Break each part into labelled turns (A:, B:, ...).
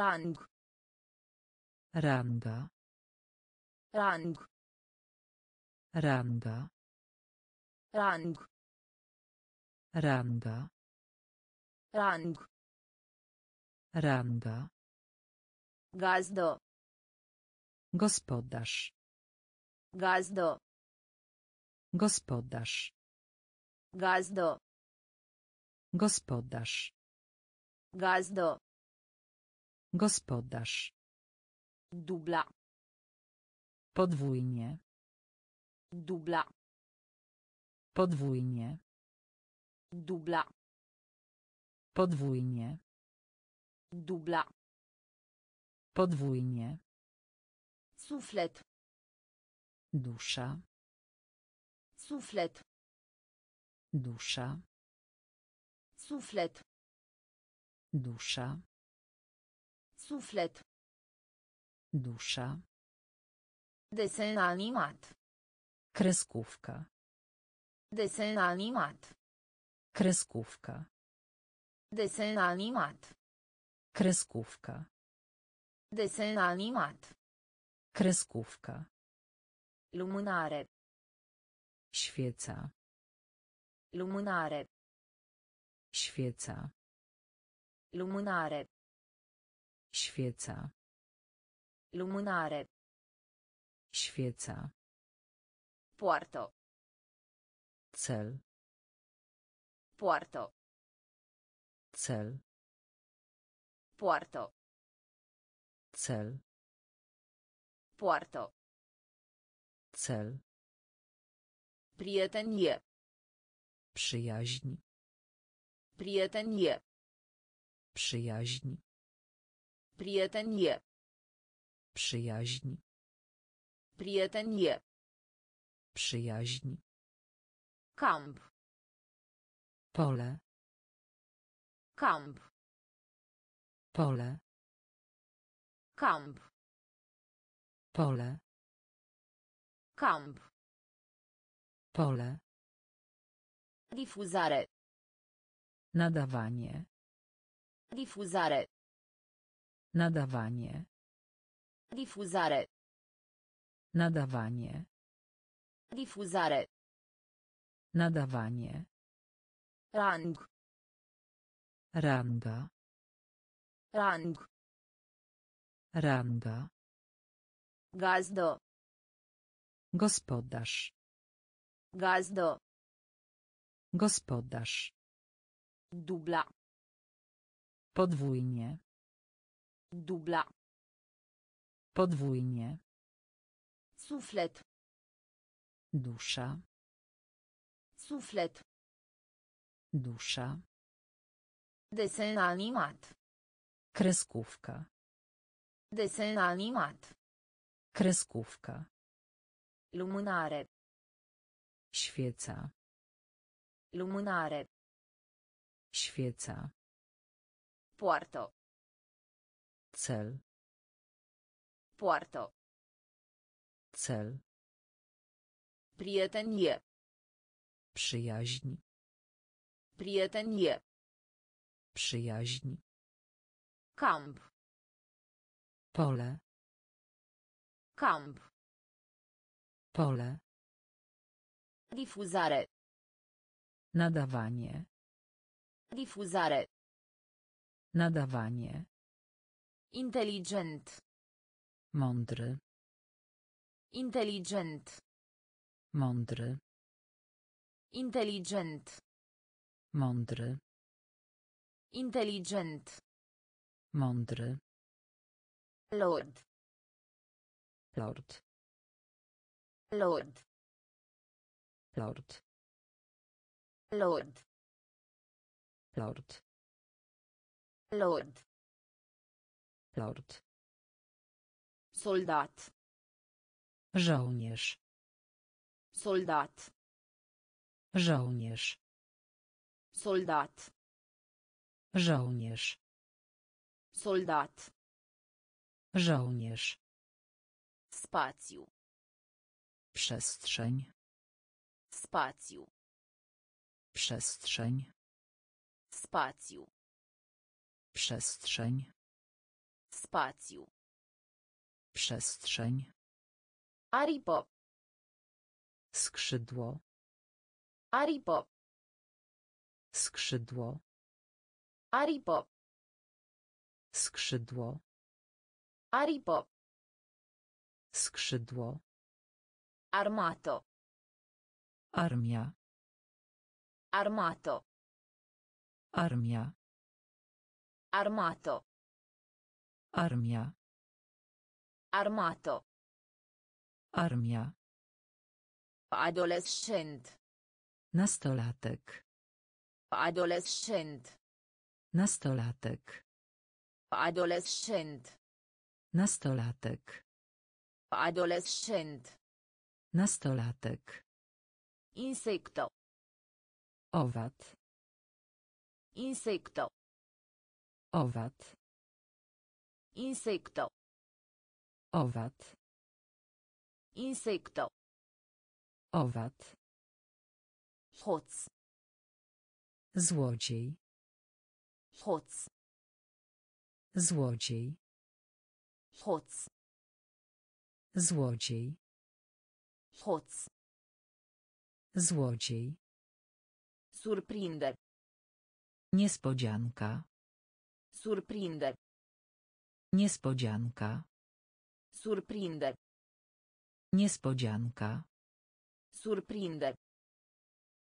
A: rang.
B: Ranga
A: rang.
B: Ranga
A: rang.
B: Ranga
A: rang.
B: Ranga
A: gazdo.
B: Gospodarz.
A: Gazdo.
B: Gospodarz.
A: Gazdo.
B: Gospodarz.
A: Gazdo
B: gospodarz.
A: Dubla.
B: Podwójnie.
A: Dubla.
B: Podwójnie.
A: Dubla.
B: Podwójnie.
A: Dubla.
B: Podwójnie.
A: Suflet.
B: Dusza.
A: Suflet.
B: Dusza.
A: Suflet.
B: Dusza
A: suflet.
B: Dusza
A: desen animat.
B: Kreskówka
A: desen animat.
B: Kreskówka
A: desen animat.
B: Kreskówka
A: desen animat.
B: Kreskówka
A: lumânare.
B: Świeca
A: lumânare.
B: Świeca
A: lumânare
B: świeca.
A: Lumânare
B: świeca.
A: Poartă
B: cel.
A: Poartă
B: cel.
A: Poartă
B: cel.
A: Poartă
B: cel.
A: Prietenie.
B: Przyjaźń.
A: Prietenie.
B: Przyjaźń
A: prietenie
B: przyjaźń
A: prietenie
B: przyjaźń
A: camp
B: pole.
A: Camp
B: pole.
A: Camp
B: pole.
A: Camp
B: pole.
A: Difuzare.
B: Nadawanie.
A: Difuzare
B: nadawanie.
A: Difuzare.
B: Nadawanie.
A: Difuzare.
B: Nadawanie.
A: Rang.
B: Ranga.
A: Rang.
B: Ranga.
A: Gazdo.
B: Gospodarz.
A: Gazdo.
B: Gospodarz.
A: Dubla.
B: Podwójnie
A: dubla
B: podwójnie.
A: suflet
B: dusza.
A: suflet
B: dusza.
A: desen animat
B: kreskówka.
A: desen animat
B: kreskówka.
A: lumânare
B: świeca.
A: lumânare
B: świeca.
A: poartă
B: cel.
A: Poartă
B: cel.
A: Prietenie.
B: Przyjaźń.
A: Prietenie.
B: Przyjaźń.
A: Camp
B: pole.
A: Camp
B: pole.
A: Difuzare.
B: Nadawanie.
A: Difuzare.
B: Nadawanie
A: inteligent
B: mądry.
A: Inteligent
B: mądry.
A: Inteligent
B: mądry.
A: Inteligent
B: mądry.
A: Lord.
B: Lord.
A: Lord.
B: Lord.
A: Lord.
B: Lord.
A: Lord
B: lord.
A: Soldat.
B: Żołnierz.
A: Soldat.
B: Żołnierz.
A: Soldat.
B: Żołnierz.
A: Soldat.
B: Żołnierz.
A: Spațiu
B: przestrzeń.
A: Spațiu
B: przestrzeń.
A: Spațiu
B: przestrzeń
A: Spațiu.
B: Przestrzeń.
A: Aripă.
B: Skrzydło.
A: Aripă.
B: Skrzydło.
A: Aripă.
B: Skrzydło.
A: Aripă.
B: Skrzydło.
A: Armato.
B: Armia.
A: Armato.
B: Armia.
A: Armato.
B: Armia.
A: Armato.
B: Armia.
A: Adolescent.
B: Nastolatek.
A: Adolescent.
B: Nastolatek.
A: Adolescent.
B: Nastolatek.
A: Adolescent.
B: Nastolatek.
A: Insecto.
B: Owad.
A: Insecto.
B: Owad.
A: Insecto.
B: Owad.
A: Insecto.
B: Owad.
A: Hoț.
B: Złodziej.
A: Hoț.
B: Złodziej.
A: Hoț.
B: Złodziej.
A: Hoț.
B: Złodziej.
A: Surprinde.
B: Niespodzianka.
A: Surprinde.
B: Niespodzianka.
A: Surprinde.
B: Niespodzianka.
A: Surprinde.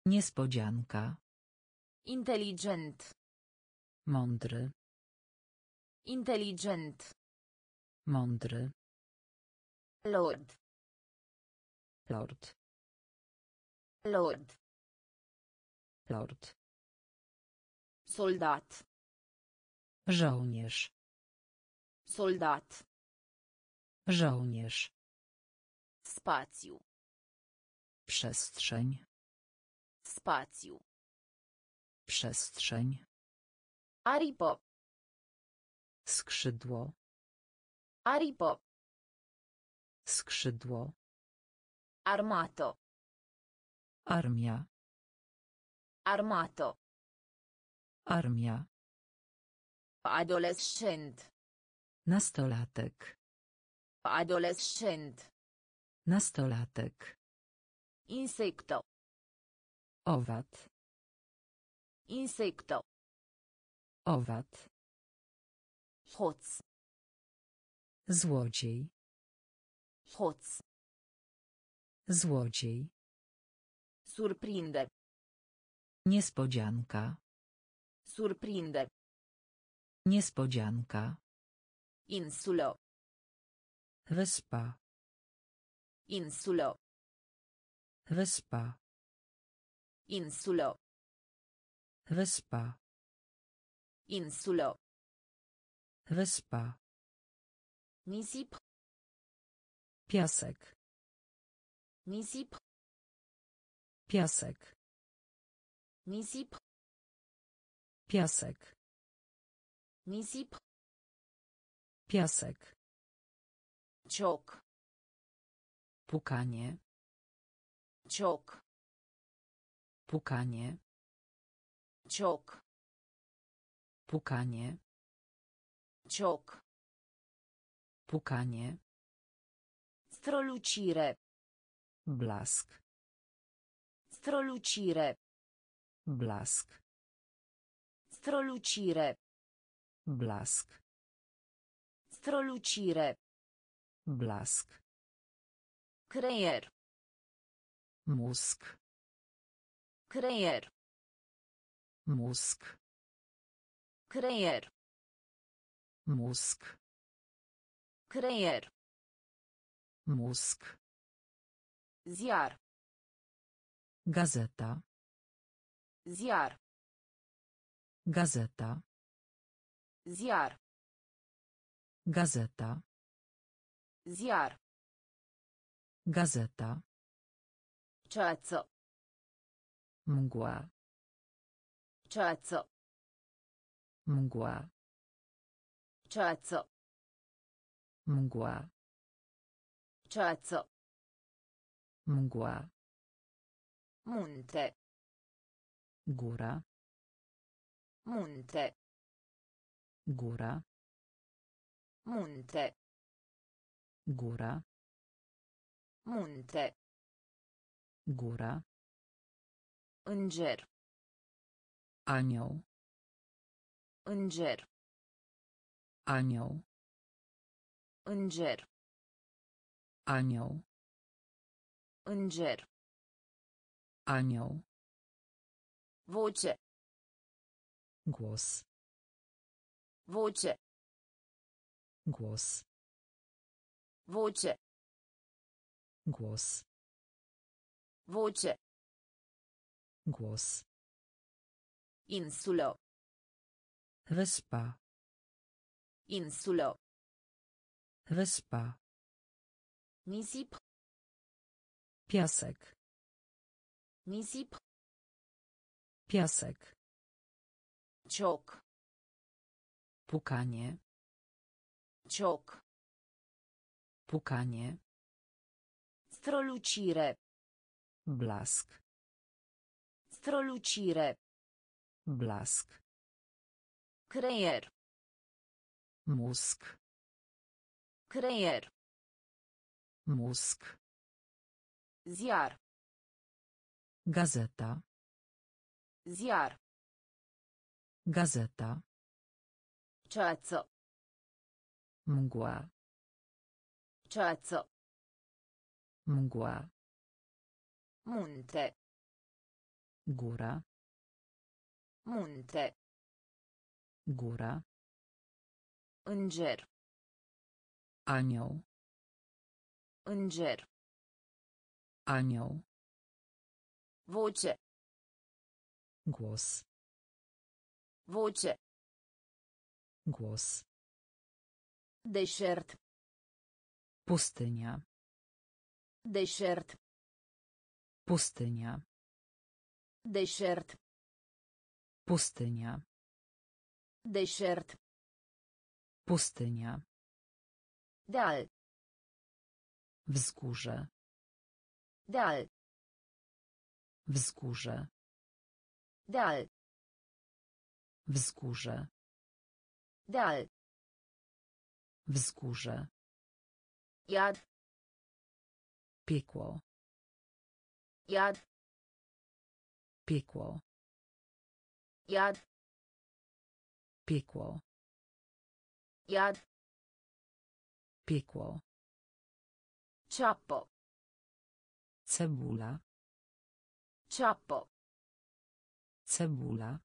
B: Niespodzianka.
A: Inteligent.
B: Mądry.
A: Inteligent.
B: Mądry.
A: Lord.
B: Lord.
A: Lord.
B: Lord.
A: Soldat.
B: Żołnierz.
A: Soldat.
B: Żołnierz.
A: Spațiu.
B: Przestrzeń.
A: Spațiu.
B: Przestrzeń.
A: Aripă.
B: Skrzydło.
A: Aripă.
B: Skrzydło.
A: Armato.
B: Armia.
A: Armato.
B: Armia.
A: Adolescent.
B: Nastolatek.
A: Adolescent.
B: Nastolatek.
A: Insecto.
B: Owad.
A: Insecto.
B: Owad.
A: Hoț.
B: Złodziej.
A: Hoț.
B: Złodziej.
A: Surprinde.
B: Niespodzianka.
A: Surprinde.
B: Niespodzianka.
A: Insulo.
B: Wyspa.
A: Insulo.
B: Wyspa.
A: Insulo.
B: Wyspa.
A: Insulo.
B: Wyspa.
A: Nisip.
B: Piasek.
A: Nisip.
B: Piasek.
A: Nisip.
B: Piasek.
A: Nisip.
B: Piasek.
A: Cioc.
B: Pukanie.
A: Cioc.
B: Pukanie.
A: Cioc.
B: Pukanie.
A: Cioc.
B: Pukanie.
A: Strolucire.
B: Blask.
A: Strolucire.
B: Blask.
A: Strolucire.
B: Blask.
A: Strolucire.
B: Blask.
A: Creier.
B: Mózg.
A: Creier.
B: Mózg.
A: Creier.
B: Mózg.
A: Creier.
B: Mózg.
A: Ziar.
B: Gazeta.
A: Ziar.
B: Gazeta.
A: Ziar.
B: Gazeta.
A: Ziar.
B: Gazeta.
A: Ceață.
B: Mgła.
A: Ceață.
B: Mgła.
A: Ceață.
B: Mgła.
A: Ceață.
B: Mgła.
A: Munte.
B: Góra.
A: Munte.
B: Góra.
A: Munte.
B: Góra.
A: Munte.
B: Góra.
A: Înger.
B: Anioł.
A: Înger.
B: Anioł.
A: Înger.
B: Anioł.
A: Înger.
B: Anioł.
A: Voce.
B: Głos.
A: Voce.
B: Głos.
A: Voce.
B: Głos.
A: Voce.
B: Głos.
A: Insulo.
B: Wyspa.
A: Insulo.
B: Wyspa.
A: Nisip.
B: Piasek.
A: Nisip.
B: Piasek.
A: Cioc.
B: Pukanie.
A: Cioc.
B: Pukanie.
A: Strolucire.
B: Blask.
A: Strolucire.
B: Blask.
A: Creier.
B: Mózg.
A: Creier.
B: Mózg.
A: Ziar.
B: Gazeta.
A: Ziar.
B: Gazeta.
A: Ceață.
B: Mgła.
A: Ceață.
B: Mgła.
A: Munte.
B: Góra.
A: Munte.
B: Góra.
A: Înger.
B: Anioł.
A: Înger.
B: Anioł.
A: Voce.
B: Głos.
A: Voce.
B: Głos.
A: Deșert.
B: Pustynia.
A: Deșert.
B: Pustynia.
A: Deșert.
B: Pustynia.
A: Deșert.
B: Pustynia.
A: Deal.
B: Wzgórze.
A: Deal.
B: Wzgórze.
A: Deal.
B: Wzgórze.
A: Deal.
B: Wzgórze.
A: Iad.
B: Piekło.
A: Iad.
B: Piekło.
A: Iad.
B: Piekło.
A: Iad.
B: Piekło.
A: Ciappo.
B: Cebula.
A: Ciappo.
B: Cebula.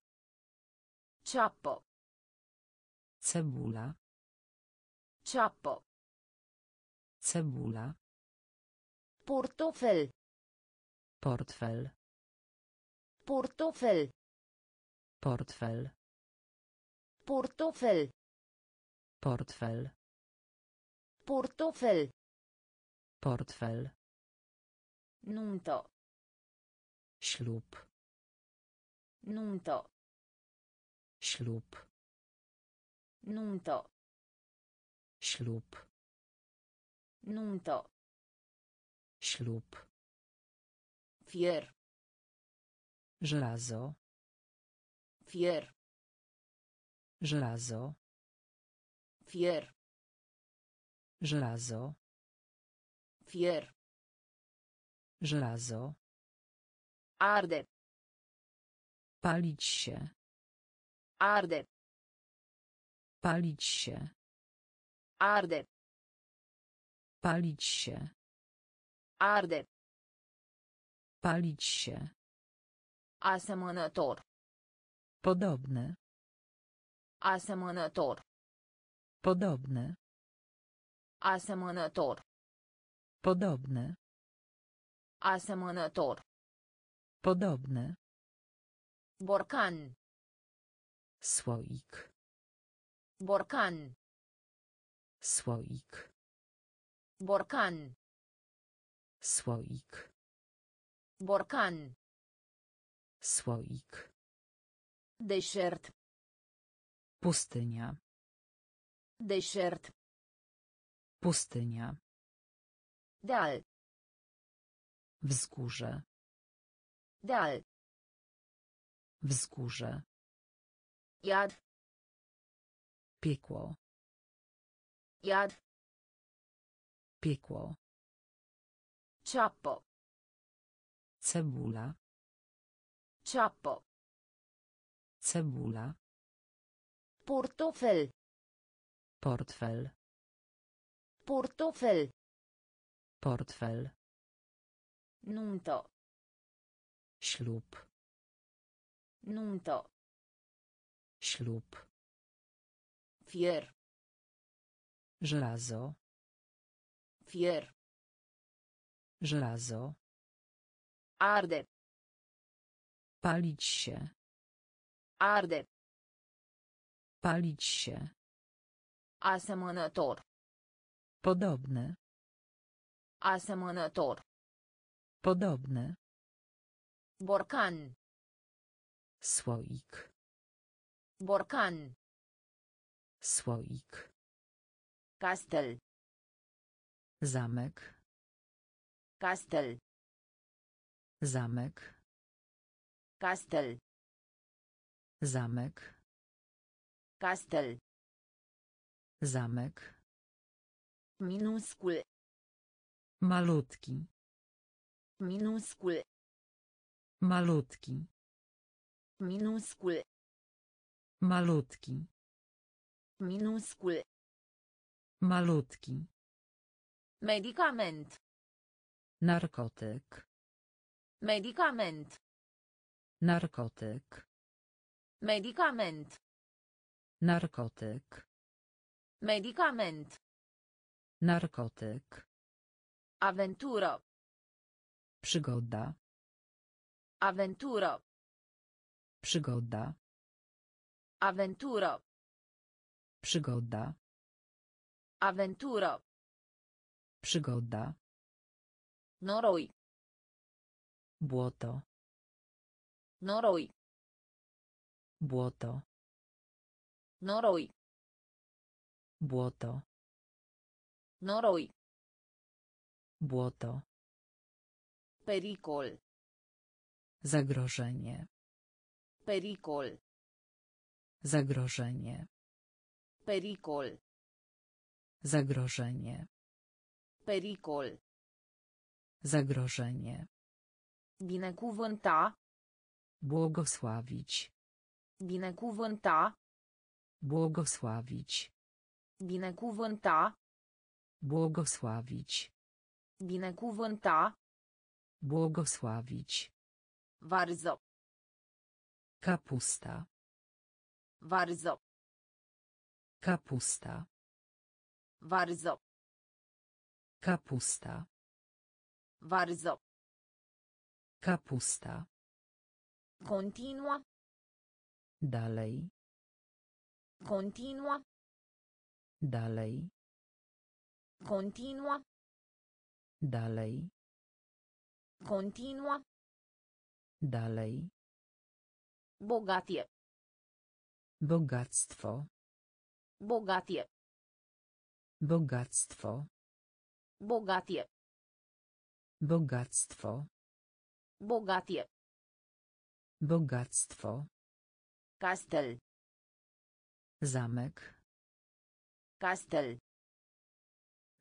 A: Ciappo.
B: Cebula.
A: Ciappo.
B: Cebula.
A: Portofel.
B: Portfel.
A: Portofel.
B: Portfel.
A: Portofel.
B: Portfel.
A: Portofel.
B: Portfel.
A: Nuntă.
B: Ślub.
A: Nuntă.
B: Ślub.
A: Nuntă.
B: Ślub.
A: Nuntă.
B: Ślub.
A: Fier.
B: Żelazo.
A: Fier.
B: Żelazo.
A: Fier.
B: Żelazo.
A: Fier.
B: Żelazo.
A: Arde.
B: Palić się.
A: Arde.
B: Palić się.
A: Arde.
B: Palić się.
A: Arde.
B: Palić się.
A: Asemănător.
B: Podobne.
A: Asemănător.
B: Podobne.
A: Asemănător.
B: Podobne.
A: Asemănător.
B: Podobne.
A: Borcan.
B: Słoik.
A: Borcan.
B: Słoik.
A: Borcan.
B: Słoik.
A: Borcan.
B: Słoik.
A: Deșert.
B: Pustynia.
A: Deșert.
B: Pustynia.
A: Deal.
B: Wzgórze.
A: Deal.
B: Wzgórze.
A: Iad.
B: Piekło.
A: Iad.
B: Piekło.
A: Ciappo.
B: Cebula.
A: Ciappo.
B: Cebula.
A: Portofel.
B: Portfel.
A: Portofel.
B: Portfel.
A: Nunto.
B: Ślub.
A: Nunto.
B: Ślub.
A: Fier.
B: Żelazo.
A: Fier.
B: Żelazo.
A: Arde.
B: Palić się.
A: Arde.
B: Palić się.
A: Asemănător.
B: Podobny.
A: Asemănător.
B: Podobny.
A: Borcan.
B: Słoik.
A: Borcan.
B: Słoik.
A: Castel.
B: Zamek.
A: Castel.
B: Zamek.
A: Castel.
B: Zamek.
A: Castel.
B: Zamek.
A: Minuscul.
B: Malutki.
A: Minuscul.
B: Malutki.
A: Minuscul.
B: Malutki.
A: Minuscul.
B: Malutki.
A: Medicament.
B: Narkotyk.
A: Medicament.
B: Narkotyk.
A: Medicament.
B: Narkotyk.
A: Medicament.
B: Narkotyk.
A: Aventură.
B: Przygoda.
A: Aventură.
B: Przygoda.
A: Aventură.
B: Przygoda.
A: Aventură.
B: Przygoda.
A: Noroi.
B: Błoto.
A: Noroi.
B: Błoto.
A: Noroi.
B: Błoto.
A: Noroi.
B: Błoto.
A: Pericol.
B: Zagrożenie.
A: Pericol.
B: Zagrożenie.
A: Pericol.
B: Zagrożenie.
A: Pericol.
B: Zagrożenie.
A: Binecuvânta.
B: Błogosławić.
A: Binecuvânta.
B: Błogosławić.
A: Binecuvânta.
B: Błogosławić.
A: Binecuvânta.
B: Błogosławić.
A: Varză.
B: Kapusta.
A: Varză.
B: Kapusta.
A: Varză.
B: Kapusta.
A: Varză.
B: Kapusta.
A: Continua.
B: Dalej.
A: Continua.
B: Dalej.
A: Continua.
B: Dalej.
A: Continua.
B: Dalej.
A: Bogatie.
B: Bogactwo.
A: Bogatie.
B: Bogactwo.
A: Bogatie.
B: Bogactwo.
A: Bogatie.
B: Bogactwo.
A: Castel.
B: Zamek.
A: Castel.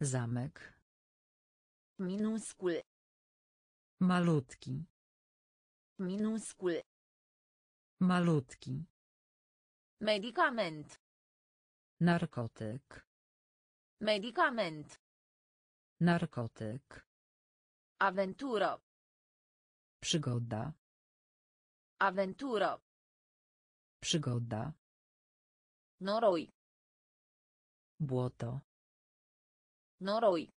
B: Zamek.
A: Minuscul.
B: Malutki.
A: Minuscul.
B: Malutki.
A: Medicament.
B: Narkotyk.
A: Medicament.
B: Narkotyk.
A: Aventură.
B: Przygoda.
A: Aventură.
B: Przygoda.
A: Noroi.
B: Błoto.
A: Noroi.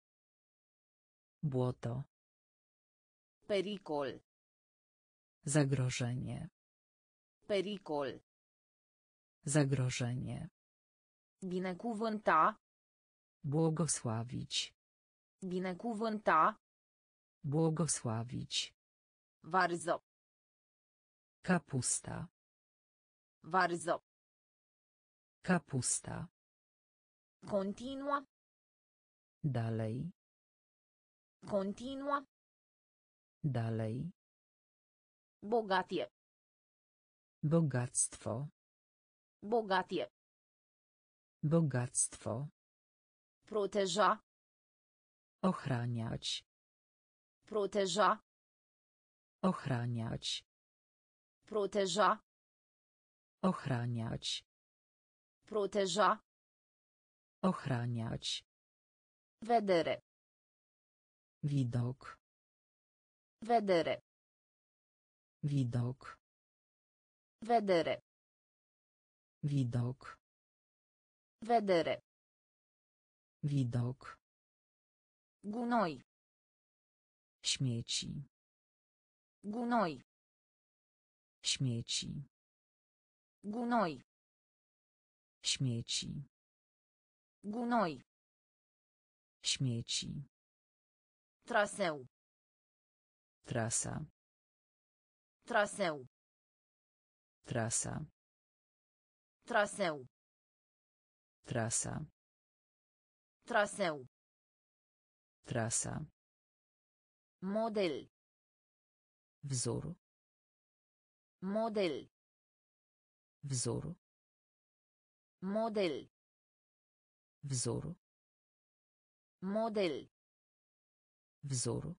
B: Błoto.
A: Pericol.
B: Zagrożenie.
A: Pericol.
B: Zagrożenie.
A: Binecuvânta.
B: Błogosławić.
A: Binecuvânta.
B: Błogosławić.
A: Varză.
B: Kapusta.
A: Varză.
B: Kapusta.
A: Continua.
B: Dalej.
A: Continua.
B: Dalej.
A: Bogatie.
B: Bogactwo.
A: Bogatie.
B: Bogactwo.
A: Proteja.
B: Ochraniać.
A: Proteja.
B: Ochraniać.
A: Proteja.
B: Ochraniać.
A: Proteja.
B: Ochraniać.
A: Vedere.
B: Widok.
A: Vedere.
B: Widok.
A: Vedere.
B: Widok.
A: Vedere.
B: Widok.
A: Gunoi.
B: Śmieci.
A: Gunoi.
B: Śmieci.
A: Gunoi.
B: Śmieci.
A: Gunoi.
B: Śmieci.
A: Traseu.
B: Trasa.
A: Traseu.
B: Trasa.
A: Traseu.
B: Trasa.
A: Traseu.
B: Trasa.
A: Model.
B: Wzór.
A: Model.
B: Wzór.
A: Model.
B: Wzór.
A: Model.
B: Wzór.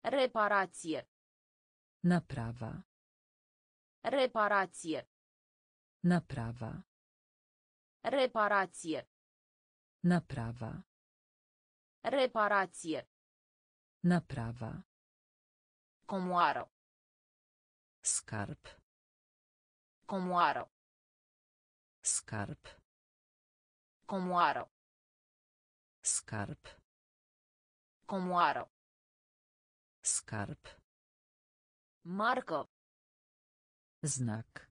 A: Reparație.
B: Naprawa.
A: Reparație.
B: Naprawa.
A: Reparație.
B: Naprawa.
A: Reparație.
B: Naprawa.
A: Comoară.
B: Skarb.
A: Comoară.
B: Skarb.
A: Comoară.
B: Skarb.
A: Comoară.
B: Skarb.
A: Marcă.
B: Znak.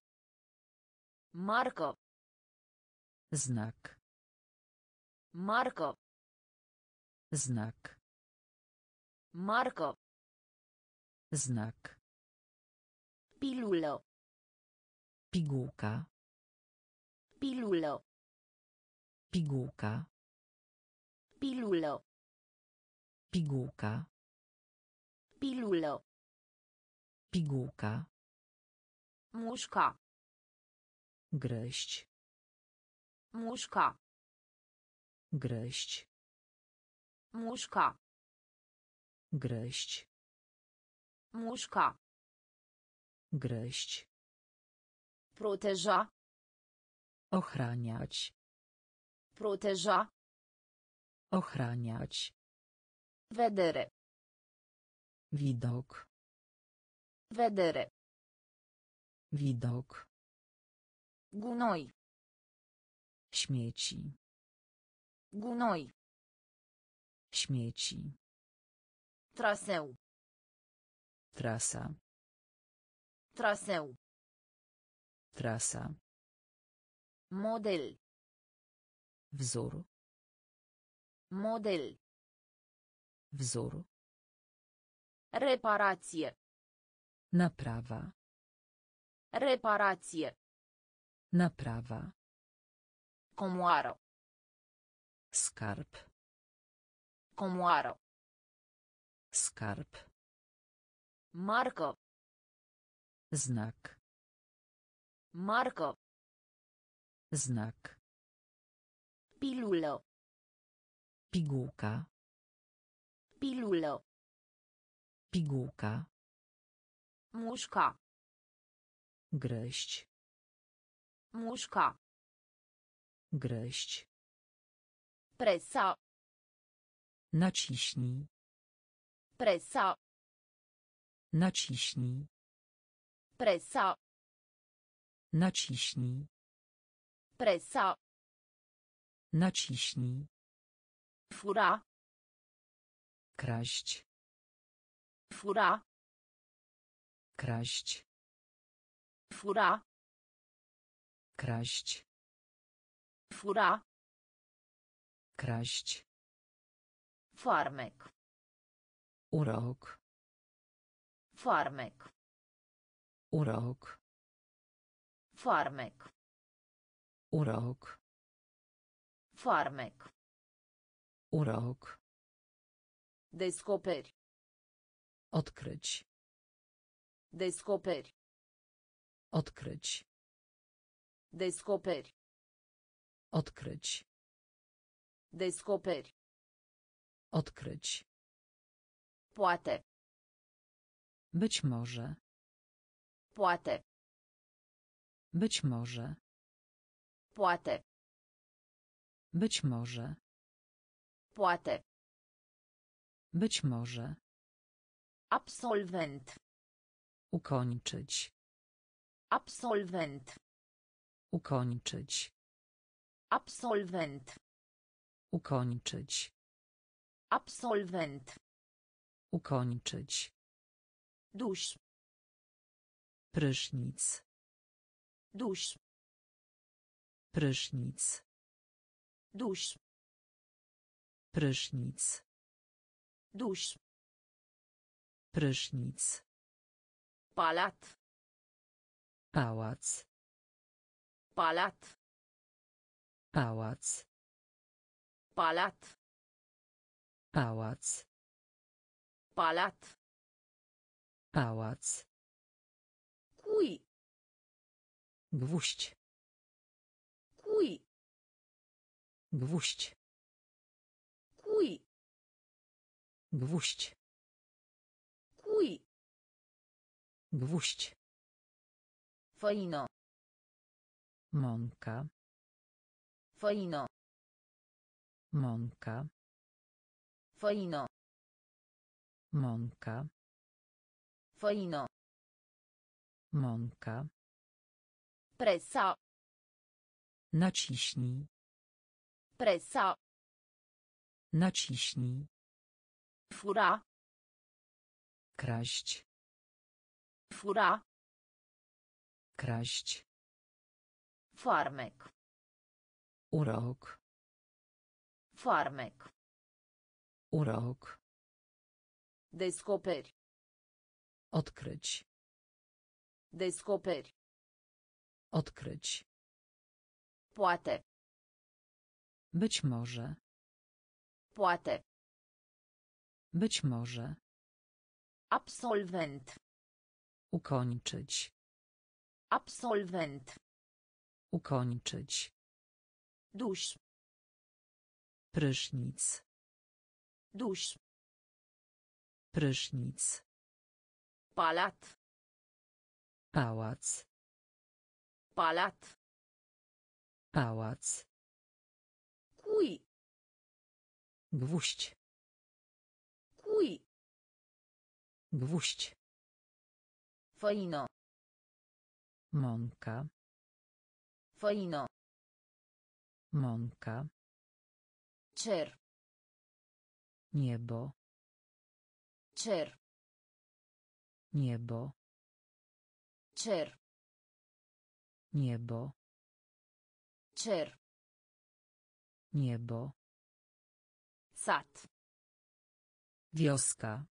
A: Marcă.
B: Znak.
A: Marcă.
B: Znak.
A: Marcă.
B: Znak.
A: Pilulă.
B: Pigułka.
A: Pilulă.
B: Pigułka.
A: Pilulă.
B: Pigułka.
A: Pilulă.
B: Pigułka.
A: Mușca.
B: Gryźć.
A: Mușca.
B: Gryźć.
A: Mușca.
B: Gryźć.
A: Mușca.
B: Gryźć.
A: Proteja.
B: Ochraniać.
A: Proteja.
B: Ochraniać.
A: Vedere.
B: Widok.
A: Vedere.
B: Widok.
A: Gunoi.
B: Śmieci.
A: Gunoi.
B: Śmieci.
A: Traseu.
B: Trasa.
A: Traseu.
B: Trasa.
A: Model.
B: Wzór.
A: Model.
B: Wzór.
A: Reparație.
B: Naprawa.
A: Reparație.
B: Naprawa.
A: Comoară.
B: Skarb.
A: Comoară.
B: Skarb.
A: Marcă.
B: Znak.
A: Marcă.
B: Znak.
A: Pilulă.
B: Pigułka.
A: Pilulă.
B: Pigułka.
A: Mușca.
B: Gryźć.
A: Mușca.
B: Gryźć.
A: Presa.
B: Naciśnij.
A: Presa.
B: Naciśnij.
A: Presa.
B: Naciśnij.
A: Presa.
B: Naciśnij.
A: Fura.
B: Kraść.
A: Fura.
B: Kraść.
A: Fura.
B: Kraść.
A: Fura.
B: Kraść.
A: Farmec.
B: Urok.
A: Farmec.
B: Urok.
A: Farmec.
B: Urok.
A: Farmec.
B: Urok.
A: Descoperi.
B: Odkryć.
A: Descoperi.
B: Odkryć.
A: Descoperi.
B: Odkryć.
A: Descoperi.
B: Odkryć.
A: Poate.
B: Być może.
A: Poate.
B: Być może.
A: Poate.
B: Być może.
A: Poate.
B: Być może.
A: Absolvent.
B: Ukończyć.
A: Absolvent.
B: Ukończyć.
A: Absolvent.
B: Ukończyć.
A: Absolvent.
B: Ukończyć.
A: Dusz.
B: Prysznic.
A: Dusz.
B: Prysznic.
A: Dusz.
B: Prysznic.
A: Dusz.
B: Prysznic.
A: Palat.
B: Pałac.
A: Palat.
B: Pałac.
A: Palat.
B: Pałac.
A: Palat.
B: Pałac.
A: Cui.
B: Gwóźdź.
A: Cui.
B: Gwóźdź.
A: Cui.
B: Gwóźdź.
A: Cui.
B: Gwóźdź.
A: Făină.
B: Mąka.
A: Făină.
B: Mąka.
A: Făină.
B: Mąka.
A: Făină.
B: Mąka.
A: Presa.
B: Naciśnij.
A: Presa.
B: Naciśnij.
A: Fura.
B: Kraść.
A: Fura.
B: Kraść.
A: Farmec.
B: Urok.
A: Farmec.
B: Urok.
A: Descoperi.
B: Odkryć.
A: Descoperi.
B: Odkryć.
A: Poate.
B: Być może.
A: Poate.
B: Być może.
A: Absolvent.
B: Ukończyć.
A: Absolvent.
B: Ukończyć.
A: Dusz.
B: Prysznic.
A: Dusz.
B: Prysznic.
A: Palat.
B: Pałac.
A: Palat.
B: Pałac.
A: Cui.
B: Gwóźdź.
A: Cui.
B: Gwóźdź.
A: Făină.
B: Mąka.
A: Făină.
B: Mąka.
A: Cer.
B: Niebo.
A: Cer.
B: Niebo.
A: Cer.
B: Niebo.
A: Cer.
B: Niebo.
A: Sat.
B: Wioska.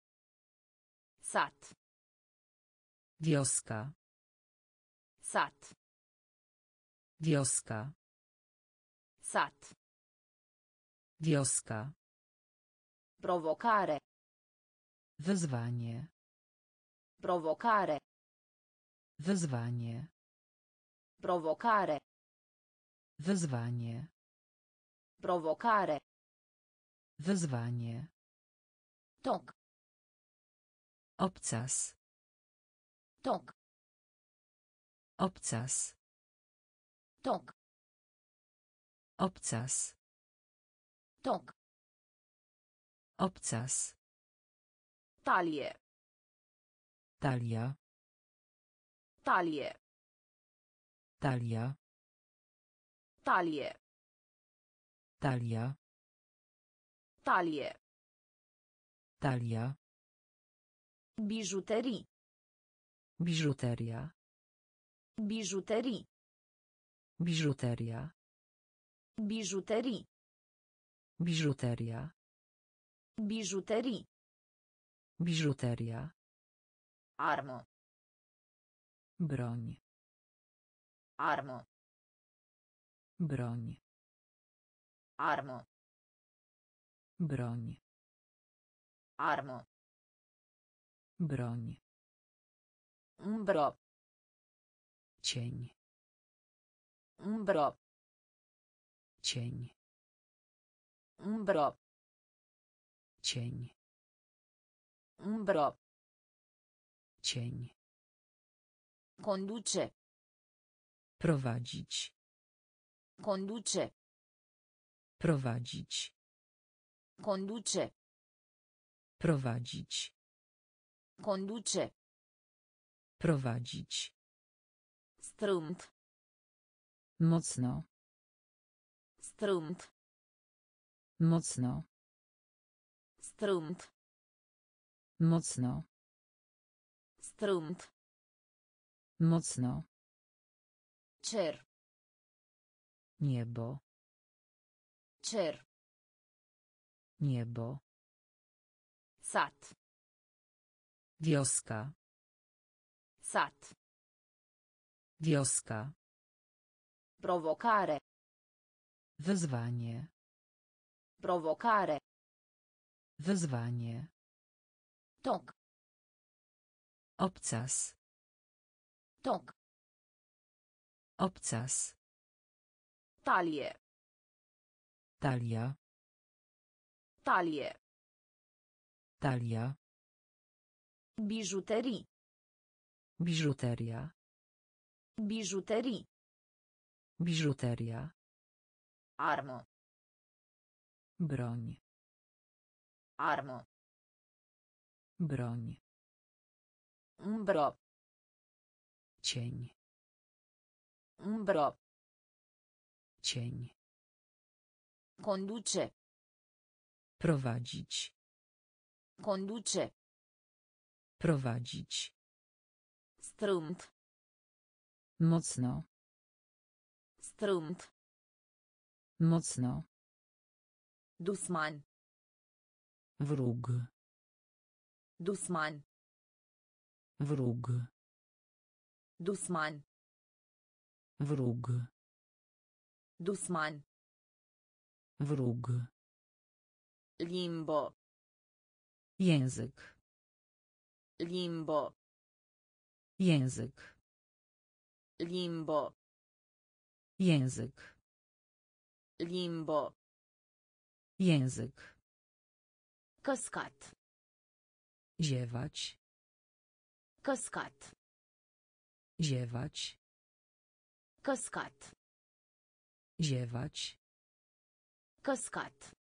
A: Sat.
B: Wioska.
A: Sat.
B: Wioska.
A: Sat.
B: Wioska.
A: Provocare.
B: Wyzwanie.
A: Provocare.
B: Wyzwanie.
A: Provocare.
B: Wyzwanie.
A: Provocare.
B: Wyzwanie.
A: Toc.
B: Obcas.
A: Toc.
B: Obcas.
A: Toc.
B: Obcas.
A: Toc.
B: Obcas.
A: Talie.
B: Talia.
A: Talie.
B: Talia.
A: Talie.
B: Talia.
A: Talie.
B: Talia.
A: Bijuterii.
B: Biżuteria.
A: Bijuterii.
B: Biżuteria.
A: Bijuterii.
B: Biżuteria.
A: Bijuterii.
B: Biżuteria.
A: Armă.
B: Broń.
A: Armă.
B: Broń.
A: Armă.
B: Broń.
A: Armă.
B: Broń.
A: Umbră.
B: Cień.
A: Umbră.
B: Cień.
A: Umbro.
B: Cień.
A: Umbro.
B: Cień.
A: Conduce.
B: Prowadzić.
A: Conduce.
B: Prowadzić.
A: Conduce.
B: Prowadzić.
A: Conduce.
B: Prowadzić.
A: Strâmt.
B: Mocno.
A: Strâmt.
B: Mocno.
A: Strâmt.
B: Mocno.
A: Strâmt.
B: Mocno.
A: Cer.
B: Niebo.
A: Cer.
B: Niebo.
A: Sat.
B: Wioska.
A: Sat.
B: Wioska.
A: Provocare.
B: Wyzwanie.
A: Provocare.
B: Wyzwanie.
A: Toc.
B: Obcas.
A: Toc.
B: Obcas.
A: Talie.
B: Talia.
A: Talie.
B: Talia.
A: Bijuterii.
B: Biżuteria.
A: Bijuterii.
B: Biżuteria.
A: Armă.
B: Broń.
A: Armă.
B: Broń.
A: Umbro.
B: Cień.
A: Umbro.
B: Cień.
A: Conduce.
B: Prowadzić.
A: Conduce.
B: Prowadzić.
A: Strâmt.
B: Mocno.
A: Strâmt.
B: Mocno.
A: Dusman.
B: Wróg.
A: Dusman.
B: Wróg.
A: Dusman.
B: Wróg.
A: Dusman.
B: Wróg.
A: Limbo.
B: Język.
A: Limbo.
B: Język.
A: Limbo.
B: Język.
A: Limbo.
B: Język.
A: Căscat.
B: Ziewać.
A: Căscat.
B: Ziewać.
A: Căscat.
B: Ziewać.
A: Căscat.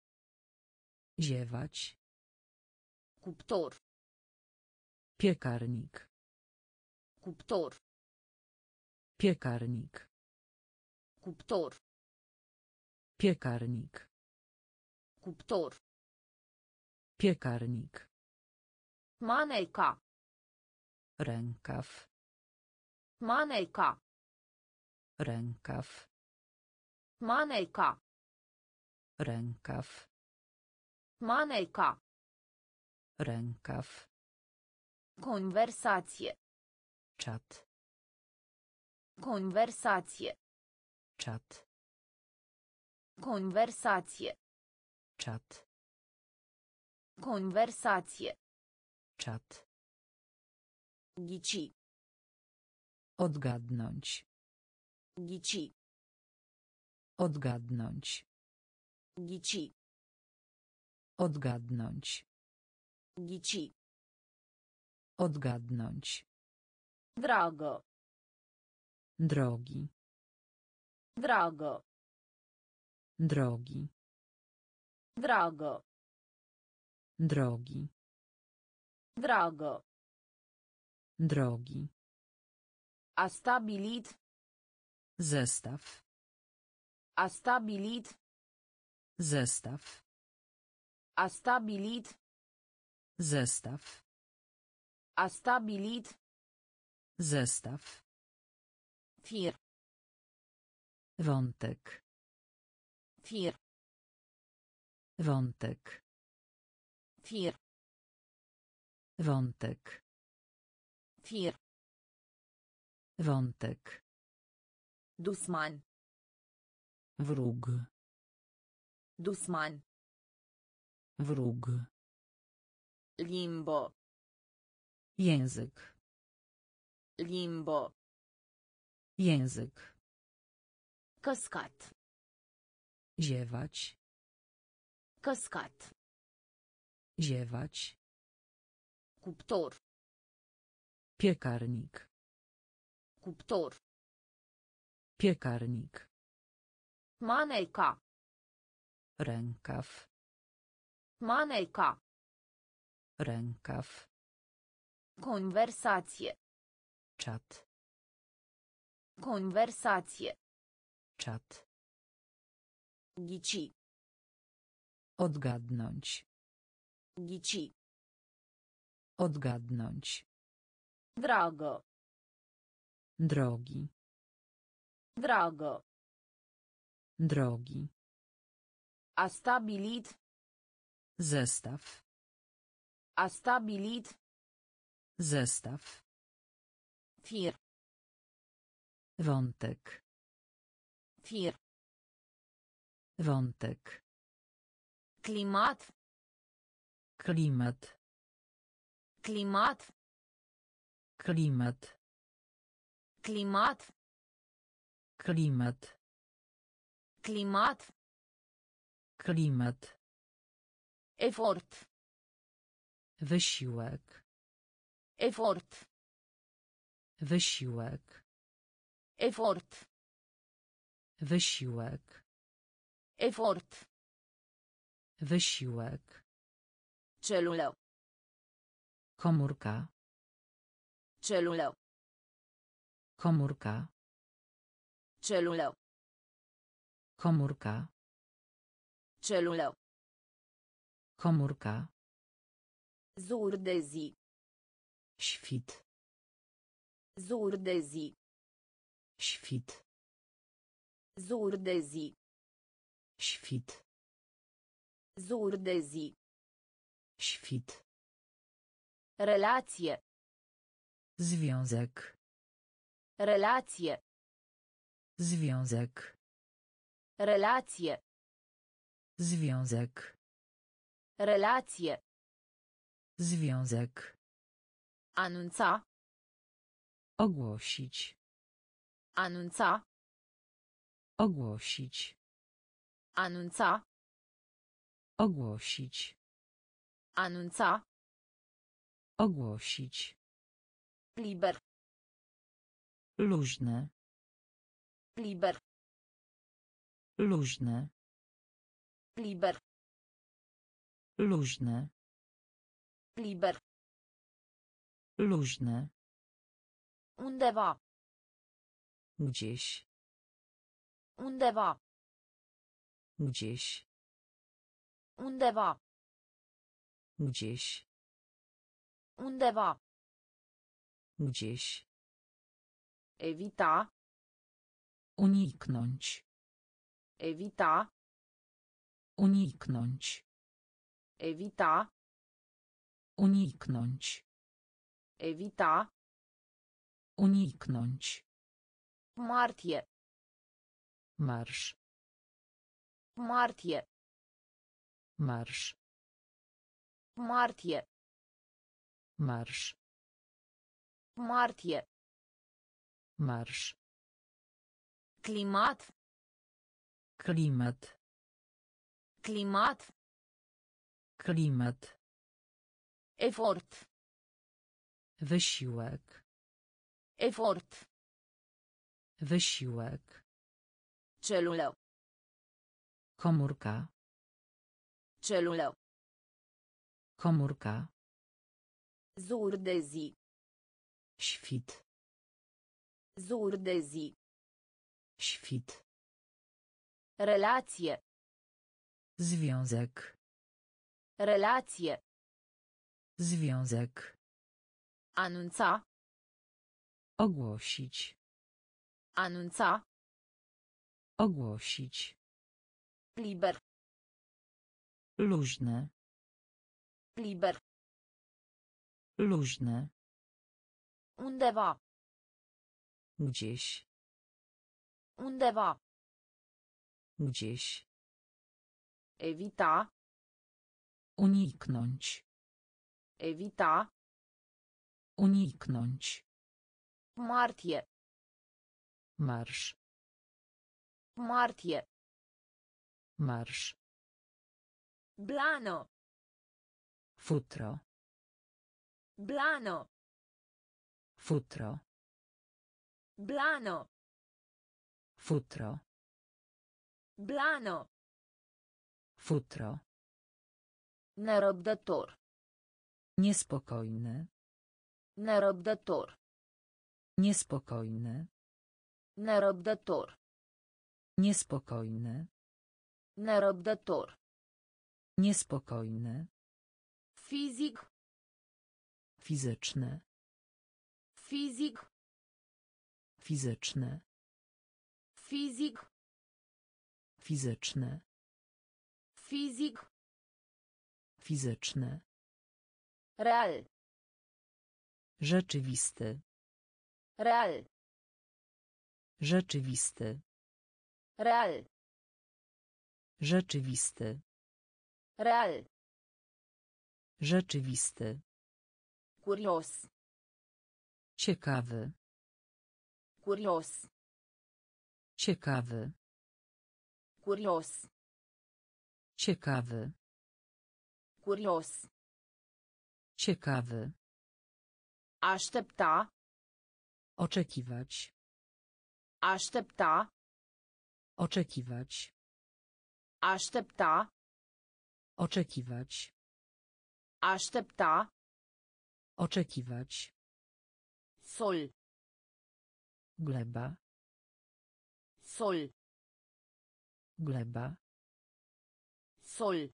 B: Ziewać.
A: Cuptor.
B: Piekarnik.
A: Cuptor.
B: Piekarnik.
A: Cuptor.
B: Piekarnik.
A: Cuptor.
B: Piekarnik.
A: Manelka.
B: Rękaw.
A: Manelka.
B: Rękaw.
A: Manelka.
B: Rękaw.
A: Manelka.
B: Rękaw.
A: Conversație.
B: Czat.
A: Conversație.
B: Czat.
A: Conversație.
B: Czat.
A: Conversație.
B: Czat.
A: Ghici.
B: Odgadnąć.
A: Ghici.
B: Odgadnąć.
A: Ghici.
B: Odgadnąć.
A: Ghici.
B: Odgadnąć.
A: Dragă.
B: Drogi.
A: Dragă.
B: Drogi.
A: Dragă.
B: Drogi.
A: Dragă.
B: Drogi.
A: A stabilit.
B: Zestaw.
A: A stabilit.
B: Zestaw.
A: A stabilit.
B: Zestaw.
A: A stabilit.
B: Zestaw.
A: Fir.
B: Wątek.
A: Fir.
B: Wątek.
A: Fir.
B: Wątek.
A: Fir.
B: Wątek.
A: Dusman.
B: Wróg.
A: Dusman.
B: Wróg.
A: Limbo.
B: Język.
A: Limbo.
B: Język.
A: Căscat.
B: Ziewać.
A: Căscat.
B: Ziewać.
A: Cuptor.
B: Piekarnik.
A: Cuptor.
B: Piekarnik.
A: Manelka.
B: Rękaw.
A: Manelka.
B: Rękaw.
A: Conversație.
B: Czat.
A: Conversație.
B: Czat.
A: Ghici.
B: Odgadnąć.
A: Ghici.
B: Odgadnąć.
A: Dragă.
B: Drogi.
A: Dragă.
B: Drogi.
A: A stabilit.
B: Zestaw.
A: A stabilit.
B: Zestaw.
A: Fir.
B: Wątek.
A: Fir.
B: Wątek.
A: Climat.
B: Klimat.
A: Climat.
B: Klimat.
A: Climat.
B: Klimat.
A: Climat.
B: Klimat.
A: Efort.
B: Wysiłek.
A: Efort.
B: Wysiłek.
A: Efort.
B: Wysiłek.
A: Efort.
B: Wysiłek.
A: Celulă.
B: Komórka.
A: Celulă.
B: Komórka.
A: Celulă.
B: Komórka.
A: Celulă.
B: Komórka.
A: Zur de zi.
B: Świt.
A: Zur de zi.
B: Świt.
A: Zur de zi.
B: Świt.
A: Zur de zi.
B: Świt.
A: Relație.
B: Związek.
A: Relație.
B: Związek.
A: Relație.
B: Związek.
A: Relație.
B: Związek.
A: Anunța.
B: Ogłosić.
A: Anunța.
B: Ogłosić.
A: Anunța.
B: Ogłosić.
A: Anunța.
B: Ogłosić.
A: Liber.
B: Luźne.
A: Liber.
B: Luźne.
A: Liber.
B: Luźne.
A: Liber.
B: Luźne.
A: Undeva.
B: Gdzieś.
A: Undeva.
B: Gdzieś.
A: Undeva.
B: Gdzieś.
A: Undeva.
B: Gdzieś.
A: Evita.
B: Uniknąć.
A: Evita.
B: Uniknąć.
A: Evita.
B: Uniknąć.
A: Evita.
B: Uniknąć.
A: Martie.
B: Marsz.
A: Martie.
B: Marsz.
A: Martie.
B: Marsz.
A: Martie.
B: Marsz.
A: Climat.
B: Klimat.
A: Climat.
B: Klimat.
A: Efort.
B: Wysiłek.
A: Efort.
B: Wysiłek.
A: Celulă.
B: Komórka.
A: Celulă.
B: Komórka.
A: Zur de zi.
B: Świt.
A: Zur de zi.
B: Świt.
A: Relație.
B: Związek.
A: Relație.
B: Związek.
A: Anunța.
B: Ogłosić.
A: Anunța.
B: Ogłosić.
A: Liber.
B: Luźne.
A: Liber.
B: Luźne.
A: Undeva.
B: Gdzieś.
A: Undeva.
B: Gdzieś.
A: Evita.
B: Uniknąć.
A: Evita.
B: Uniknąć.
A: Martie.
B: Marsz.
A: Martie.
B: Marsz.
A: Blano.
B: Futro.
A: Blano.
B: Futro.
A: Blano.
B: Futro.
A: Blano.
B: Futro.
A: Nerăbdător.
B: Niespokojny.
A: Nerăbdător.
B: Niespokojny.
A: Nerăbdător.
B: Niespokojny.
A: Nerăbdător.
B: Niespokojny.
A: Fizic.
B: Fizyczny.
A: Fizic.
B: Fizyczny.
A: Fizic.
B: Fizyczny.
A: Fizic.
B: Fizyczny.
A: Real.
B: Rzeczywisty.
A: Real.
B: Rzeczywisty.
A: Real.
B: Rzeczywisty.
A: Real.
B: Rzeczywisty.
A: Curios.
B: Ciekawy.
A: Curios.
B: Ciekawy.
A: Curios.
B: Ciekawy.
A: Curios.
B: Ciekawy.
A: Aștepta.
B: Oczekiwać.
A: Aștepta.
B: Oczekiwać.
A: Aștepta.
B: Oczekiwać.
A: Aștepta.
B: Oczekiwać.
A: Sol.
B: Gleba.
A: Sol.
B: Gleba.
A: Sol.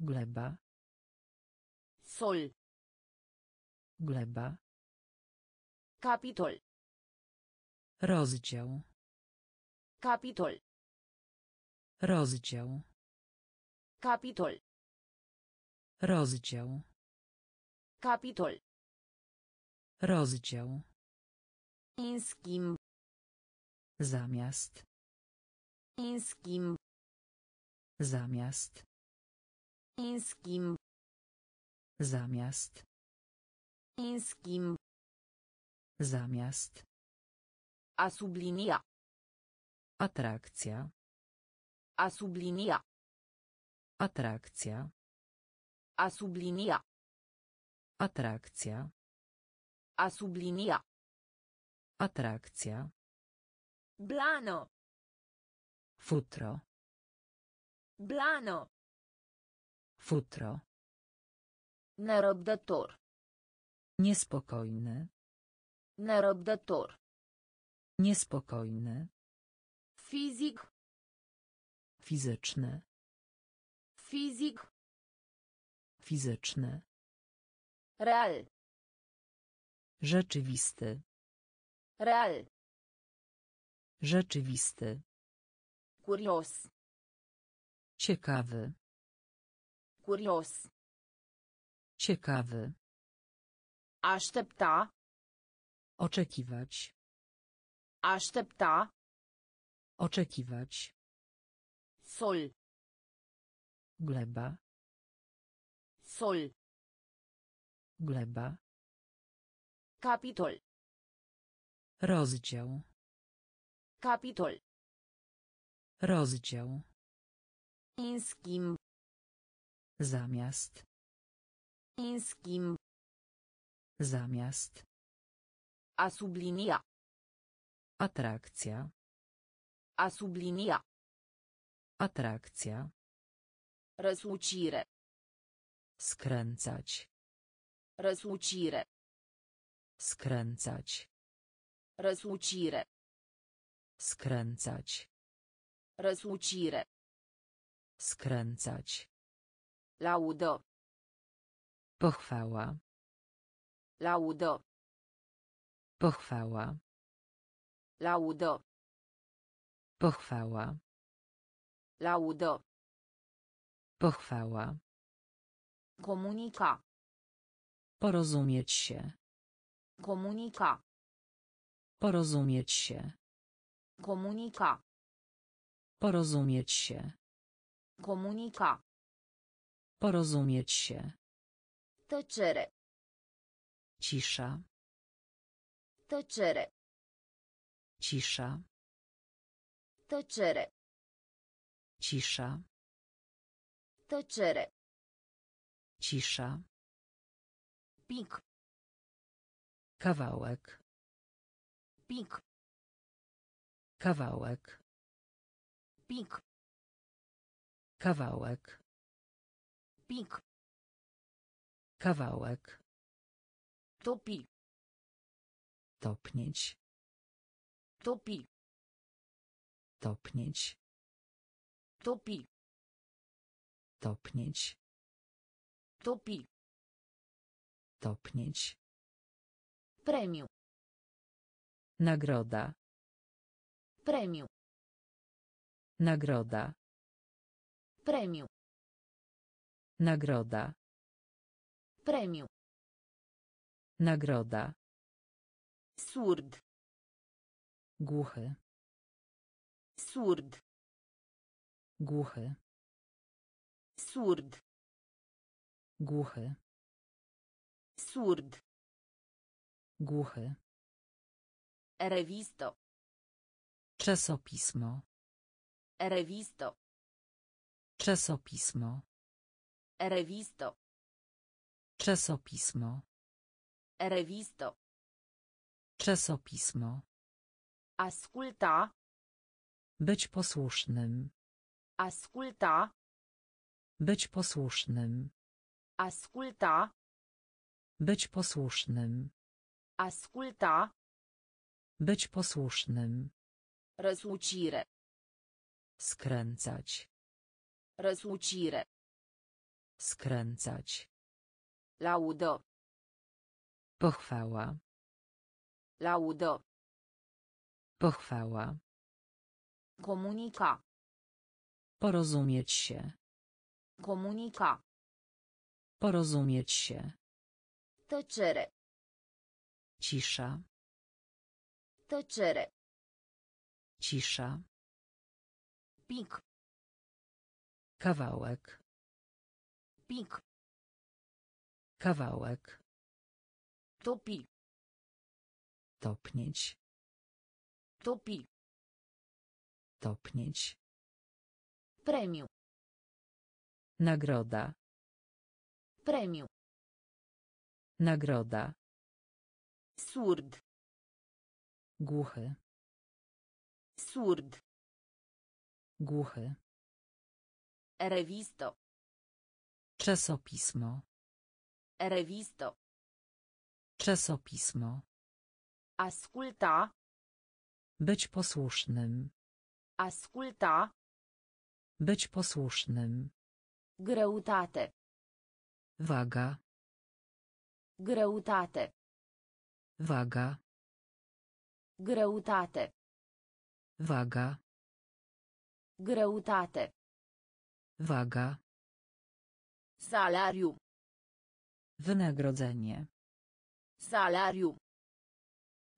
B: Gleba.
A: Sol.
B: Gleba.
A: Capitol.
B: Rozdział.
A: Capitol.
B: Rozdział.
A: Capitol.
B: Rozdział.
A: Capitol.
B: Rozdział.
A: În schimb.
B: Zamiast.
A: În schimb.
B: Zamiast.
A: În schimb.
B: Zamiast.
A: În schimb.
B: Zamiast.
A: A sublinia.
B: Atrakcja.
A: A sublinia.
B: Atrakcja.
A: A sublinia.
B: Atrakcja.
A: A sublinia.
B: Atrakcja.
A: Blano.
B: Futro.
A: Blano.
B: Futro.
A: Nerăbdător.
B: Niespokojny.
A: Nerăbdător.
B: Niespokojny.
A: Fizic.
B: Fizyczny.
A: Fizic.
B: Fizyczny.
A: Real.
B: Rzeczywisty.
A: Real.
B: Rzeczywisty.
A: Curios.
B: Ciekawy.
A: Curios.
B: Ciekawy.
A: Aștepta.
B: Oczekiwać.
A: Aștepta.
B: Oczekiwać.
A: Sol.
B: Gleba.
A: Sol.
B: Gleba.
A: Capitol.
B: Rozdział.
A: Capitol.
B: Rozdział.
A: În schimb.
B: Zamiast.
A: În schimb.
B: Zamiast.
A: A sublinia.
B: Atrakcja.
A: A sublinia.
B: Atrakcja.
A: Răsucire.
B: Skręcać.
A: Răsucire.
B: Skręcać.
A: Răsucire.
B: Skręcać.
A: Răsucire.
B: Skręcać.
A: Laudă.
B: Pochwała.
A: Laudă.
B: Pochwała.
A: Laudă.
B: Pochwała.
A: Laudă.
B: Pochwała.
A: Comunica.
B: Porozumieć się.
A: Comunica.
B: Porozumieć się.
A: Comunica.
B: Porozumieć się.
A: Comunica.
B: Porozumieć się.
A: Tăcere.
B: Cisza.
A: Tăcere.
B: Cisza.
A: Tăcere.
B: Cisza.
A: Tăcere.
B: Cisza.
A: Pic.
B: Kawałek.
A: Pic.
B: Kawałek.
A: Pic.
B: Kawałek.
A: Pic.
B: Kawałek.
A: Topi.
B: Topnieć.
A: Topi.
B: Topnieć.
A: Topi.
B: Topnieć.
A: Topi.
B: Topnieć.
A: Premiu.
B: Nagroda.
A: Premiu.
B: Nagroda.
A: Premiu.
B: Nagroda.
A: Premiu.
B: Nagroda.
A: Surd.
B: Głuchy.
A: Surd.
B: Głuchy.
A: Surd.
B: Głuchy.
A: Surd.
B: Głuchy.
A: Revisto.
B: Czasopismo.
A: Revisto.
B: Czasopismo.
A: Revisto.
B: Czasopismo.
A: Revisto.
B: Czasopismo.
A: Asculta.
B: Być posłusznym.
A: Asculta.
B: Być posłusznym.
A: Asculta.
B: Być posłusznym.
A: Asculta.
B: Być posłusznym.
A: Răsucire.
B: Skręcać.
A: Răsucire.
B: Skręcać.
A: Laudă.
B: Pochwała.
A: Laudă.
B: Pochwała.
A: Comunica.
B: Porozumieć się.
A: Comunica.
B: Porozumieć się.
A: Tăcere.
B: Cisza.
A: Tăcere.
B: Cisza.
A: Pic.
B: Kawałek.
A: Pic.
B: Kawałek.
A: Topi.
B: Topnieć.
A: Topi.
B: Topnieć.
A: Premiu.
B: Nagroda.
A: Premiu.
B: Nagroda.
A: Surd.
B: Głuchy.
A: Surd.
B: Głuchy.
A: Revisto.
B: Czasopismo.
A: Revisto.
B: Czasopismo.
A: Asculta.
B: Być posłusznym.
A: Asculta.
B: Być posłusznym.
A: Greutate.
B: Waga.
A: Greutate.
B: Waga.
A: Greutate.
B: Waga.
A: Greutate.
B: Waga.
A: Salariu.
B: Wynagrodzenie.
A: Salariu.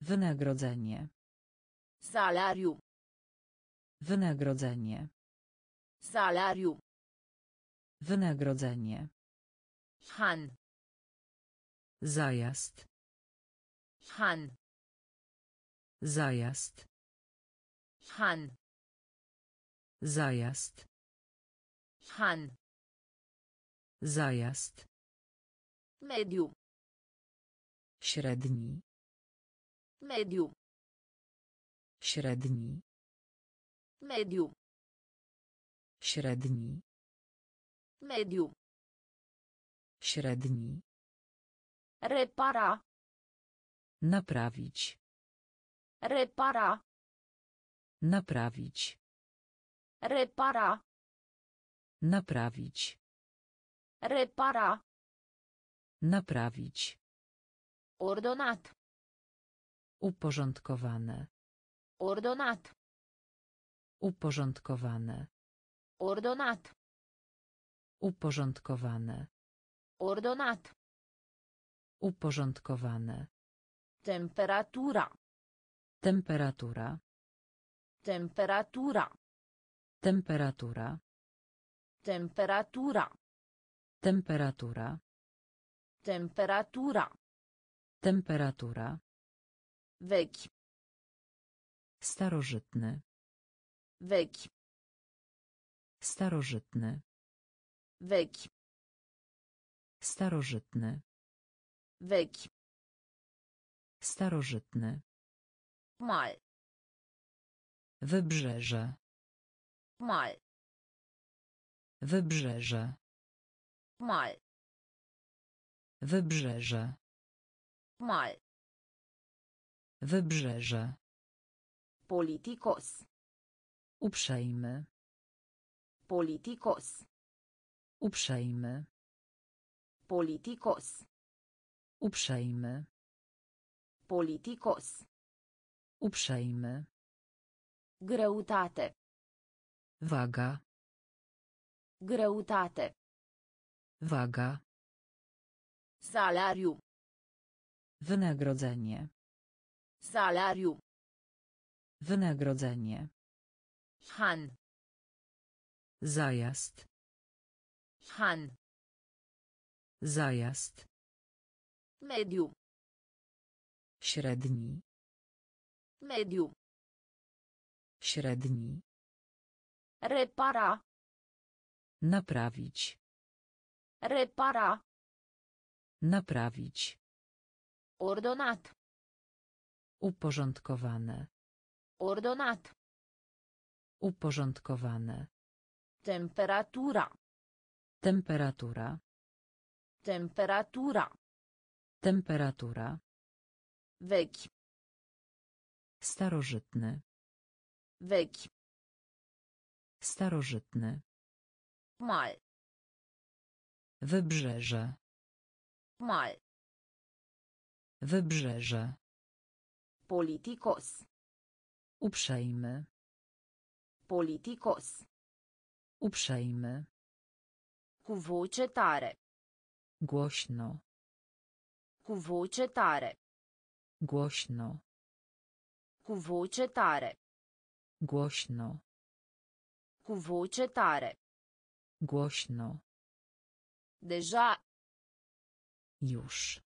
B: Wynagrodzenie.
A: Salariu.
B: Wynagrodzenie.
A: Salariu.
B: Wynagrodzenie.
A: Han.
B: Zajazd.
A: Han.
B: Zajazd.
A: Han.
B: Zajazd.
A: Han.
B: Zajazd.
A: Mediu.
B: Średni.
A: Mediu.
B: Średni.
A: Mediu.
B: Średni.
A: Mediu.
B: Średni.
A: Repara.
B: Naprawić.
A: Repara.
B: Naprawić.
A: Repara.
B: Naprawić.
A: Repara.
B: Naprawić.
A: Ordonat.
B: Uporządkowane.
A: Ordonat.
B: Uporządkowane.
A: Ordonat.
B: Uporządkowane.
A: Ordonat.
B: Uporządkowane.
A: Temperatura.
B: Temperatura.
A: Temperatura.
B: Temperatura.
A: Temperatura.
B: Temperatura.
A: Temperatura.
B: Temperatura.
A: Vechi.
B: Starożytny.
A: Vechi.
B: Starożytny.
A: Vechi.
B: Starożytny.
A: Vechi.
B: Starożytny.
A: Mal.
B: Wybrzeże.
A: Mal.
B: Wybrzeże.
A: Mal.
B: Wybrzeże.
A: Mal.
B: Wybrzeże.
A: Politicos.
B: Uprzejmy.
A: Politicos.
B: Uprzejmy.
A: Politicos.
B: Uprzejmy.
A: Politicos.
B: Uprzejmy.
A: Greutate.
B: Waga.
A: Greutate.
B: Waga.
A: Salariu.
B: Wynagrodzenie.
A: Salariu.
B: Wynagrodzenie.
A: Han.
B: Zajazd.
A: Han.
B: Zajazd.
A: Mediu.
B: Średni.
A: Mediu.
B: Średni.
A: Repara.
B: Naprawić.
A: Repara.
B: Naprawić.
A: Ordonat.
B: Uporządkowane.
A: Ordonat.
B: Uporządkowane.
A: Temperatura.
B: Temperatura.
A: Temperatura.
B: Temperatura.
A: Vechi.
B: Starożytny.
A: Vechi.
B: Starożytny.
A: Mal.
B: Wybrzeże.
A: Mal.
B: Wybrzeże.
A: Politicos.
B: Uprzejmy.
A: Politicos.
B: Uprzejmy.
A: Cu voce tare.
B: Głośno.
A: Cu voce tare.
B: Głośno.
A: Cu voce tare.
B: Głośno.
A: Cu voce tare.
B: Głośno.
A: Deja.
B: Już.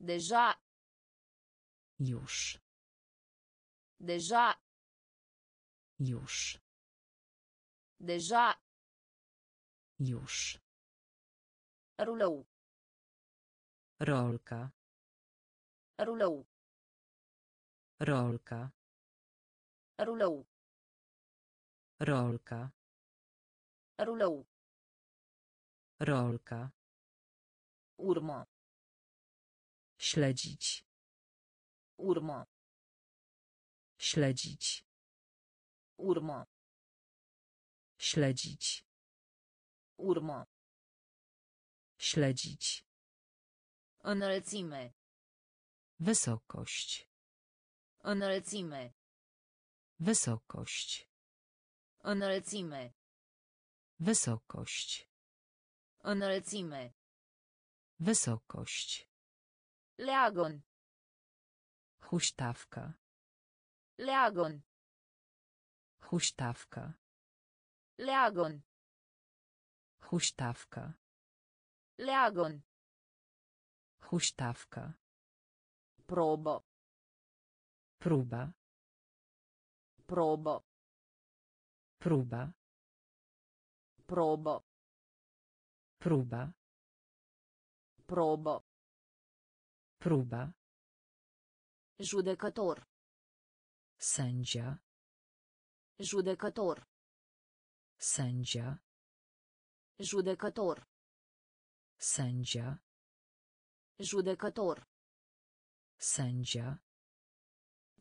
A: Deja.
B: Już.
A: Deja.
B: Już.
A: Deja.
B: Już.
A: Rulou.
B: Rolka.
A: Rulou.
B: Rolka.
A: Rulou.
B: Rolka.
A: Rulou.
B: Rolka.
A: Urmă.
B: Śledzić.
A: Urmă.
B: Śledzić.
A: Urmă.
B: Śledzić.
A: Urmă.
B: Śledzić.
A: Înălțime.
B: Wysokość.
A: Înălțime.
B: Wysokość.
A: Înălțime.
B: Wysokość.
A: Înălțime.
B: Wysokość.
A: Leagon.
B: Huśtawka.
A: Leagon.
B: Huśtawka.
A: Leagon.
B: Huśtawka.
A: Leagon.
B: Huśtawka.
A: Probă.
B: Próba.
A: Probă.
B: Próba.
A: Probă.
B: Próba.
A: Probă.
B: Próba.
A: Judecător.
B: Sędzia.
A: Judecător.
B: Sędzia.
A: Judecător.
B: Sędzia.
A: Judecător.
B: Sędzia.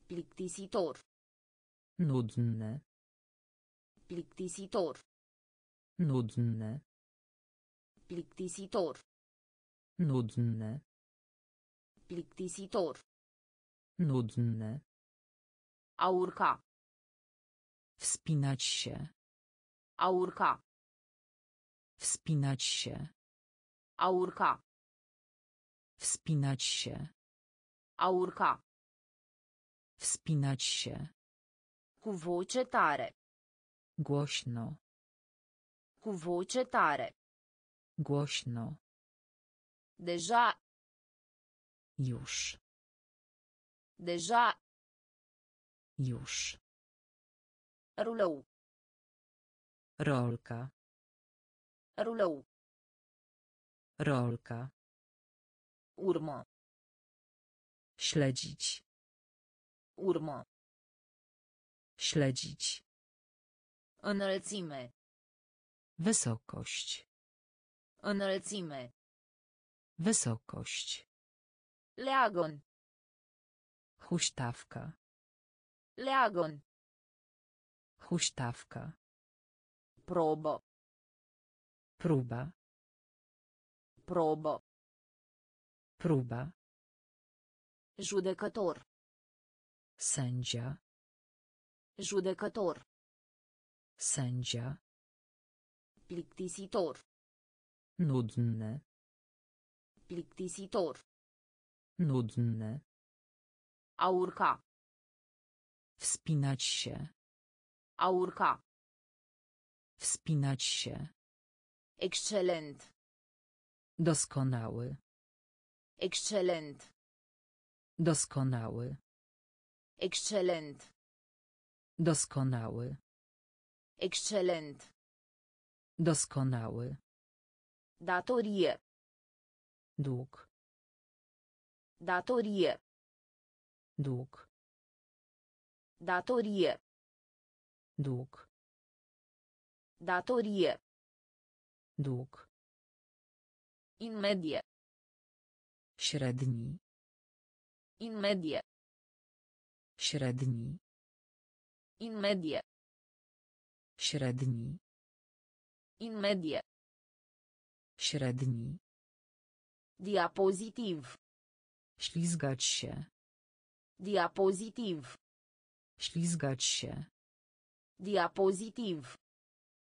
A: Plictisitor.
B: Nudny.
A: Plictisitor.
B: Nudny.
A: Plictisitor.
B: Nudny.
A: Plictisitor.
B: Nudny.
A: A urca.
B: Wspinać się.
A: A urca.
B: Wspinać się.
A: A urca.
B: Wspinać się.
A: A urca.
B: Wspinać się.
A: Cu voce tare.
B: Głośno.
A: Cu voce tare.
B: Głośno.
A: Deja.
B: Już.
A: Deja.
B: Już.
A: Rulou.
B: Rolka.
A: Rulou.
B: Rolka.
A: Urmă.
B: Śledzić.
A: Urmă.
B: Śledzić.
A: Înălțime.
B: Wysokość.
A: Înălțime.
B: Wysokość.
A: Leagon.
B: Huśtawka.
A: Leagon.
B: Huśtawka.
A: Probă.
B: Próba.
A: Probă.
B: Próba.
A: Judecător.
B: Sędzia.
A: Judecător.
B: Sędzia.
A: Plictisitor.
B: Nudne.
A: Plictisitor.
B: Nudne.
A: A urca.
B: Wspinać się.
A: A urca.
B: Wspinać się.
A: Excelent.
B: Doskonały.
A: Excelent.
B: Doskonały.
A: Excelent.
B: Doskonały.
A: Excelent.
B: Doskonały.
A: Datorie.
B: Dług.
A: Datorie.
B: Dług.
A: Datorie.
B: Dług.
A: Datorie.
B: Dług.
A: In medie.
B: Średni.
A: In medie.
B: Średni.
A: In medie.
B: Średni.
A: In medie.
B: Średni.
A: Diapozitiv.
B: Ślizgać się.
A: Diapozitiv.
B: Ślizgać się.
A: Diapozitiv.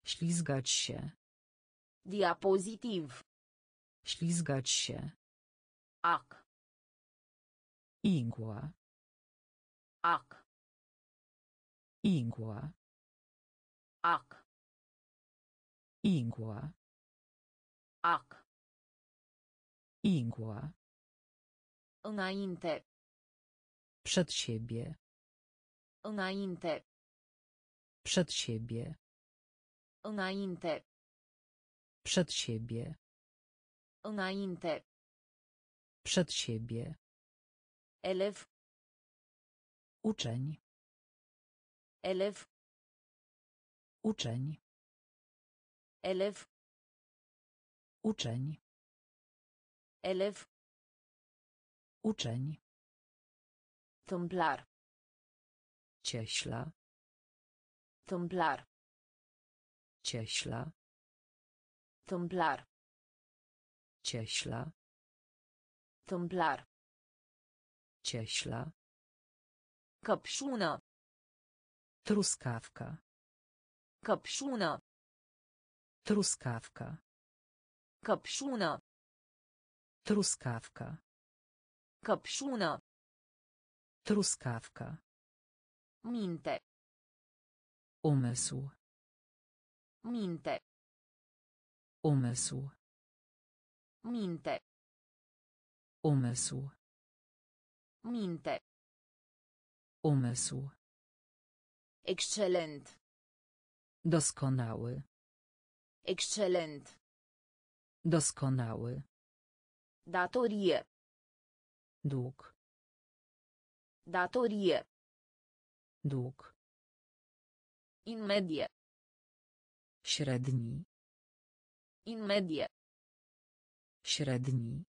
B: Ślizgać się.
A: Diapozitiv.
B: Ślizgać się.
A: Ac.
B: Igła.
A: Ac.
B: Igła.
A: Ac.
B: Igła.
A: Ac.
B: Igła.
A: Înainte.
B: Przed siebie.
A: Înainte.
B: Przed siebie.
A: Înainte.
B: Przed siebie.
A: Înainte.
B: Przed siebie.
A: Elev.
B: Uczeń.
A: Elev.
B: Uczeń.
A: Elev.
B: Uczeń.
A: Elev.
B: Uczeń.
A: Tâmplar.
B: Cieśla.
A: Tâmplar.
B: Cieśla.
A: Tâmplar.
B: Cieśla.
A: Tâmplar.
B: Cieśla.
A: Căpșună.
B: Truskawka.
A: Căpșună.
B: Truskawka.
A: Căpșună.
B: Truskawka.
A: Căpșună.
B: Truskawka.
A: Minte.
B: Umysł.
A: Minte.
B: Umysł.
A: Minte.
B: Umysł.
A: Minte.
B: Umysł.
A: Excelent.
B: Doskonały.
A: Excelent.
B: Doskonały.
A: Datorie.
B: Dług.
A: Datorie.
B: Dług.
A: In medie.
B: Średni.
A: In medie.
B: Średni.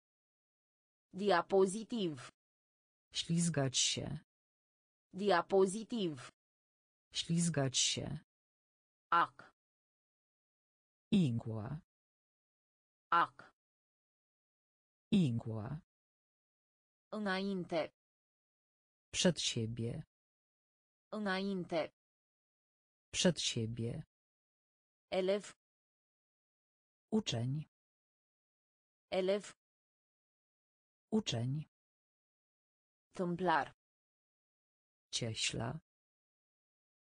A: Diapozitiv.
B: Ślizgać się.
A: Diapozitiv.
B: Ślizgać się.
A: Ac.
B: Igła.
A: Ac.
B: Igła.
A: Înainte.
B: Przed siebie.
A: Înainte.
B: Przed siebie.
A: Elev.
B: Uczeń.
A: Elev.
B: Uczeń.
A: Tâmplar.
B: Cieśla.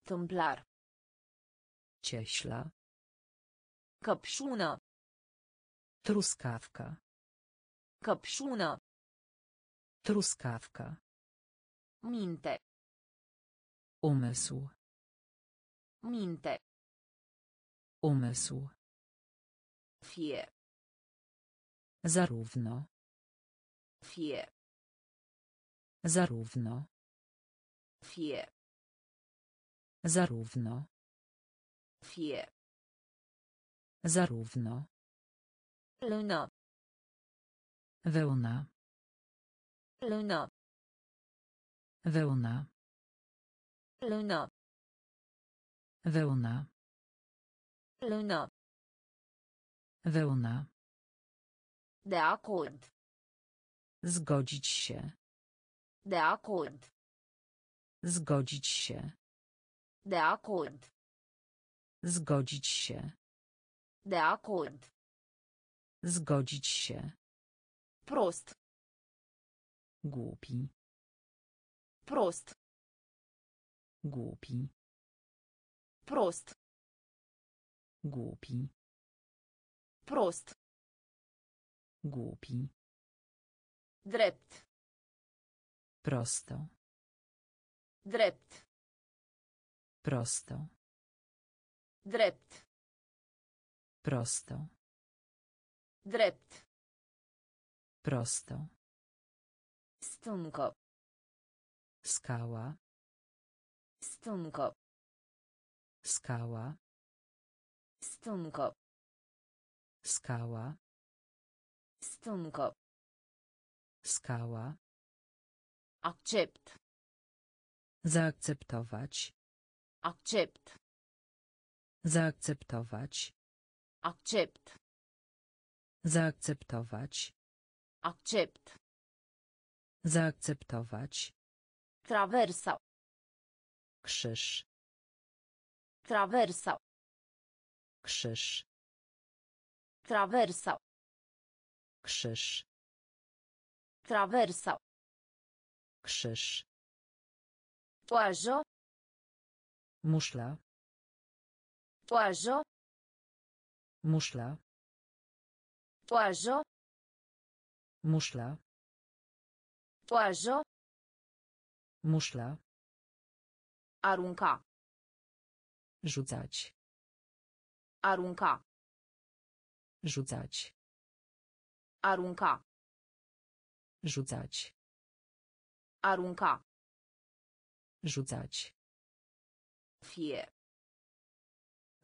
A: Tâmplar.
B: Cieśla.
A: Căpșună.
B: Truskawka.
A: Căpșună.
B: Truskawka.
A: Minte.
B: Umysł.
A: Minte.
B: Umysł.
A: Fie.
B: Zarówno.
A: Fie.
B: Zarówno.
A: Fie.
B: Zarówno.
A: Fie.
B: Zarówno.
A: Lună.
B: Wełna.
A: Lună.
B: Wełna.
A: Lună.
B: Wełna.
A: Lună.
B: Wełna.
A: De acord.
B: Zgodzić się.
A: De acord.
B: Zgodzić się.
A: De acord.
B: Zgodzić się.
A: De acord.
B: Zgodzić się.
A: Prost.
B: Głupi.
A: Prost.
B: Głupi.
A: Prost.
B: Głupi.
A: Prost.
B: Głupi.
A: Drept.
B: Prosto.
A: Drept.
B: Prosto.
A: Drept.
B: Prosto.
A: Drept.
B: Prosto.
A: Stâncă.
B: Skała.
A: Stâncă.
B: Skała.
A: Stâncă.
B: Skała.
A: Stâncă.
B: Skała.
A: Accept.
B: Zaakceptować.
A: Accept.
B: Zaakceptować.
A: Accept.
B: Zaakceptować.
A: Accept.
B: Zaakceptować.
A: Traversa.
B: Krzyż.
A: Traversa.
B: Krzyż.
A: Traversa.
B: Krzyż.
A: Traversa.
B: Krzyż.
A: Toażo.
B: Muszla.
A: Toażo.
B: Muszla.
A: Toażo.
B: Muszla.
A: Toażo.
B: Muszla.
A: Arunca.
B: Rzucać.
A: Arunca.
B: Rzucać.
A: Arunca.
B: Rzucać.
A: Arunca.
B: Rzucać.
A: Fie.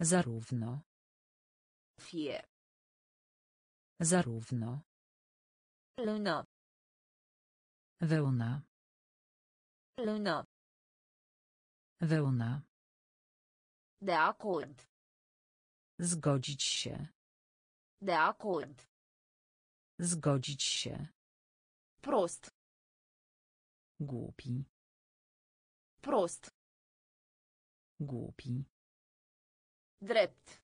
B: Zarówno.
A: Fie.
B: Zarówno.
A: Lună.
B: Wełna.
A: Lună.
B: Wełna.
A: De acord.
B: Zgodzić się.
A: De acord.
B: Zgodzić się.
A: Prost.
B: Głupi.
A: Prost.
B: Głupi.
A: Drept.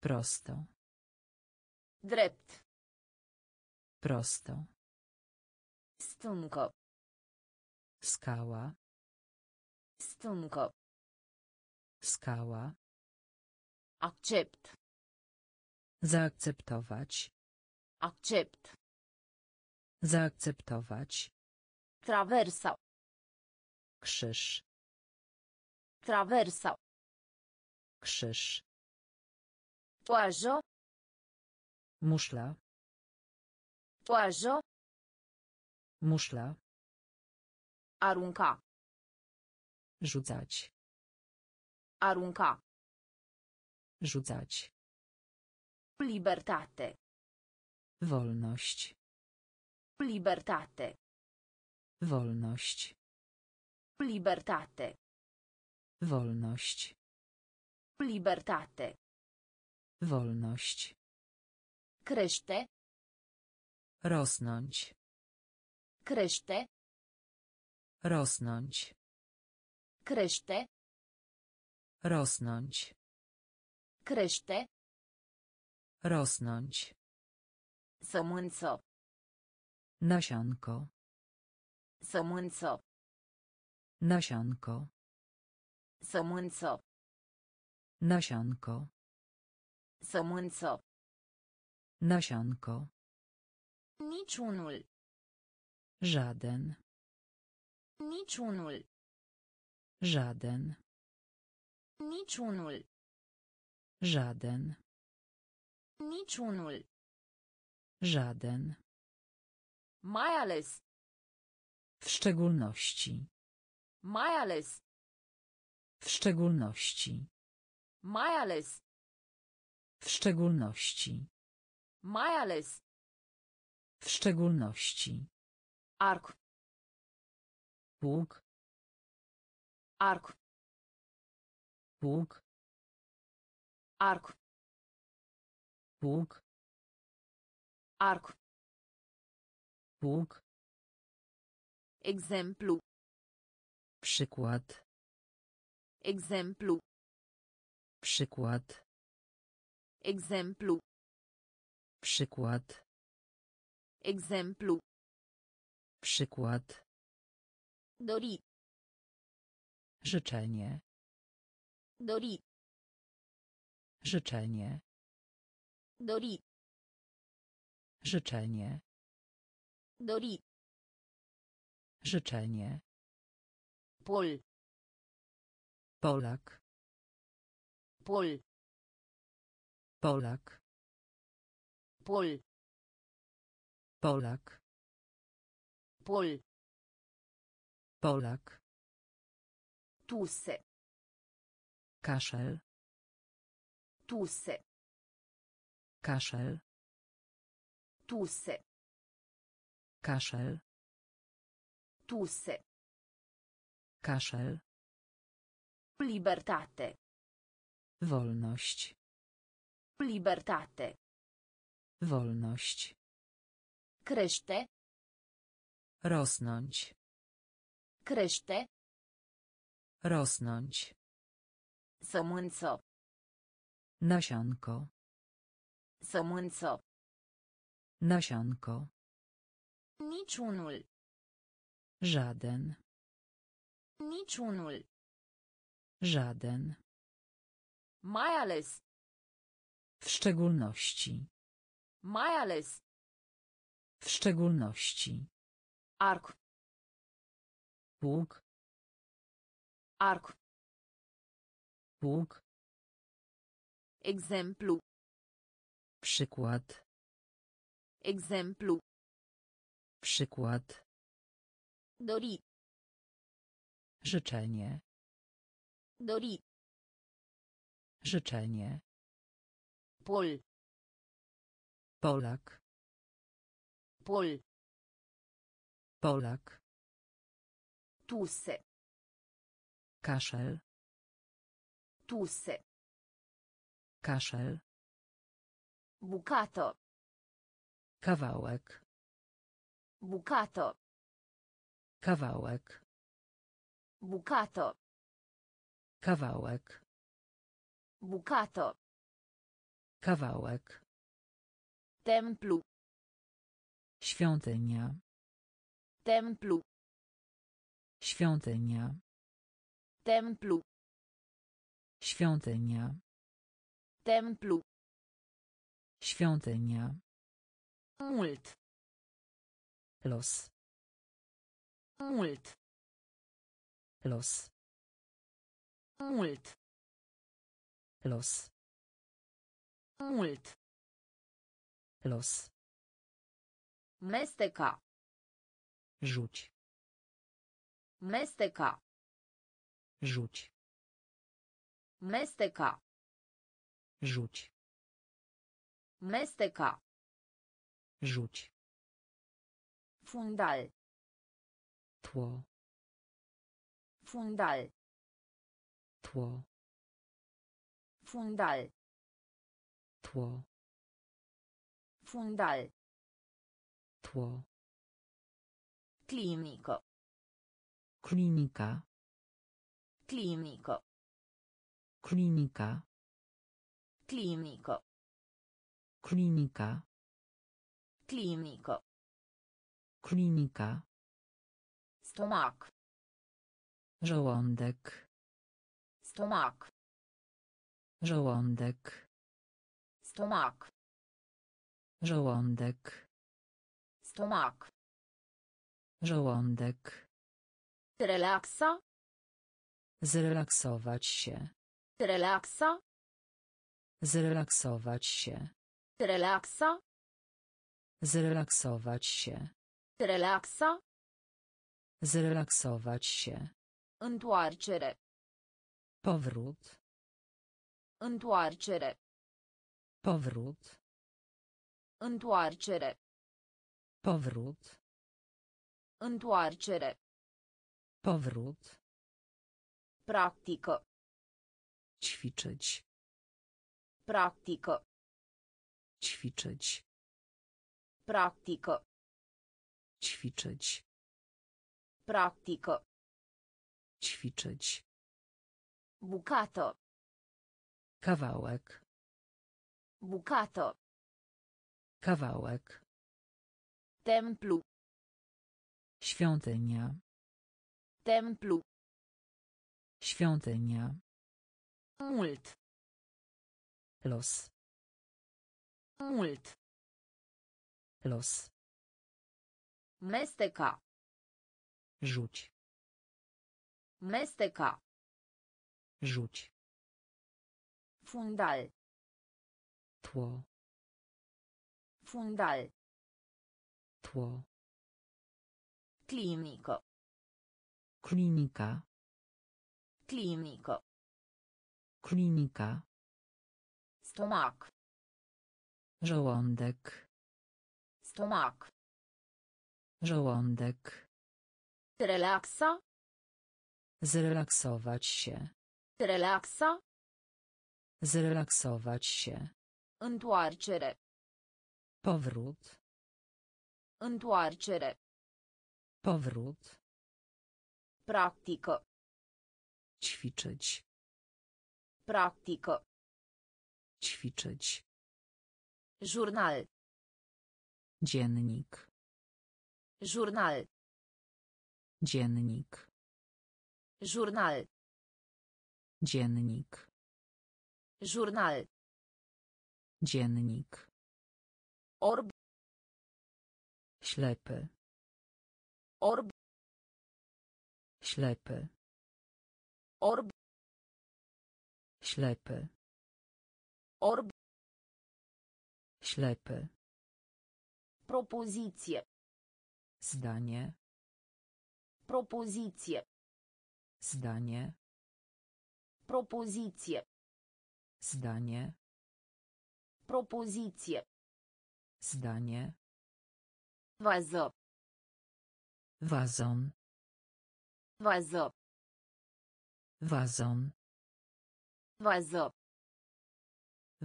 B: Prosto.
A: Drept.
B: Prosto.
A: Stâncă.
B: Skała.
A: Stâncă.
B: Skała.
A: Accept.
B: Zaakceptować.
A: Accept.
B: Zaakceptować.
A: Traversa.
B: Krzyż.
A: Traversa.
B: Krzyż.
A: Toażo.
B: Muszla.
A: Toażo.
B: Muszla.
A: Arunca.
B: Rzucać.
A: Arunca.
B: Rzucać.
A: Libertate.
B: Wolność.
A: Libertate.
B: Wolność.
A: Libertate.
B: Wolność.
A: Libertate.
B: Wolność.
A: Crește.
B: Rosnąć.
A: Crește.
B: Rosnąć.
A: Crește.
B: Rosnąć.
A: Crește.
B: Rosnąć.
A: Sămânță.
B: Nasionko.
A: Sămânță.
B: Nasionko.
A: Sămânță.
B: Nasionko.
A: Sămânță.
B: Nasionko.
A: Niciunul.
B: Żaden.
A: Niciunul.
B: Żaden.
A: Niciunul.
B: Żaden.
A: Niciunul.
B: Żaden.
A: Mai ales.
B: W szczególności.
A: Mai ales.
B: W szczególności.
A: Mai ales.
B: W szczególności.
A: Mai ales.
B: W szczególności.
A: Arc.
B: Łuk.
A: Arc.
B: Łuk.
A: Arc.
B: Łuk.
A: Arc.
B: Łuk.
A: Exemplu.
B: Przykład.
A: Exemplu.
B: Przykład.
A: Exemplu.
B: Przykład.
A: Exemplu.
B: Przykład.
A: Dori.
B: Życzenie.
A: Dori.
B: Życzenie.
A: Dori.
B: Życzenie.
A: Dori.
B: Życzenie.
A: Pol.
B: Polak.
A: Pol.
B: Polak.
A: Pol.
B: Polak.
A: Pol.
B: Polak.
A: Tusse.
B: Kaszel.
A: Tusse.
B: Kaszel.
A: Tusse.
B: Kaszel.
A: Tusse.
B: Kaszel.
A: Libertate.
B: Wolność.
A: Libertate.
B: Wolność.
A: Crește.
B: Rosnąć.
A: Crește.
B: Rosnąć.
A: Sămânță.
B: Nasionko.
A: Sămânță.
B: Nasionko.
A: Niciunul.
B: Żaden.
A: Niciunul.
B: Żaden.
A: Mai ales.
B: W szczególności.
A: Mai ales.
B: W szczególności.
A: Arc.
B: Łuk.
A: Arc.
B: Łuk.
A: Exemplu.
B: Przykład.
A: Exemplu.
B: Przykład.
A: Dori.
B: Życzenie.
A: Dori.
B: Życzenie.
A: Pol.
B: Polak.
A: Pol.
B: Polak.
A: Tusse.
B: Kaszel.
A: Tusse.
B: Kaszel.
A: Bucato.
B: Kawałek.
A: Bucato.
B: Kawałek.
A: Bucato.
B: Kawałek.
A: Bucato.
B: Kawałek.
A: Templu.
B: Świątynia.
A: Templu.
B: Świątynia.
A: Templu.
B: Świątynia.
A: Templu.
B: Świątynia.
A: Mult.
B: Los.
A: Mult.
B: Los.
A: Mult.
B: Los.
A: Mult.
B: Los.
A: Mesteca.
B: Rzuć.
A: Mesteca.
B: Rzuć.
A: Mesteca.
B: Rzuć.
A: Mesteca.
B: Rzuć.
A: Fundal.
B: Tło.
A: Fundal.
B: Tło.
A: Fundal.
B: Tło.
A: Fundal.
B: Tło.
A: Clinico.
B: Klinika.
A: Clinico.
B: Klinika.
A: Clinico.
B: Klinika.
A: Clinico.
B: Klinika.
A: Stomac.
B: Żołądek.
A: Stomac.
B: Żołądek.
A: Stomac.
B: Żołądek.
A: Stomac.
B: Żołądek.
A: Relaxa.
B: Zrelaksować się.
A: Relaxa.
B: Zrelaksować się.
A: Relaxa.
B: Zrelaksować się.
A: Relaxa.
B: Zrelaksować się.
A: Întoarcere.
B: Powrót.
A: Întoarcere.
B: Powrót.
A: Întoarcere.
B: Powrót.
A: Întoarcere.
B: Powrót.
A: Practică.
B: Ćwiczyć.
A: Practică.
B: Ćwiczyć.
A: Practică.
B: Ćwiczyć.
A: Practică.
B: Ćwiczyć.
A: Bucată.
B: Kawałek.
A: Bucată.
B: Kawałek.
A: Templu.
B: Świątynia.
A: Templu.
B: Świątynia.
A: Mult.
B: Los.
A: Mult.
B: Los.
A: Mesteca.
B: Rzuć.
A: Mesteca.
B: Rzuć.
A: Fundal.
B: Tło.
A: Fundal.
B: Tło.
A: Clinică.
B: Klinika.
A: Clinică.
B: Klinika.
A: Stomac.
B: Żołądek.
A: Stomac.
B: Żołądek.
A: Relaxa.
B: Zrelaksować się.
A: Relaxa.
B: Zrelaksować się.
A: Întoarcere.
B: Powrót.
A: Întoarcere.
B: Powrót.
A: Practică.
B: Ćwiczyć.
A: Practică.
B: Ćwiczyć.
A: Jurnal.
B: Dziennik.
A: Jurnal.
B: Dziennik.
A: Jurnal.
B: Dziennik.
A: Jurnal.
B: Dziennik.
A: Orb.
B: Ślepy.
A: Orb.
B: Ślepy.
A: Orb.
B: Ślepy.
A: Orb.
B: Ślepy.
A: Propoziție.
B: Zdanie.
A: Propoziție.
B: Zdanie.
A: Propoziție.
B: Zdanie.
A: Propoziție.
B: Zdanie.
A: Vază.
B: Wazon.
A: Vază.
B: Wazon.
A: Vază.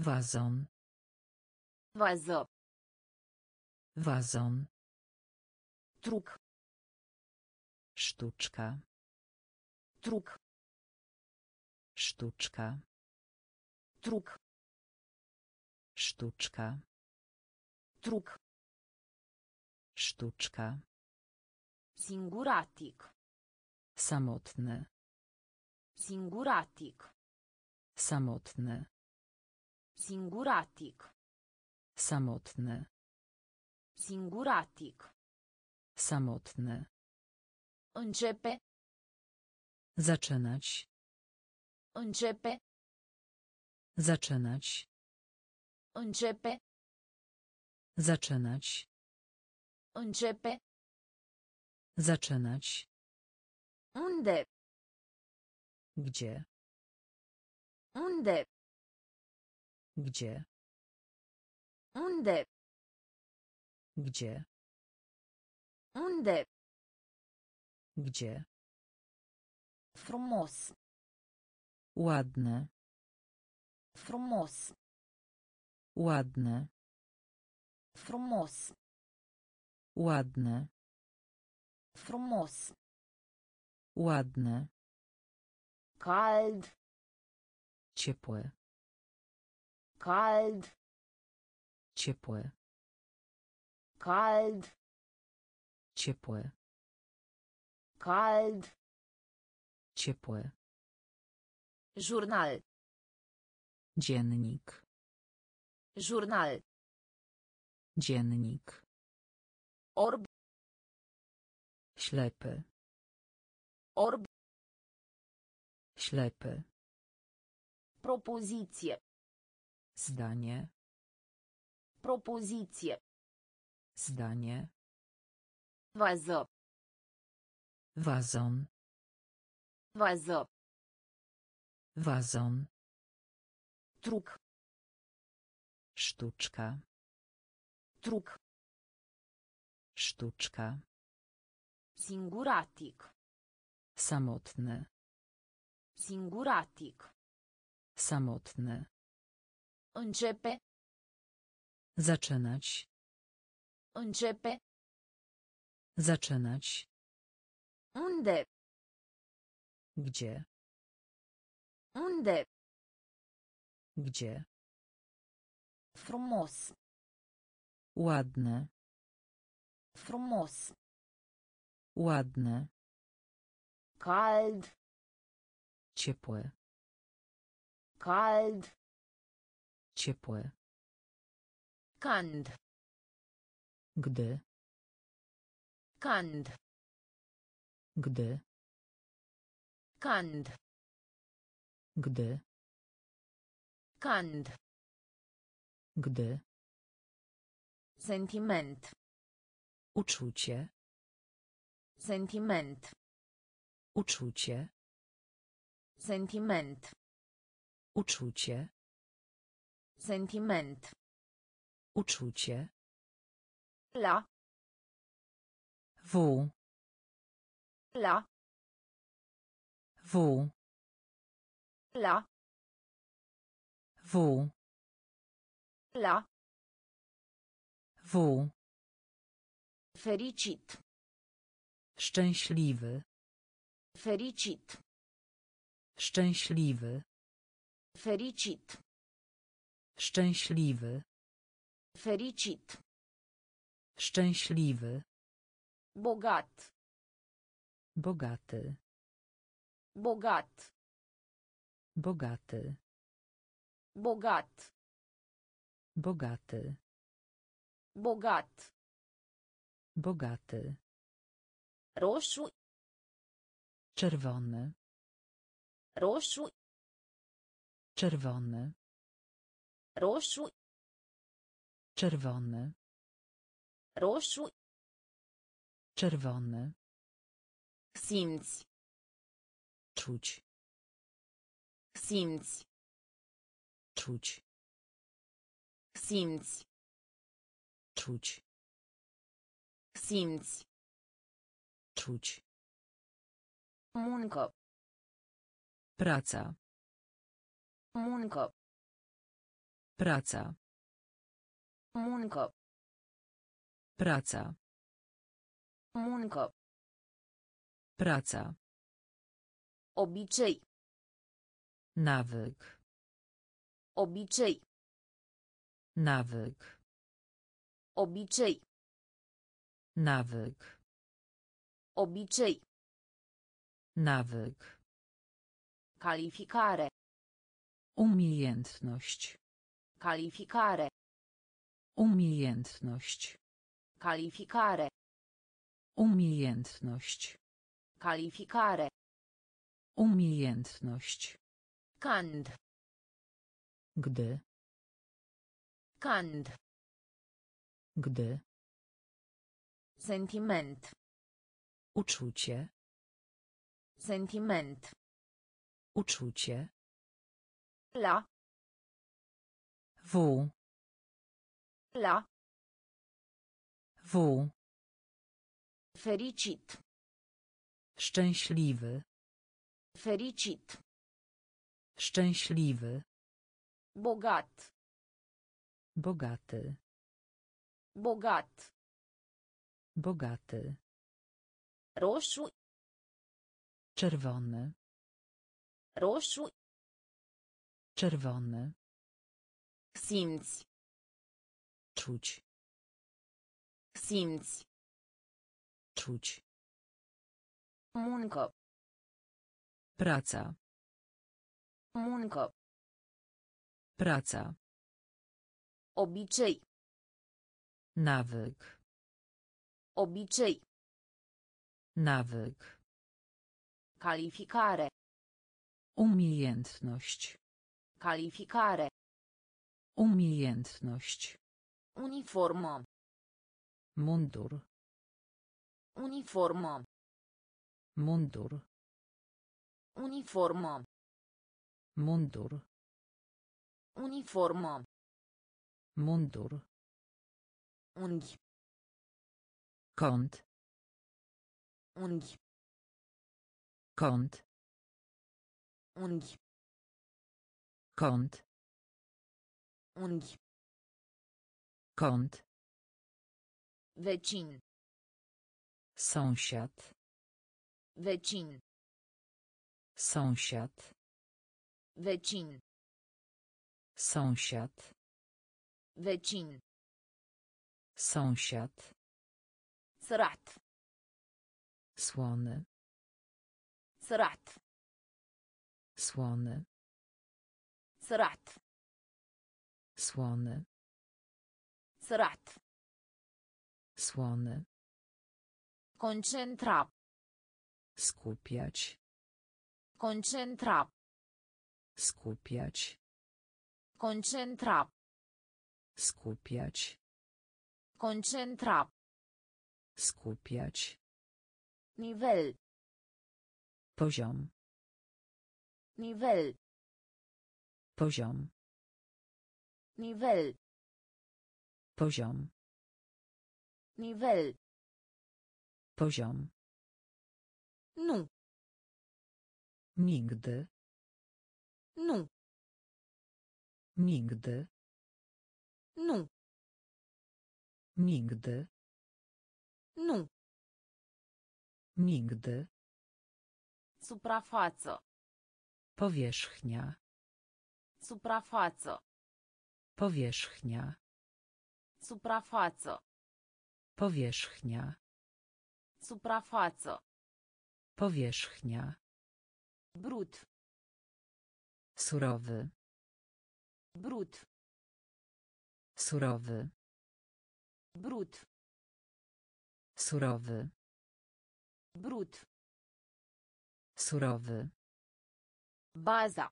B: Wazon. Wazon.
A: Truc.
B: Sztuczka.
A: Truc.
B: Sztuczka.
A: Truc.
B: Sztuczka.
A: Truc.
B: Sztuczka.
A: Singuratic.
B: Samotny.
A: Singuratic.
B: Samotny.
A: Singuratic.
B: Samotny.
A: Singuratic.
B: Samotny.
A: Începe.
B: Zaczynać.
A: Începe.
B: Zaczynać.
A: Începe.
B: Zaczynać.
A: Începe.
B: Zaczynać.
A: Unde?
B: Gdzie?
A: Unde?
B: Gdzie?
A: Unde?
B: Gdzie?
A: Unde?
B: Gdzie?
A: Frumos.
B: Ładne.
A: Frumos.
B: Ładne.
A: Frumos.
B: Ładne.
A: Frumos.
B: Ładne.
A: Cald.
B: Ciepłe.
A: Cald.
B: Ciepłe.
A: Cald.
B: Ciepłe.
A: Cald.
B: Ciepłe.
A: Jurnal.
B: Dziennik.
A: Jurnal.
B: Dziennik.
A: Orb.
B: Ślepy.
A: Orb.
B: Ślepy.
A: Propoziție.
B: Zdanie.
A: Propoziție.
B: Zdanie.
A: Vază.
B: Wazon.
A: Vază.
B: Wazon.
A: Truc.
B: Sztuczka.
A: Truc.
B: Sztuczka.
A: Singuratic.
B: Samotny.
A: Singuratic.
B: Samotny.
A: Începe.
B: Zaczynać.
A: Începe.
B: Zaczynać.
A: Unde?
B: Gdzie?
A: Unde?
B: Gdzie?
A: Frumos.
B: Ładne.
A: Frumos.
B: Ładne.
A: Cald.
B: Ciepłe.
A: Cald.
B: Ciepłe.
A: Cand.
B: Gdy.
A: Cand.
B: Gdy.
A: Cand.
B: Gdy.
A: Cand.
B: Gdy.
A: Sentiment.
B: Uczucie.
A: Sentiment.
B: Uczucie.
A: Sentiment.
B: Uczucie.
A: Sentiment.
B: Uczucie.
A: La.
B: W.
A: La.
B: W.
A: La.
B: W.
A: La.
B: W.
A: Fericit.
B: Szczęśliwy.
A: Fericit.
B: Szczęśliwy.
A: Fericit.
B: Szczęśliwy.
A: Fericit.
B: Szczęśliwy.
A: Bogat.
B: Bogaty.
A: Bogat.
B: Bogaty.
A: Bogat.
B: Bogaty.
A: Bogat.
B: Bogaty.
A: Roșu.
B: Czerwony.
A: Roșu.
B: Czerwony.
A: Roșu.
B: Czerwony.
A: Roșu.
B: Czerwony.
A: Simți.
B: Czuć.
A: Simți.
B: Czuć.
A: Simți.
B: Czuć.
A: Simți.
B: Czuć.
A: Muncă.
B: Praca.
A: Muncă.
B: Praca.
A: Muncă.
B: Praca.
A: Muncă.
B: Praca.
A: Obicei.
B: Nawyk.
A: Obicei.
B: Nawyk.
A: Obicei.
B: Nawyk.
A: Obicei.
B: Nawyk.
A: Calificare.
B: Umiejętność.
A: Calificare.
B: Umiejętność.
A: Calificare.
B: Umiejętność.
A: Calificare.
B: Umiejętność.
A: Cand.
B: Gdy.
A: Cand.
B: Gdy.
A: Sentiment.
B: Uczucie.
A: Sentiment.
B: Uczucie.
A: La.
B: W.
A: La.
B: W.
A: Fericit.
B: Szczęśliwy.
A: Fericit.
B: Szczęśliwy.
A: Bogat.
B: Bogaty.
A: Bogat.
B: Bogaty.
A: Roșu.
B: Czerwony.
A: Roșu.
B: Czerwony.
A: Simți.
B: Czuć.
A: Simți.
B: Czuć.
A: Muncă.
B: Praca.
A: Muncă.
B: Praca.
A: Obicei.
B: Nawyk.
A: Obicei.
B: Nawyk.
A: Calificare.
B: Umiejętność.
A: Calificare.
B: Umiejętność.
A: Uniformă.
B: Mundur.
A: Uniformă.
B: Mundur.
A: Uniformă.
B: Mundur.
A: Uniformă.
B: Mundur.
A: Unghi.
B: Kąt.
A: Unghi.
B: Kąt.
A: Unghi.
B: Kąt.
A: Unghi.
B: Kąt.
A: Wecin.
B: Sąsiad.
A: Wecin.
B: Sąsiad.
A: Wecin.
B: Sąsiad.
A: Wecin.
B: Sąsiad.
A: Srat.
B: Słony.
A: Srat.
B: Słony.
A: Srat.
B: Słony.
A: Sărat.
B: Słony.
A: Concentra.
B: Skupiać.
A: Concentra.
B: Skupiać.
A: Concentra.
B: Skupiać.
A: Concentra.
B: Skupiać.
A: Nivel.
B: Poziom.
A: Nivel.
B: Poziom.
A: Nivel.
B: Poziom.
A: Nivel.
B: Poziom.
A: Nu.
B: Nigdy.
A: Nu.
B: Nigdy.
A: Nu.
B: Nigdy.
A: Nu.
B: Nigdy.
A: Suprafață.
B: Powierzchnia.
A: Suprafață.
B: Powierzchnia.
A: Suprafață.
B: Powierzchnia.
A: Suprafață.
B: Powierzchnia.
A: Brut.
B: Surowy.
A: Brut.
B: Surowy.
A: Brut.
B: Surowy.
A: Brut.
B: Surowy.
A: Baza.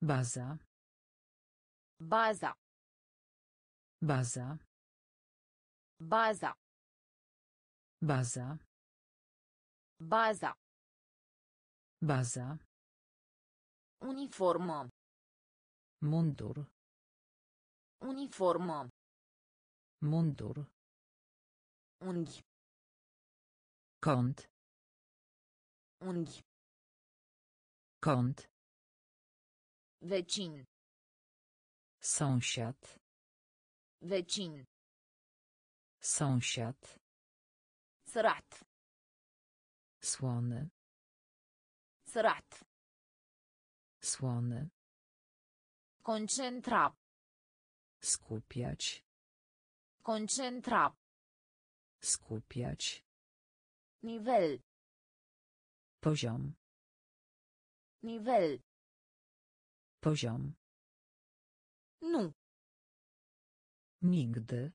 B: Baza.
A: Baza.
B: Baza.
A: Baza.
B: Baza.
A: Baza.
B: Baza.
A: Uniformă.
B: Mundur.
A: Uniformă.
B: Mundur.
A: Unghi.
B: Kąt.
A: Unghi.
B: Kąt.
A: Vecin.
B: Sąsiad.
A: Vecin.
B: Sąsiad.
A: Sărat.
B: Słony.
A: Sărat.
B: Słony.
A: Concentra.
B: Skupiać.
A: Concentra.
B: Skupiać.
A: Nivel.
B: Poziom.
A: Nivel.
B: Poziom.
A: Nu.
B: Nigdy.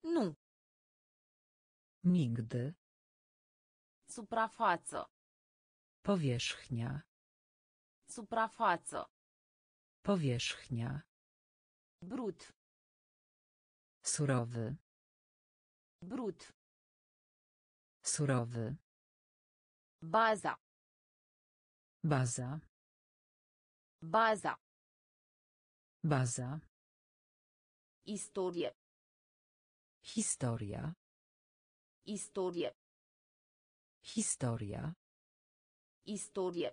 A: Nu.
B: Nigdy.
A: Suprafață.
B: Powierzchnia.
A: Suprafață.
B: Powierzchnia.
A: Brut.
B: Surowy.
A: Brut.
B: Surowy.
A: Baza.
B: Baza.
A: Baza.
B: Baza.
A: Historie.
B: Historia.
A: Historie.
B: Historia.
A: Historie.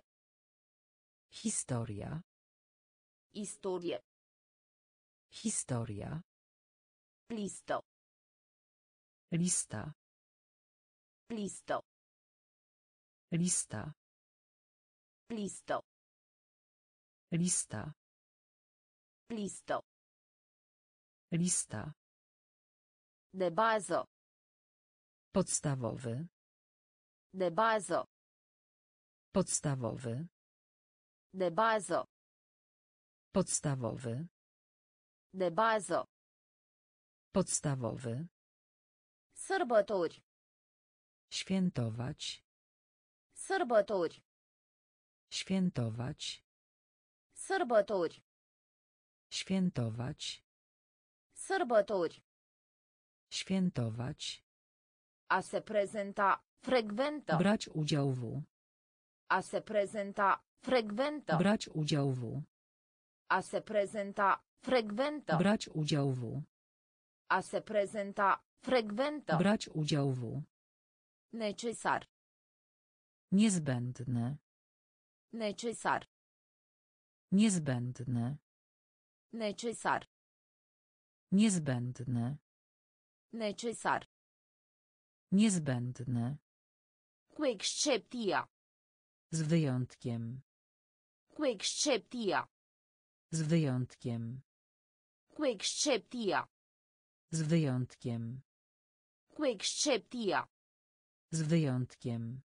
B: Historia.
A: Historie.
B: Historia.
A: Listo.
B: Lista.
A: Listo.
B: Lista.
A: Listo.
B: Lista.
A: Listo.
B: Lista.
A: De bază.
B: Podstawowy.
A: De bază.
B: Podstawowy.
A: De bază.
B: Podstawowy.
A: De bază.
B: Podstawowy.
A: Sărbători.
B: Świętować.
A: Sărbători.
B: Świętować.
A: Sărbători.
B: Świętować.
A: Sărbători.
B: Świętować.
A: A se prezenta. Frecventă.
B: Brać udział w.
A: A se prezenta. Frecventă.
B: Brać udział w.
A: A se prezenta. Frecventă.
B: Brać udział w.
A: A se prezenta. Frecventă.
B: Brać udział w.
A: Necesar.
B: Niezbędne.
A: Necesar.
B: Niezbędne.
A: Necesar.
B: Niezbędne.
A: Necesar.
B: Niezbędne.
A: Cu excepția.
B: Z wyjątkiem.
A: Cu excepția.
B: Z wyjątkiem.
A: Cu excepția.
B: Z wyjątkiem.
A: Cu excepția.
B: Z wyjątkiem.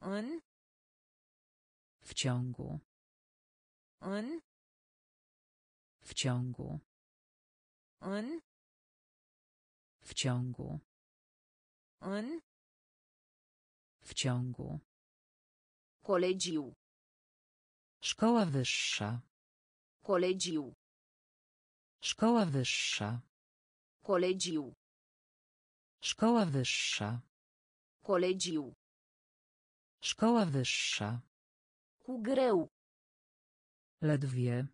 A: În.
B: W ciągu.
A: În.
B: W ciągu. W ciągu.
A: În.
B: W ciągu.
A: Colegiu.
B: Szkoła wyższa.
A: Colegiu.
B: Szkoła wyższa.
A: Colegiu.
B: Szkoła wyższa.
A: Colegiu.
B: Szkoła wyższa.
A: Cu greu.
B: Ledwie.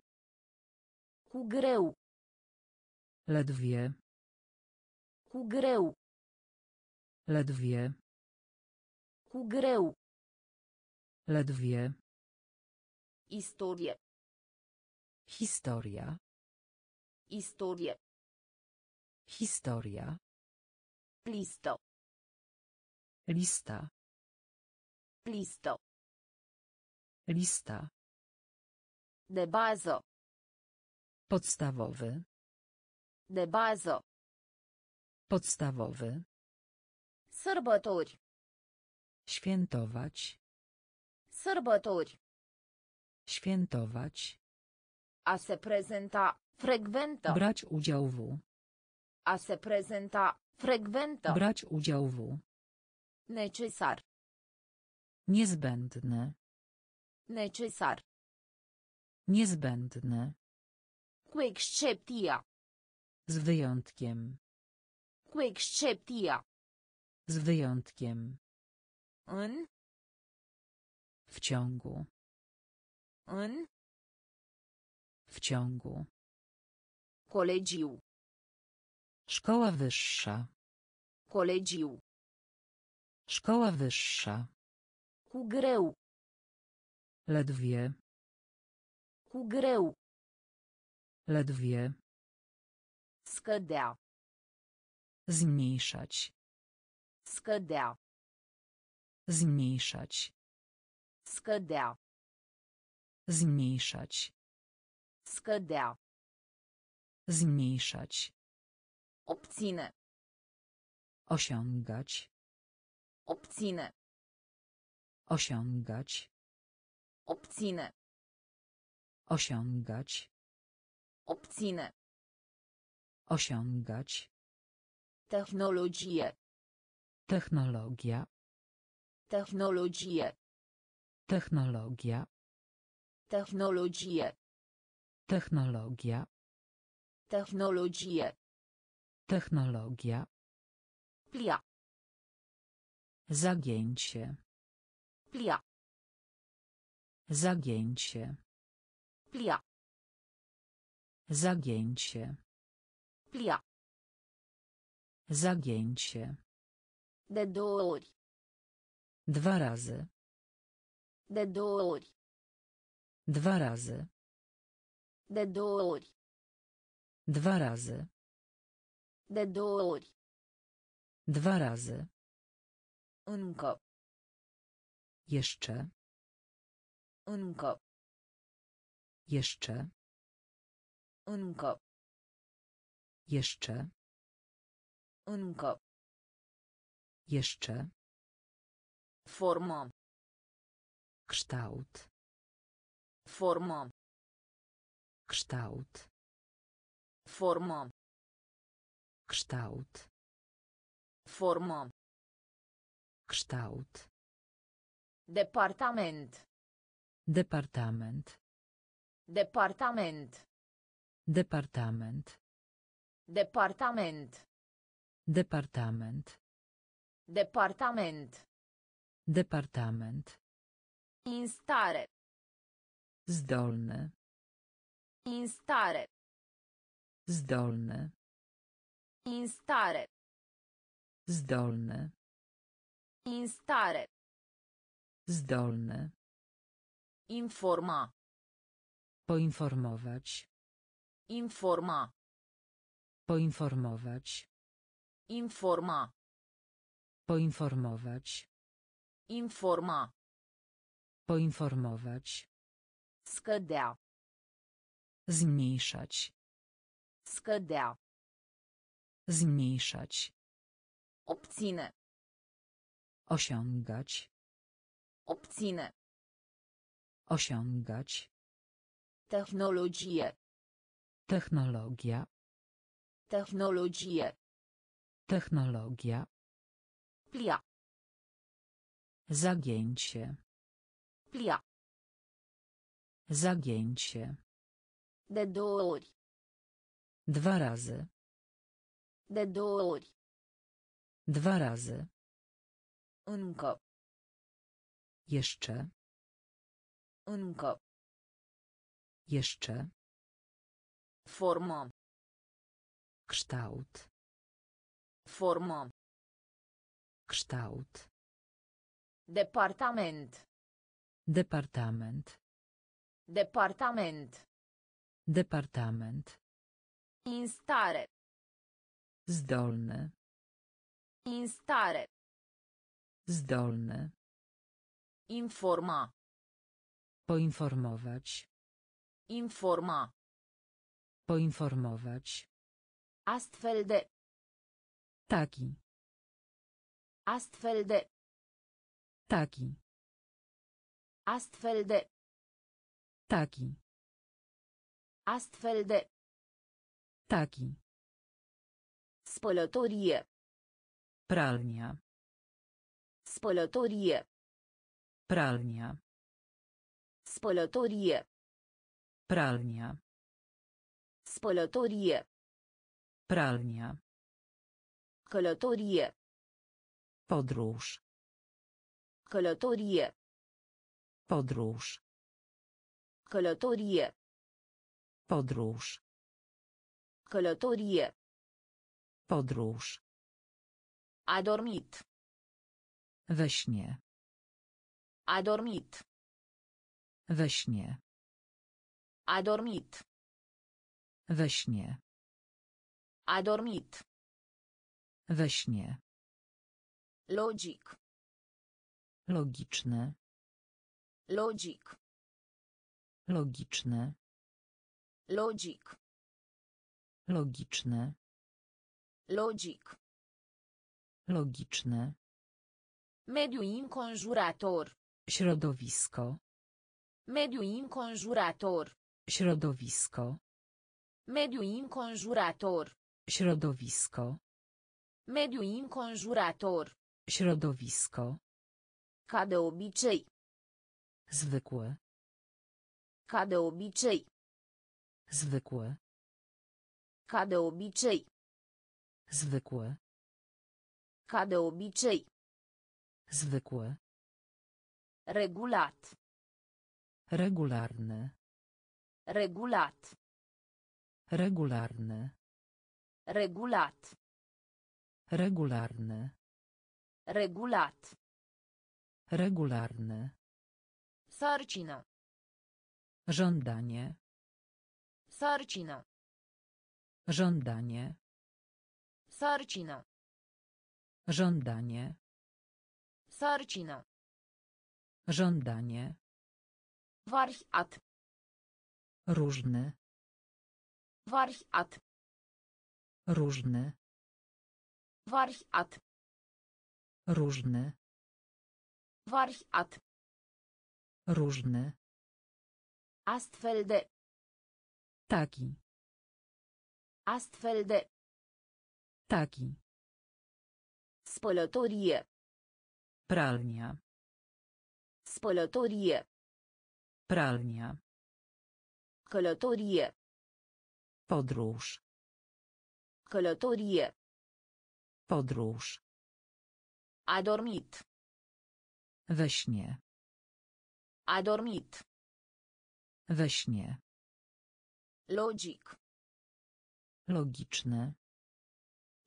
A: Cu greu.
B: Ledwie.
A: Cu greu.
B: Ledwie.
A: Cu greu.
B: Ledwie.
A: Istorie.
B: Historia.
A: Istorie.
B: Historia.
A: Listă.
B: Lista.
A: Listă.
B: Lista.
A: De bază.
B: Podstawowy.
A: De bază.
B: Podstawowy.
A: Sărbători.
B: Świętować.
A: Sărbători.
B: Świętować.
A: A se prezenta. Frecventă.
B: Brać udział w.
A: A se prezenta. Frecventă.
B: Brać udział w.
A: Necesar.
B: Niezbędne.
A: Necesar.
B: Niezbędne.
A: Cu excepția.
B: Z wyjątkiem.
A: Cu excepția.
B: Z wyjątkiem.
A: În.
B: W ciągu.
A: În.
B: W ciągu.
A: Colegiu.
B: Szkoła wyższa.
A: Colegiu.
B: Szkoła wyższa.
A: Cu greu.
B: Ledwie.
A: Cu greu.
B: Ledwie.
A: Scădea.
B: Zmniejszać.
A: Scădea.
B: Zmniejszać.
A: Scădea.
B: Zmniejszać.
A: Scădea.
B: Zmniejszać.
A: Obține.
B: Osiągać.
A: Obține.
B: Osiągać.
A: Obține.
B: Osiągać.
A: Obține.
B: Osiągać.
A: Technologie.
B: Technologia.
A: Technologie.
B: Technologia.
A: Technologie.
B: Technologia.
A: Technologie.
B: Technologia.
A: Plia.
B: Zagięcie.
A: Plia.
B: Zagięcie.
A: Plia.
B: Zagięcie.
A: Plia.
B: Zagięcie.
A: De două ori.
B: Dwa razy.
A: De două ori.
B: Dwa razy.
A: De două ori.
B: Dwa razy.
A: De două ori.
B: Dwa razy.
A: Încă.
B: Jeszcze.
A: Încă.
B: Jeszcze.
A: Încă.
B: Jeszcze.
A: Încă.
B: Jeszcze.
A: Formă.
B: Kształt.
A: Formă.
B: Kształt.
A: Formă.
B: Kształt.
A: Formă.
B: Kształt.
A: Departament.
B: Departament.
A: Departament.
B: Departament.
A: Departament.
B: Departament.
A: Departament.
B: Departament.
A: Instare.
B: Zdolny.
A: Instare.
B: Zdolny.
A: Instare.
B: Zdolny.
A: Instare.
B: Zdolny.
A: Informa.
B: Poinformować.
A: Informa.
B: Poinformować.
A: Informa.
B: Poinformować.
A: Informa.
B: Poinformować.
A: Scădea.
B: Zmniejszać.
A: Scădea.
B: Zmniejszać.
A: Obține.
B: Osiągać.
A: Obține.
B: Osiągać.
A: Technologie.
B: Technologia.
A: Technologie.
B: Technologia.
A: Plia.
B: Zagięcie.
A: Plia.
B: Zagięcie.
A: De două ori.
B: Dwa razy.
A: De două ori.
B: Dwa razy.
A: Încă.
B: Jeszcze.
A: Încă.
B: Jeszcze.
A: Formă.
B: Kształt.
A: Formă.
B: Kształt.
A: Departament.
B: Departament.
A: Departament.
B: Departament.
A: Instare.
B: Zdolny.
A: Instare.
B: Zdolny.
A: Informa.
B: Poinformować.
A: Informa.
B: Poinformować.
A: Astfel de.
B: Taki.
A: Astfel de.
B: Taki.
A: Astfel de.
B: Taki.
A: Astfel de.
B: Taki.
A: Spălătorie.
B: Pralnia.
A: Spălătorie.
B: Pralnia.
A: Spălătorie.
B: Pralnia.
A: Spălătorie.
B: Pralnia.
A: Călătorie.
B: Podróż.
A: Călătorie.
B: Podróż.
A: Călătorie.
B: Podróż.
A: Călătorie.
B: Podróż.
A: A dormit.
B: We śnie.
A: A dormit.
B: We śnie.
A: A dormit.
B: We śnie.
A: A dormit.
B: We śnie.
A: Logic.
B: Logiczne.
A: Logic.
B: Logiczne.
A: Logic.
B: Logiczne.
A: Logic.
B: Logiczne.
A: Mediu înconjurător.
B: Środowisko.
A: Mediu înconjurător.
B: Środowisko.
A: Mediu înconjurător.
B: Środowisko.
A: Mediu înconjurător.
B: Środowisko.
A: Ca de obicei.
B: Zwykłe.
A: Ca de obicei.
B: Zwykłe.
A: Ca de obicei.
B: Zwykłe.
A: Ca de obicei.
B: Zwykłe.
A: Regulat.
B: Regularny.
A: Regulat.
B: Regularny.
A: Regulat.
B: Regularny.
A: Regulat.
B: Regularny.
A: Sarcină.
B: Żądanie.
A: Sarcină.
B: Żądanie.
A: Sarcină.
B: Żądanie.
A: Sarcină.
B: Żądanie.
A: Variat.
B: Różny.
A: Variat.
B: Różny.
A: Variat.
B: Różny.
A: Variat.
B: Różny.
A: Astfel de.
B: Taki.
A: Astfel de.
B: Taki.
A: Spălătorie.
B: Pralnia.
A: Spălătorie. Călătorie.
B: Podróż.
A: A dormit.
B: We śnie.
A: A dormit.
B: We śnie.
A: Logic.
B: Logiczne.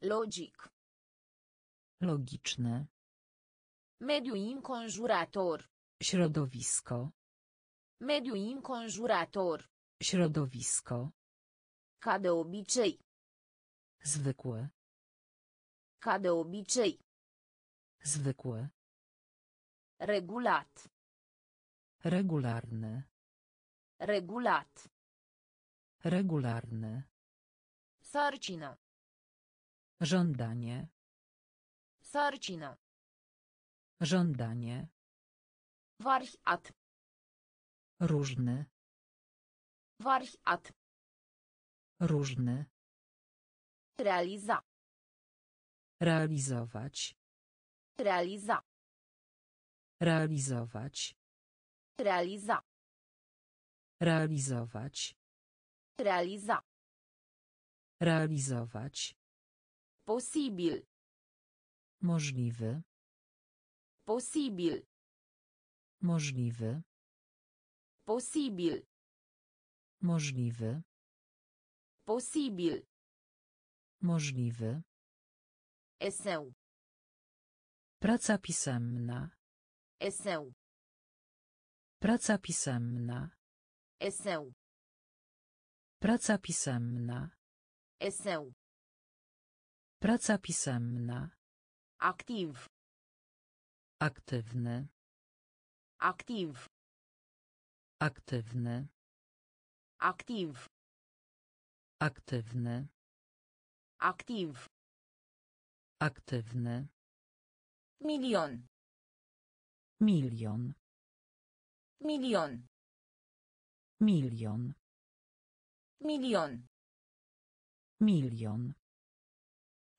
A: Logic.
B: Logiczne.
A: Mediu înconjurător.
B: Środowisko.
A: Mediu înconjurător.
B: Środowisko.
A: Ca de obicei.
B: Zwykły.
A: Ca de obicei.
B: Zwykły.
A: Regulat.
B: Regularny.
A: Regulat.
B: Regularny.
A: Sarcina.
B: Żądanie.
A: Sarcina.
B: Żądanie.
A: Warchat.
B: Różny.
A: Warchat.
B: Różny.
A: Realiza.
B: Realizować.
A: Realiza.
B: Realizować.
A: Realiza.
B: Realizować.
A: Realiza.
B: Realizować.
A: Posibil.
B: Możliwy.
A: Posibil.
B: Możliwy.
A: Posibil.
B: Możliwy.
A: Posibil.
B: Możliwy.
A: Eseu.
B: Praca pisemna.
A: Eseu.
B: Praca pisemna.
A: Eseu.
B: Praca pisemna.
A: Eseu.
B: Praca pisemna.
A: Activ.
B: Aktywny.
A: Activ.
B: Aktywny.
A: Activ.
B: Aktywny.
A: Activ.
B: Aktywny.
A: Milion.
B: Milion.
A: Milion.
B: Milion.
A: Milion.
B: Milion.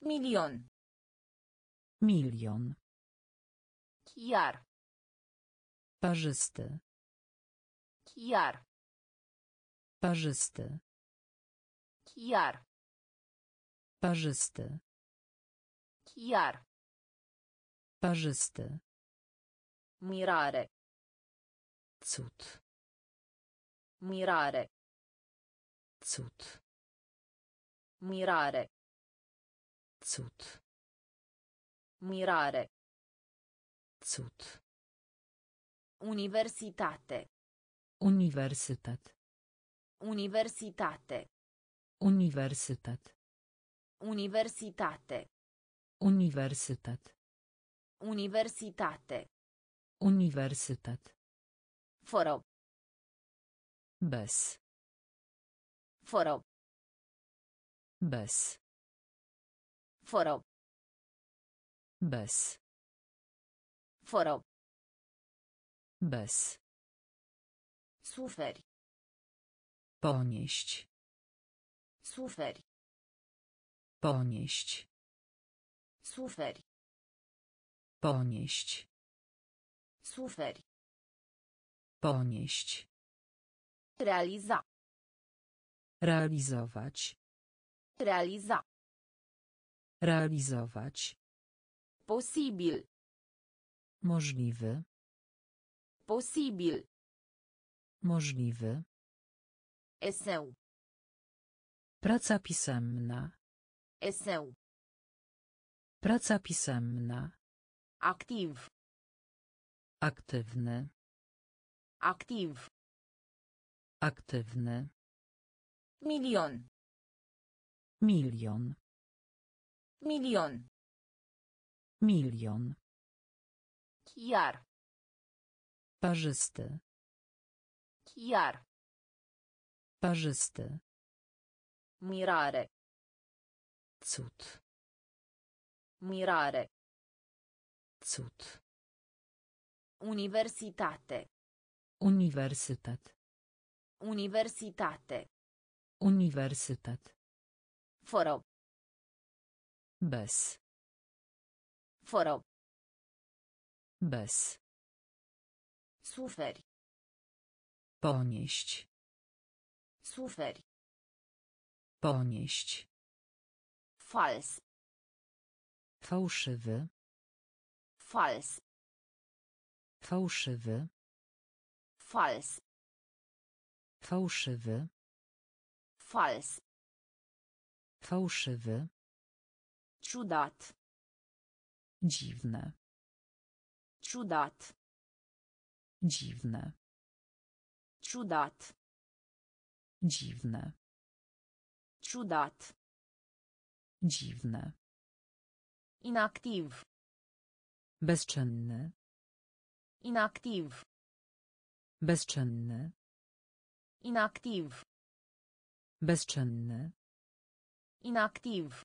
A: Milion.
B: Milion.
A: Chiar.
B: Parzysty.
A: Chiar.
B: Parzysty.
A: Chiar.
B: Parzysty.
A: Chiar.
B: Parzysty.
A: Mirare.
B: Cud.
A: Mirare.
B: Cud.
A: Mirare.
B: Cud.
A: Mirare.
B: Cud.
A: Universitate.
B: Uniwersytet.
A: Universitate.
B: Uniwersytet.
A: Universitate.
B: Uniwersytet.
A: Universitate.
B: Uniwersytet.
A: Fără.
B: Bez.
A: Fără.
B: Bez.
A: Fără.
B: Bez.
A: Fără.
B: Bez.
A: Suferi.
B: Ponieść.
A: Suferi.
B: Ponieść.
A: Suferi.
B: Ponieść.
A: Suferi.
B: Ponieść.
A: Realiza.
B: Realizować.
A: Realiza.
B: Realizować.
A: Posibil.
B: Możliwy.
A: Posibil.
B: Możliwy.
A: Eseu.
B: Praca pisemna.
A: Eseu.
B: Praca pisemna.
A: Activ.
B: Aktywny.
A: Activ.
B: Aktywny.
A: Milion.
B: Milion.
A: Milion.
B: Milion.
A: Chiar.
B: Parzysty.
A: Chiar.
B: Parzysty.
A: Mirare.
B: Cud.
A: Mirare.
B: Cud.
A: Universitate.
B: Uniwersytet.
A: Universitate.
B: Uniwersytet.
A: Fără.
B: Bez.
A: Fără.
B: Bez.
A: Suferi.
B: Ponieść.
A: Suferi.
B: Ponieść.
A: Fals.
B: Fałszywy.
A: Fals.
B: Fałszywy.
A: Fals.
B: Fałszywy.
A: Fals.
B: Fałszywy.
A: Ciudat.
B: Dziwne.
A: Ciudat.
B: Dziwne.
A: Ciudat.
B: Dziwne.
A: Ciudat.
B: Dziwne.
A: Inactiv.
B: Bezczynny.
A: Inactiv.
B: Bezczynny.
A: Inactiv.
B: Bezczynny.
A: Inactiv.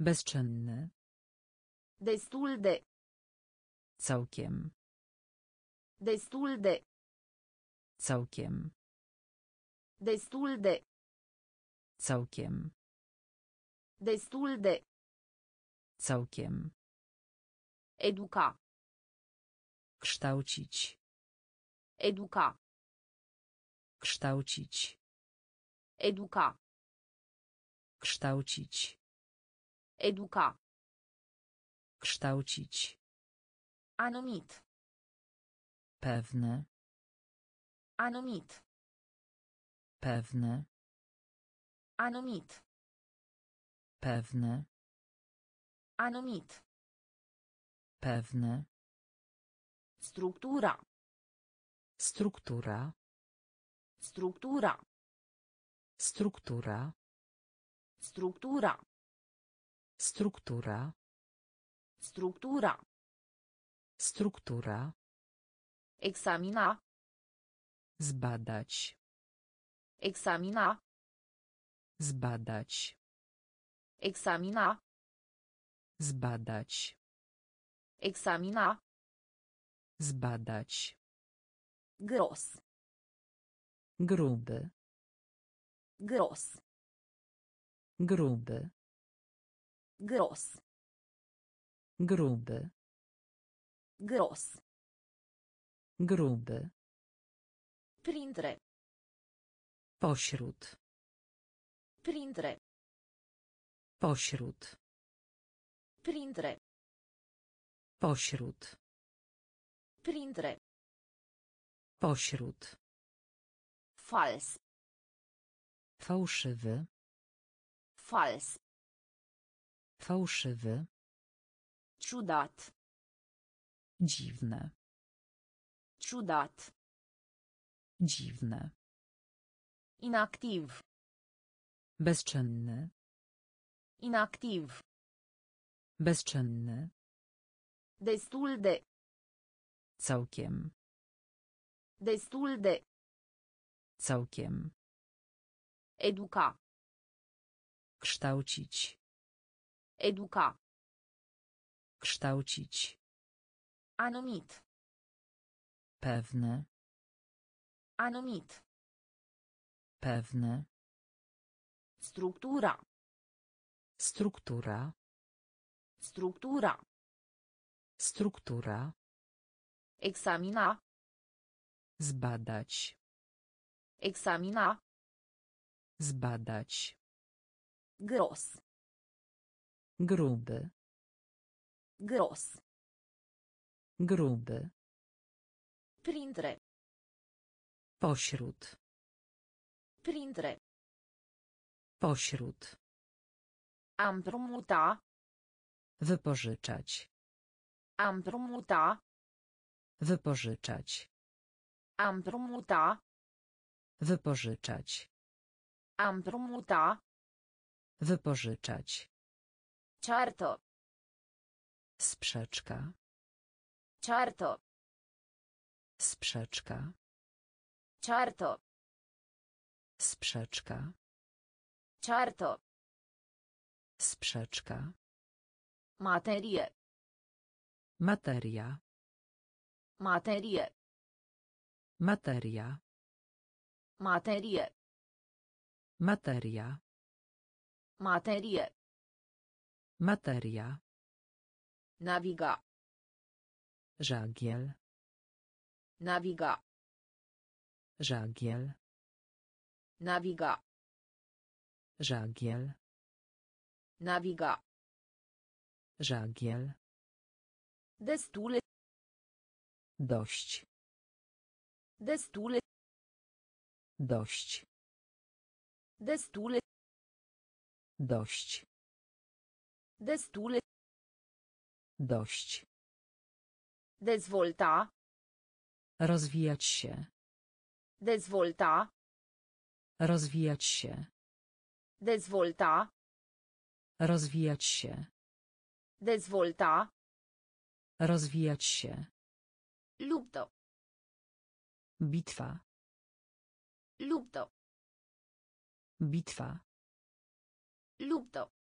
B: Bezczynny.
A: Destul de.
B: Całkiem.
A: Destul de.
B: Całkiem.
A: Destul de.
B: Całkiem.
A: Destul de.
B: Całkiem.
A: Educa.
B: Kształcić.
A: Educa.
B: Kształcić.
A: Educa.
B: Kształcić.
A: Educa.
B: Kształcić.
A: Anumit.
B: Pewny.
A: Anumit.
B: Pewny.
A: Anumit.
B: Pewny.
A: Anumit.
B: Pewny.
A: Structura.
B: Struktura.
A: Structura.
B: Struktura.
A: Structura.
B: Struktura.
A: Structura.
B: Struktura.
A: Examina.
B: Zbadać.
A: Examina.
B: Zbadać.
A: Examina.
B: Zbadać.
A: Examina.
B: Zbadać.
A: Gros.
B: Gruby.
A: Gros.
B: Gruby.
A: Gros.
B: Gruby.
A: Gros.
B: Gruby.
A: Printre.
B: Pośród.
A: Printre.
B: Pośród.
A: Printre.
B: Pośród.
A: Printre.
B: Pośród.
A: Fals.
B: Fałszywy.
A: Fals.
B: Fałszywy.
A: Ciudat.
B: Dziwne.
A: Ciudat.
B: Dziwne.
A: Inactiv.
B: Bezczynny.
A: Inactiv.
B: Bezczynny.
A: Destul de.
B: Całkiem.
A: Destul de.
B: Całkiem.
A: Educa.
B: Kształcić.
A: Educa.
B: Kształcić.
A: Anumit.
B: Pewny.
A: Anumit.
B: Pewny.
A: Structura.
B: Struktura.
A: Structura.
B: Struktura.
A: Examina.
B: Zbadać.
A: Examina.
B: Zbadać.
A: Gros.
B: Gruby.
A: Gros.
B: Gruby.
A: Printre.
B: Pośród.
A: Printre.
B: Pośród.
A: Am drumuta.
B: Wypożyczać.
A: Am drumuta.
B: Wypożyczać.
A: Am drumuta.
B: Wypożyczać.
A: Am drumuta.
B: Wypożyczać.
A: Certo.
B: Sprzeczka.
A: Certo.
B: Sprzeczka.
A: Certo.
B: Sprzeczka.
A: Certo.
B: Sprzeczka.
A: Materie.
B: Materia.
A: Materie.
B: Materia.
A: Materie.
B: Materia.
A: Materie.
B: Materia.
A: Naviga.
B: Żagiel.
A: Naviga.
B: Żagiel.
A: Naviga.
B: Żagiel.
A: Naviga.
B: Żagiel.
A: Destul.
B: Dość.
A: Destul.
B: Dość.
A: Destul.
B: Dość.
A: Destul.
B: Dość.
A: Dezvolta.
B: Rozwijać się.
A: Dezvolta.
B: Rozwijać się.
A: Dezvolta.
B: Rozwijać się.
A: Dezvolta.
B: Rozwijać się.
A: Lupto.
B: Bitwa.
A: Lupto.
B: Bitwa.
A: Lupto.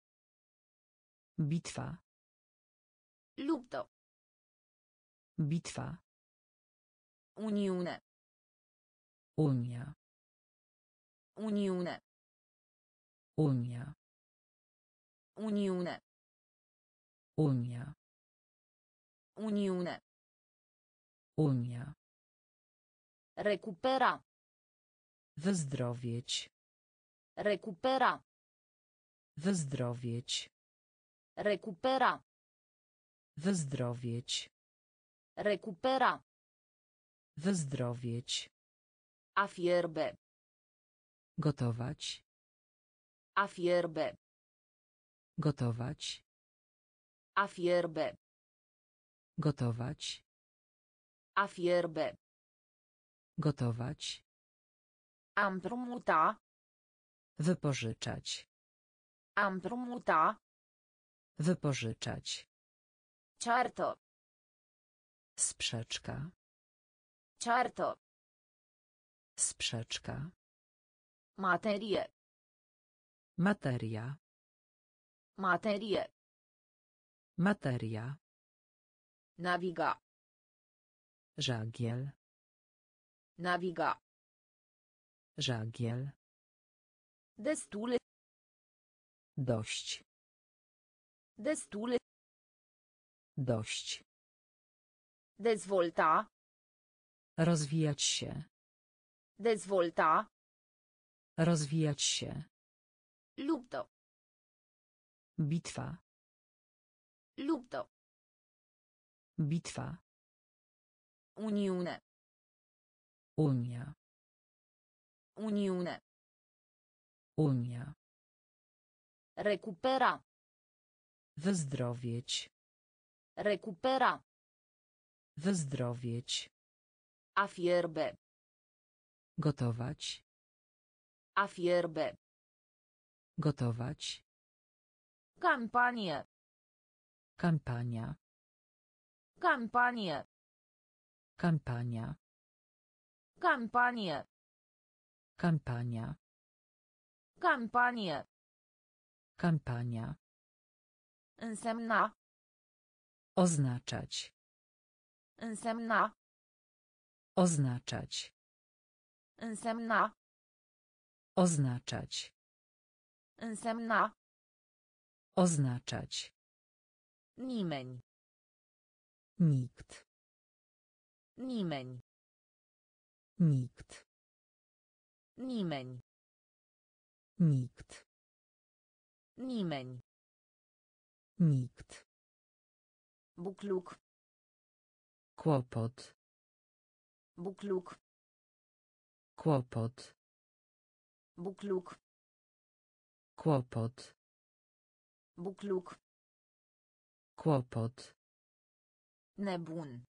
B: Bitwa.
A: Lupto.
B: Bitwa.
A: Uniune.
B: Unia.
A: Uniune.
B: Unia.
A: Uniune.
B: Unia.
A: Uniune.
B: Unia.
A: Recupera.
B: Wyzdrowieć.
A: Recupera.
B: Wyzdrowieć.
A: Recupera.
B: Wyzdrowieć.
A: Recupera.
B: Wyzdrowieć.
A: A fierbe.
B: Gotować.
A: A fierbe.
B: Gotować.
A: A fierbe.
B: Gotować.
A: A fierbe.
B: Gotować.
A: A împrumuta.
B: Wypożyczać.
A: A împrumuta.
B: Wypożyczać.
A: Certo.
B: Sprzeczka.
A: Certo.
B: Sprzeczka.
A: Materie.
B: Materia.
A: Materie.
B: Materia.
A: Naviga.
B: Żagiel.
A: Naviga.
B: Żagiel.
A: Destul.
B: Dość.
A: Destul.
B: Dość.
A: Dezvolta.
B: Rozwijać się.
A: Dezvolta.
B: Rozwijać się.
A: Lupto.
B: Bitwa.
A: Lupto.
B: Bitwa.
A: Uniune.
B: Unia.
A: Uniune.
B: Unia.
A: Recupera.
B: Wyzdrowieć.
A: Recupera.
B: Wyzdrowieć.
A: A fierbe.
B: Gotować.
A: A fierbe.
B: Gotować.
A: Campanie.
B: Kampania.
A: Campanie.
B: Kampania.
A: Campanie.
B: Kampania.
A: Campanie.
B: Kampania.
A: Însemna.
B: Oznaczać.
A: Însemna.
B: Oznaczać.
A: Însemna.
B: Oznaczać.
A: Însemna.
B: Oznaczać.
A: Nimeni.
B: Nikt.
A: Nimeni.
B: Nikt.
A: Nimeni.
B: Nikt.
A: Nimeni.
B: Nikt.
A: Bucluc.
B: Kłopot.
A: Bucluc.
B: Kłopot.
A: Bucluc.
B: Kłopot.
A: Bucluc.
B: Kłopot.
A: Nebun.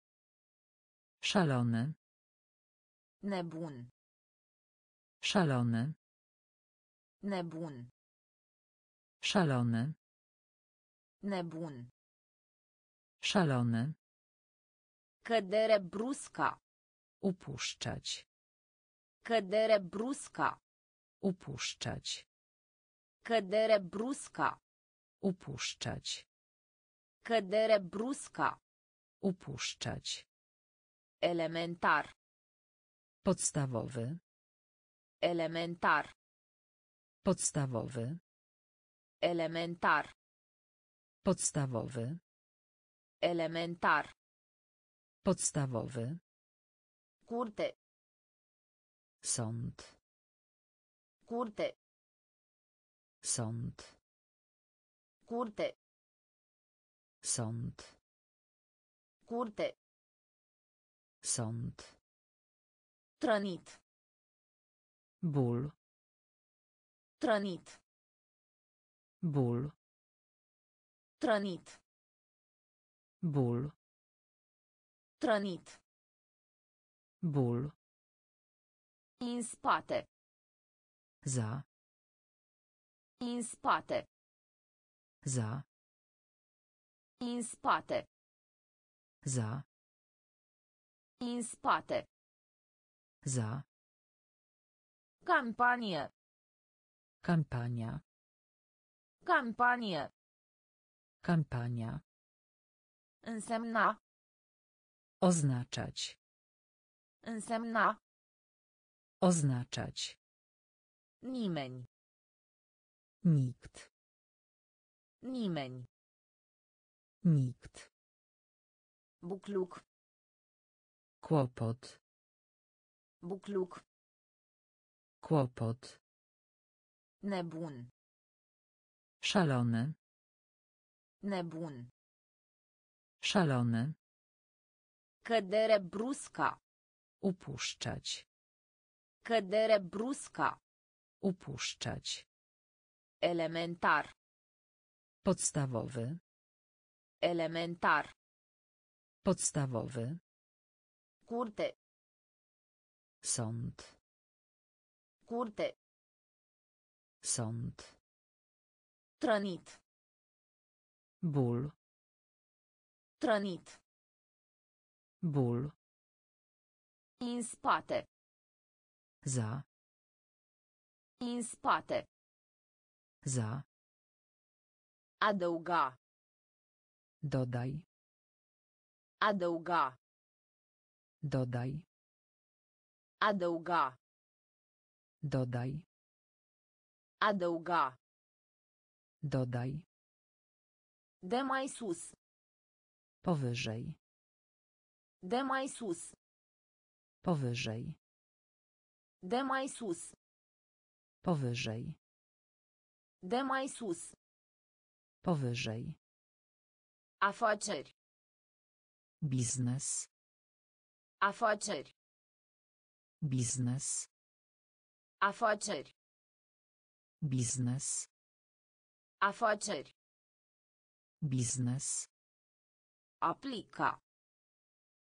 B: Szalony.
A: Nebun.
B: Szalony.
A: Nebun.
B: Szalony.
A: Nebun.
B: Szalony.
A: Cădere brusca.
B: Upuszczać.
A: Cădere brusca.
B: Upuszczać.
A: Cădere brusca.
B: Upuszczać.
A: Cădere brusca.
B: Upuszczać.
A: Elementar.
B: Podstawowy.
A: Elementar.
B: Podstawowy.
A: Elementar.
B: Podstawowy.
A: Elementar.
B: Podstawowy.
A: Curte.
B: Sąd.
A: Curte.
B: Sąd.
A: Curte.
B: Sąd.
A: Curte.
B: Sąd.
A: Trănit.
B: Ból.
A: Trănit.
B: Ból.
A: Trănit.
B: Ból.
A: Trănit.
B: Ból.
A: În spate.
B: Za.
A: În spate.
B: Za.
A: În spate.
B: Za.
A: În spate.
B: Za.
A: Campanie.
B: Kampania.
A: Campanie.
B: Kampania.
A: Însemna.
B: Oznaczać.
A: Însemna.
B: Oznaczać.
A: Nimeni.
B: Nikt.
A: Nimeni.
B: Nikt.
A: Bucluc.
B: Kłopot.
A: Bucluc.
B: Kłopot.
A: Nebun.
B: Szalony.
A: Nebun.
B: Szalony.
A: Cădere brusca.
B: Upuszczać.
A: Cădere brusca.
B: Upuszczać.
A: Elementar.
B: Podstawowy.
A: Elementar.
B: Podstawowy.
A: Curte.
B: Sąd.
A: Curte.
B: Sąd.
A: Trănit.
B: Ból.
A: Trănit.
B: Ból.
A: În spate.
B: Za.
A: În spate.
B: Za.
A: Adăuga.
B: Dodaj.
A: Adăuga.
B: Dodaj.
A: Adăuga.
B: Dodaj.
A: Adăuga.
B: Dodaj.
A: De mai sus.
B: Powyżej.
A: De mai sus.
B: Powyżej.
A: De mai sus.
B: Powyżej.
A: De mai sus.
B: Powyżej.
A: Afaceri.
B: Biznes.
A: Afaceri.
B: Biznes.
A: Afaceri.
B: Biznes.
A: Afaceri.
B: Biznes.
A: Aplica.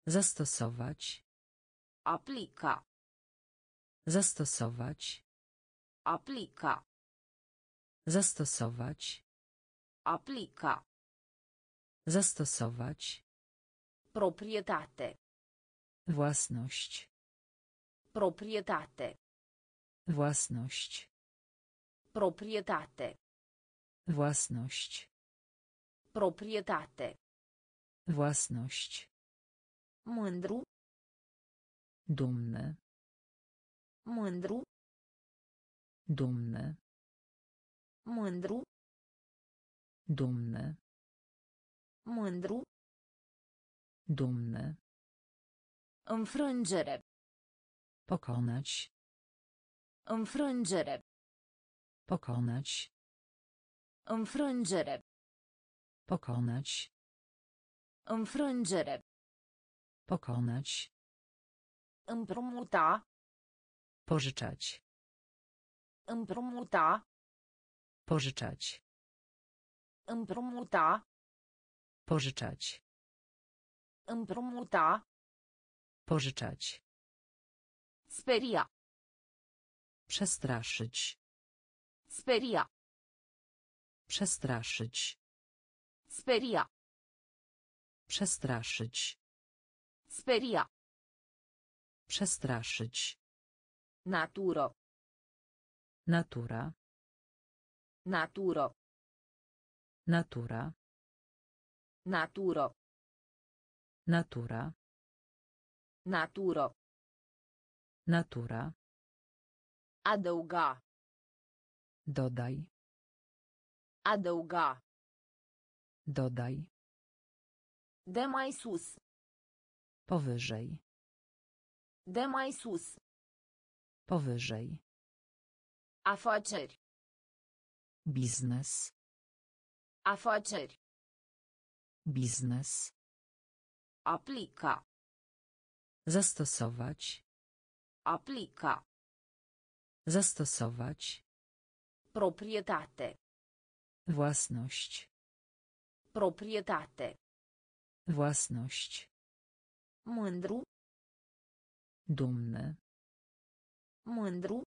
B: Zastosować.
A: Aplica.
B: Zastosować.
A: Aplica.
B: Zastosować.
A: Aplica.
B: Zastosować.
A: Proprietate.
B: Własność.
A: Proprietate.
B: Własność.
A: Proprietate.
B: Własność.
A: Proprietate.
B: Własność.
A: Mândru.
B: Dumny.
A: Mândru.
B: Dumny.
A: Mândru.
B: Dumny.
A: Mândru.
B: Dumny.
A: Înfrângere.
B: Pokonać.
A: Înfrângere.
B: Pokonać.
A: Înfrângere.
B: Pokonać.
A: Înfrângere.
B: Pokonać.
A: Împrumuta.
B: Pożyczać.
A: Împrumuta.
B: Pożyczać.
A: Împrumuta.
B: Pożyczać.
A: Împrumuta.
B: Pożyczać.
A: Speria.
B: Przestraszyć.
A: Speria.
B: Przestraszyć.
A: Speria.
B: Przestraszyć.
A: Speria.
B: Przestraszyć.
A: Naturo.
B: Natura.
A: Naturo.
B: Natura.
A: Naturo.
B: Natura.
A: Naturo.
B: Natura.
A: Adăuga.
B: Dodaj.
A: Adăuga.
B: Dodaj.
A: De mai sus.
B: Powyżej.
A: De mai sus.
B: Powyżej.
A: Afaceri.
B: Biznes.
A: Afaceri.
B: Biznes.
A: Aplica.
B: Zastosować.
A: Aplica.
B: Zastosować.
A: Proprietate.
B: Własność.
A: Proprietate.
B: Własność.
A: Mândru.
B: Dumny.
A: Mândru.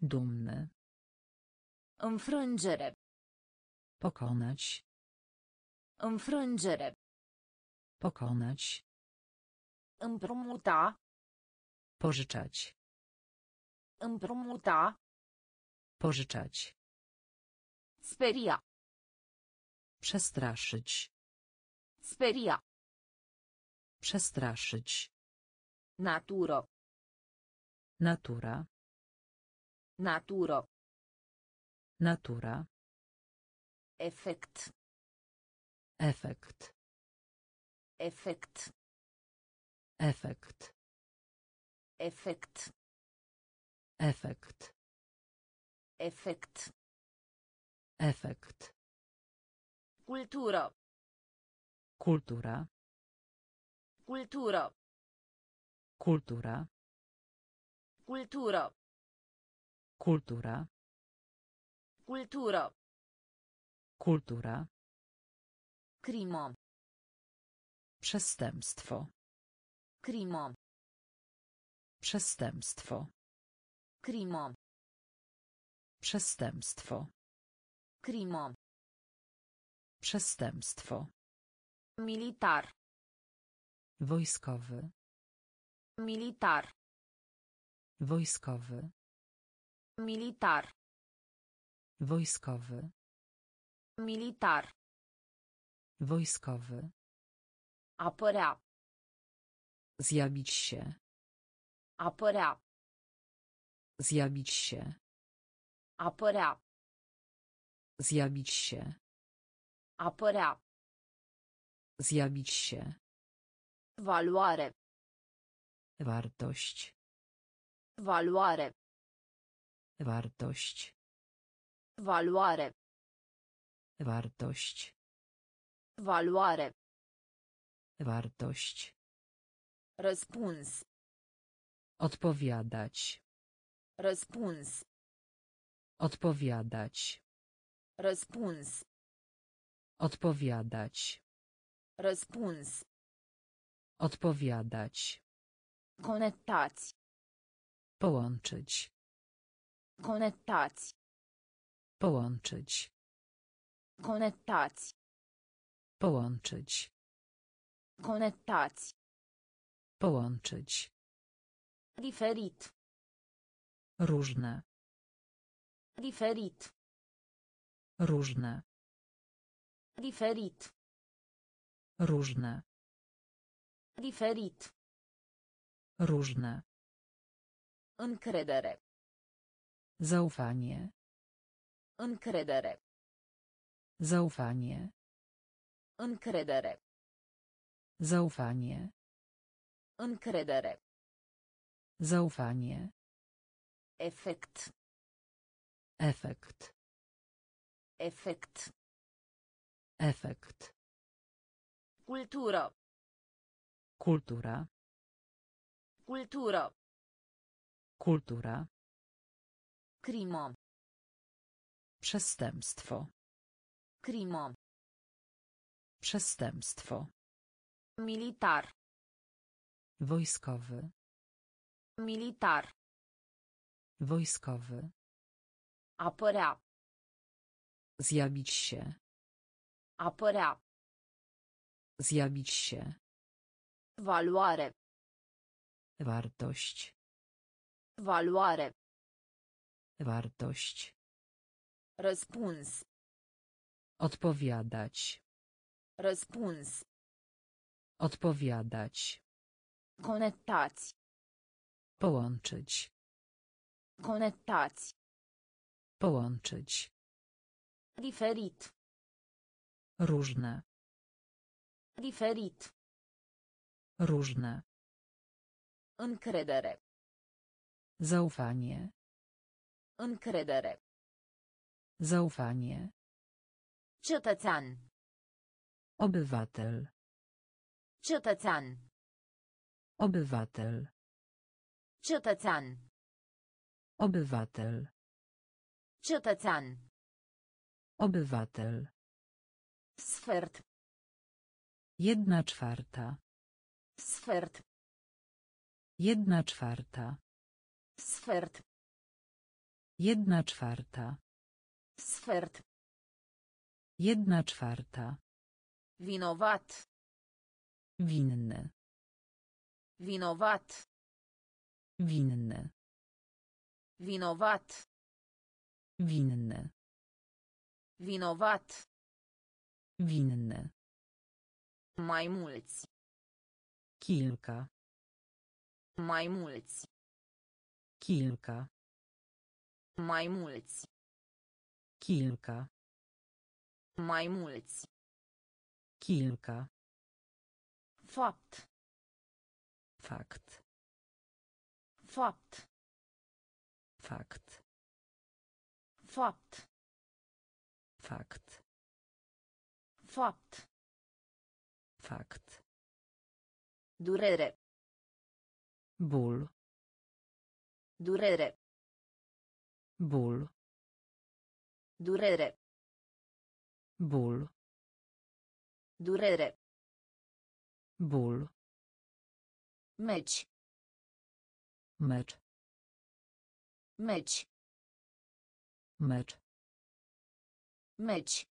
B: Dumny.
A: Înfrângere.
B: Pokonać.
A: Înfrângere.
B: Pokonać.
A: Împrumuta.
B: Pożyczać.
A: Împrumuta.
B: Pożyczać.
A: Speria.
B: Przestraszyć.
A: Speria.
B: Przestraszyć.
A: Naturo.
B: Natura.
A: Naturo.
B: Natura.
A: Efect.
B: Efekt.
A: Efect.
B: Efekt.
A: Efect.
B: Efekt.
A: Efect.
B: Efekt.
A: Cultură.
B: Kultura.
A: Cultură.
B: Kultura.
A: Cultură.
B: Kultura.
A: Cultură.
B: Kultura.
A: Crimă.
B: Przestępstwo.
A: Crimă.
B: Przestępstwo.
A: Crimă.
B: Przestępstwo.
A: Crimă.
B: Przestępstwo.
A: Militar.
B: Wojskowy.
A: Militar.
B: Wojskowy.
A: Militar.
B: Wojskowy.
A: Militar.
B: Wojskowy.
A: Apărea.
B: Zjawić się.
A: Apărea.
B: Zjawić się.
A: Apărea.
B: Zjawić się.
A: Apărea.
B: Zjawić się.
A: Valoare.
B: Wartość.
A: Valoare.
B: Wartość.
A: Valoare.
B: Wartość.
A: Valoare.
B: Wartość.
A: Răspuns.
B: Odpowiadać.
A: Răspuns.
B: Odpowiadać.
A: Răspuns.
B: Odpowiadać.
A: Răspuns.
B: Odpowiadać.
A: Conectați.
B: Połączyć.
A: Conectați.
B: Połączyć.
A: Conectați.
B: Połączyć.
A: Conectați.
B: Połączyć.
A: Diferit.
B: Różne.
A: Diferit.
B: Różne.
A: Diferit.
B: Różne.
A: Diferit.
B: Różne.
A: Încredere.
B: Zaufanie.
A: Încredere.
B: Zaufanie.
A: Încredere.
B: Zaufanie.
A: Încredere.
B: Zaufanie.
A: Efect.
B: Efekt.
A: Efect.
B: Efekt.
A: Cultură.
B: Kultura.
A: Cultură.
B: Kultura.
A: Crimă.
B: Przestępstwo.
A: Crimă.
B: Przestępstwo.
A: Militar.
B: Wojskowy.
A: Militar.
B: Wojskowy.
A: Apărea.
B: Zjawić się.
A: Apărea.
B: Zjawić się.
A: Valoare.
B: Wartość.
A: Valoare.
B: Wartość.
A: Răspuns.
B: Odpowiadać.
A: Răspuns.
B: Odpowiadać.
A: Conectați.
B: Połączyć.
A: Conectați.
B: Połączyć.
A: Diferit.
B: Różne.
A: Diferit.
B: Różne.
A: Încredere.
B: Zaufanie.
A: Încredere.
B: Zaufanie.
A: Cetățean.
B: Obywatel.
A: Cetățean.
B: Obywatel.
A: Cetățean.
B: Obywatel.
A: Cetățean.
B: Obywatel.
A: Sfert.
B: Jedna czwarta.
A: Sfert.
B: Jedna czwarta.
A: Sfert.
B: Jedna czwarta.
A: Sfert.
B: Jedna czwarta.
A: Vinovat.
B: Winny.
A: Vinovat.
B: Winny.
A: Vinovat.
B: Winny.
A: Vinovat.
B: Winny.
A: Mai mulți.
B: Kilka.
A: Mai mulți.
B: Kilka.
A: Mai mulți.
B: Kilka.
A: Mai mulți.
B: Kilka.
A: Fapt.
B: Fakt.
A: Fapt.
B: Fakt.
A: Fapt.
B: Fakt.
A: Fapt.
B: Fakt.
A: Durere.
B: Ból.
A: Durere.
B: Ból.
A: Durere.
B: Ból.
A: Durere.
B: Ból.
A: Meci.
B: Mecz.
A: Meci.
B: Mecz.
A: Meci.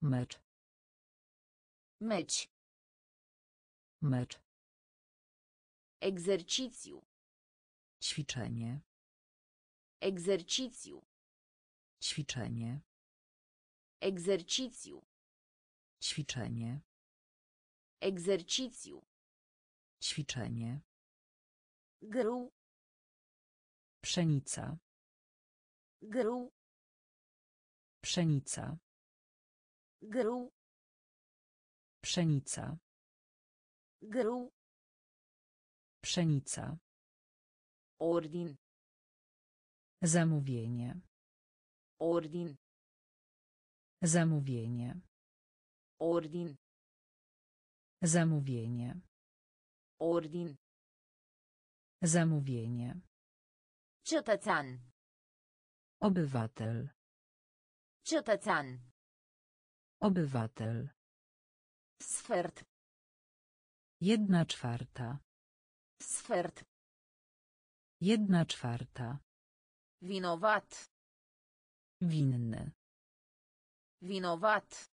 B: Mecz.
A: Meci.
B: Mecz.
A: Egzercițiu.
B: Ćwiczenie.
A: Egzercițiu.
B: Ćwiczenie.
A: Egzercițiu.
B: Ćwiczenie.
A: Egzercițiu.
B: Ćwiczenie.
A: Grâu.
B: Pszenica.
A: Grâu.
B: Pszenica.
A: Grâu.
B: Pszenica.
A: Grâu.
B: Pszenica.
A: Ordin.
B: Zamówienie.
A: Ordin.
B: Zamówienie.
A: Ordin.
B: Zamówienie.
A: Ordin.
B: Zamówienie.
A: Cetățean.
B: Obywatel.
A: Cetățean.
B: Obywatel.
A: Sfert.
B: Jedna czwarta.
A: Sfert.
B: Jedna czwarta.
A: Vinovat.
B: Winny.
A: Vinovat.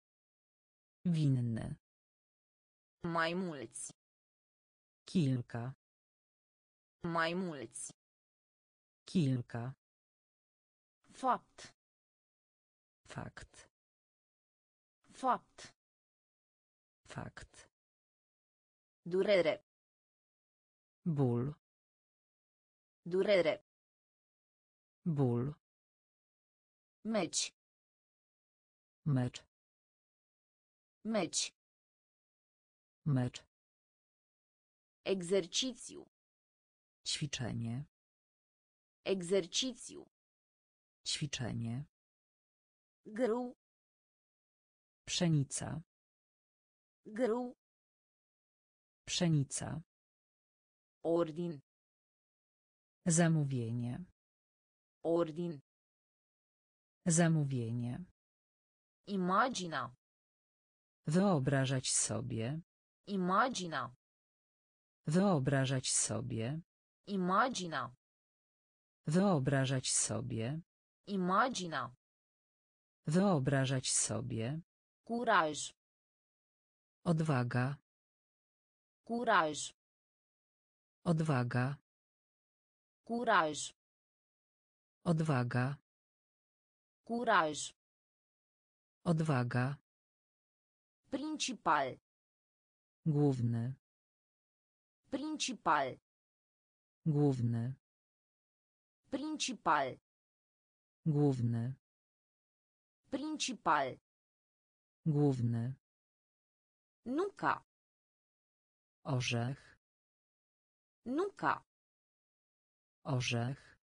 B: Winny.
A: Mai mulți.
B: Kilka.
A: Mai mulți.
B: Kilka.
A: Fapt.
B: Fakt.
A: Fapt.
B: Fakt.
A: Durere.
B: Ból.
A: Durere.
B: Ból.
A: Meci.
B: Mecz.
A: Meci.
B: Mecz.
A: Egzercițiu.
B: Ćwiczenie.
A: Egzercițiu.
B: Ćwiczenie.
A: Grâu.
B: Pszenica.
A: Grâu.
B: Pszenica.
A: Ordin.
B: Zamówienie.
A: Ordin.
B: Zamówienie.
A: Imagina.
B: Wyobrażać sobie.
A: Imagina.
B: Wyobrażać sobie.
A: Imagina.
B: Wyobrażać sobie.
A: Imagina.
B: Wyobrażać sobie.
A: Curaj.
B: Odwaga.
A: Curaj.
B: Odwaga.
A: Curaj.
B: Odwaga.
A: Curaj.
B: Odwaga.
A: Principal.
B: Główny.
A: Principal.
B: Główny.
A: Principal.
B: Główny.
A: Principal.
B: Główny.
A: Nuca.
B: Orzech.
A: Nuca.
B: Orzech.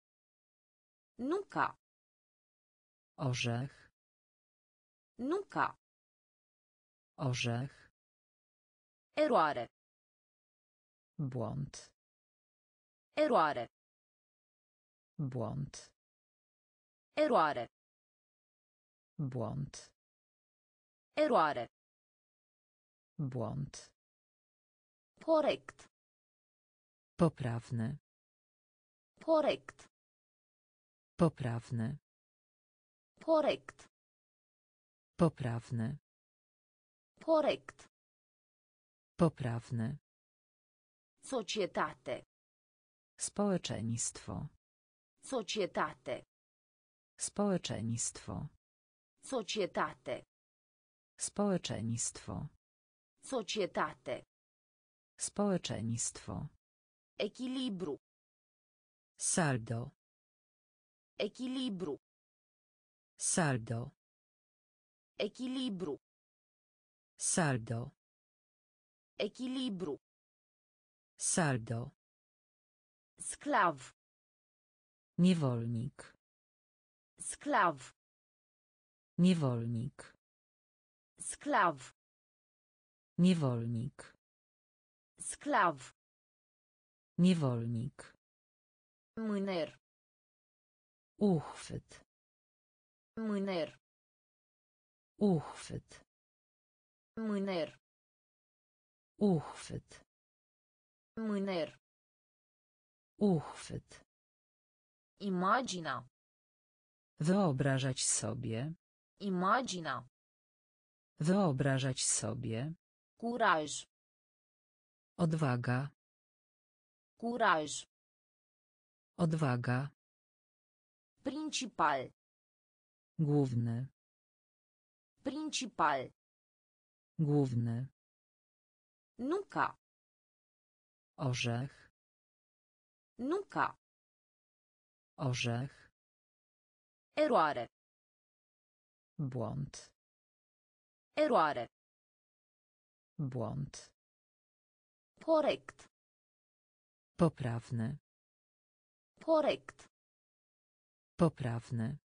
A: Nuca.
B: Orzech.
A: Nu ca.
B: Orzech.
A: Eroare.
B: Błąd.
A: Eroare.
B: Błąd.
A: Eroare.
B: Błąd.
A: Eroare.
B: Błąd.
A: Corect.
B: Poprawny.
A: Corect.
B: Poprawny.
A: Corect.
B: Poprawny.
A: Corect.
B: Poprawny.
A: Societate.
B: Społeczeństwo.
A: Societate.
B: Społeczeństwo.
A: Societate.
B: Społeczeństwo.
A: Societate.
B: Społeczeństwo.
A: Echilibru.
B: Saldo.
A: Echilibru.
B: Saldo.
A: Echilibru.
B: Saldo.
A: Echilibru.
B: Saldo.
A: Sclav.
B: Niewolnik.
A: Sclav.
B: Niewolnik.
A: Sclav.
B: Niewolnik.
A: Sclav.
B: Niewolnik.
A: Mâner.
B: Uchwyt.
A: Mâner.
B: Uchwyt.
A: Mâner.
B: Uchwyt.
A: Mâner.
B: Uchwyt.
A: Imagina.
B: Wyobrażać sobie.
A: Imagina.
B: Wyobrażać sobie.
A: Curaj.
B: Odwaga.
A: Curaj.
B: Odwaga.
A: Principal.
B: Główny.
A: Principal.
B: Główny.
A: Nunca.
B: Orzech.
A: Nunca.
B: Orzech.
A: Eroare.
B: Błąd.
A: Eroare.
B: Błąd.
A: Corect.
B: Poprawny.
A: Corect.
B: Poprawny.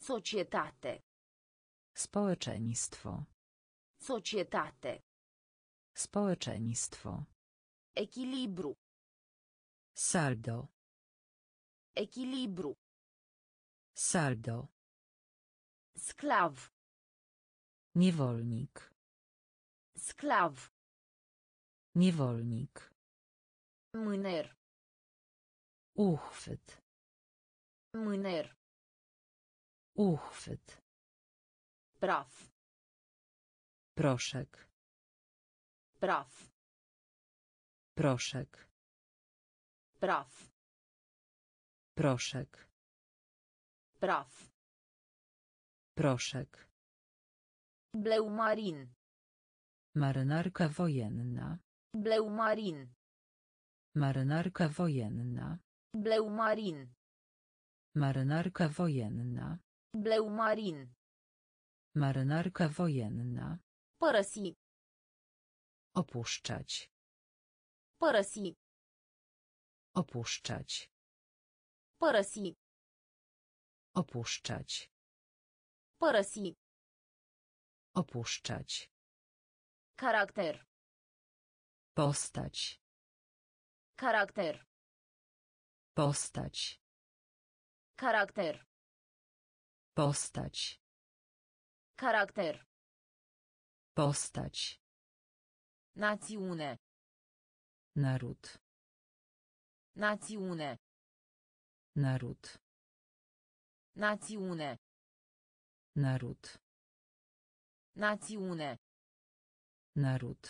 A: Societate.
B: Społeczeństwo.
A: Societate.
B: Społeczeństwo.
A: Echilibru.
B: Saldo.
A: Echilibru.
B: Saldo.
A: Sclav.
B: Niewolnik.
A: Sclav.
B: Niewolnik.
A: Mâner.
B: Uchwyt.
A: Mâner.
B: Uchwyt.
A: Praf.
B: Proszek.
A: Praf.
B: Proszek.
A: Praf.
B: Proszek.
A: Praf.
B: Proszek.
A: Bleumarin.
B: Marynarka wojenna.
A: Bleumarin.
B: Marynarka wojenna.
A: Bleumarin.
B: Marynarka wojenna.
A: Bleumarin.
B: Marynarka wojenna.
A: Porosi.
B: Opuszczać.
A: Porosi.
B: Opuszczać.
A: Porosi.
B: Opuszczać.
A: Porosi.
B: Opuszczać.
A: Charakter.
B: Postać.
A: Charakter.
B: Postać.
A: Charakter.
B: Postać.
A: Caracter.
B: Postać.
A: Națiune.
B: Naród.
A: Națiune.
B: Naród.
A: Națiune.
B: Naród.
A: Națiune.
B: Naród.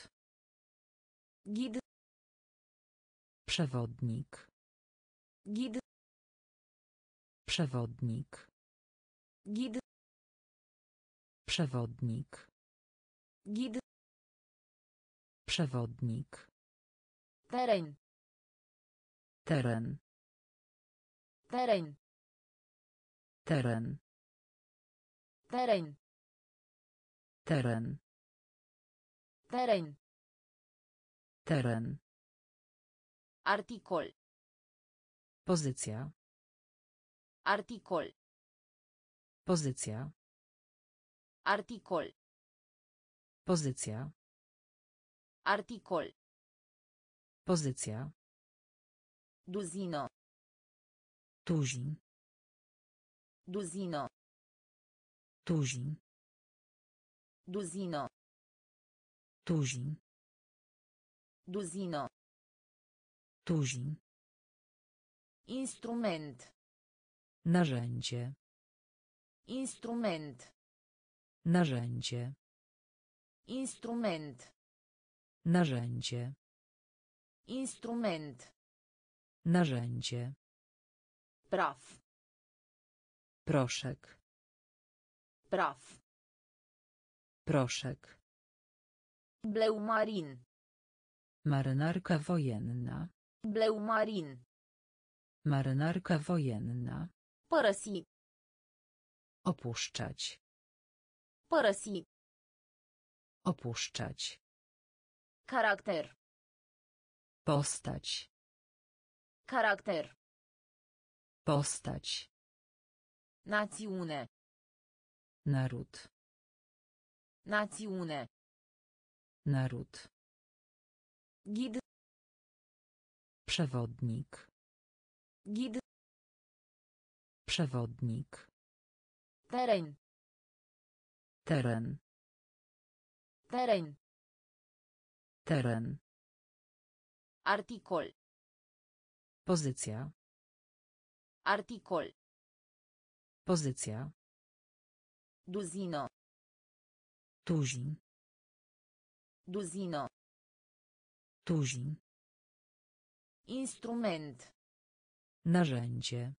A: Ghid.
B: Przewodnik.
A: Ghid.
B: Przewodnik.
A: Ghid.
B: Przewodnik.
A: Ghid.
B: Przewodnik.
A: Teren.
B: Teren.
A: Teren.
B: Teren.
A: Teren.
B: Teren.
A: Teren.
B: Teren.
A: Articol.
B: Pozycja.
A: Articol.
B: Pozycja.
A: Articol.
B: Pozycja.
A: Articol.
B: Pozycja.
A: Duzină.
B: Tuzin.
A: Duzină.
B: Tuzin.
A: Duzină.
B: Tuzin.
A: Duzină.
B: Tuzin.
A: Instrument.
B: Narzędzie.
A: Instrument.
B: Narzędzie.
A: Instrument.
B: Narzędzie.
A: Instrument.
B: Narzędzie.
A: Praf.
B: Proszek.
A: Praf.
B: Proszek.
A: Bleu marin.
B: Marynarka wojenna.
A: Bleu marin.
B: Marynarka wojenna.
A: Părăsi.
B: Opuszczać.
A: Părăsi.
B: Opuszczać.
A: Caracter.
B: Postać.
A: Caracter.
B: Postać.
A: Națiune.
B: Naród.
A: Națiune.
B: Naród.
A: Ghid.
B: Przewodnik.
A: Ghid.
B: Przewodnik.
A: Teren.
B: Teren.
A: Teren.
B: Teren.
A: Articol.
B: Pozycja.
A: Articol.
B: Pozycja.
A: Duzină.
B: Tuzin.
A: Duzină.
B: Tuzin.
A: Instrument.
B: Narzędzie.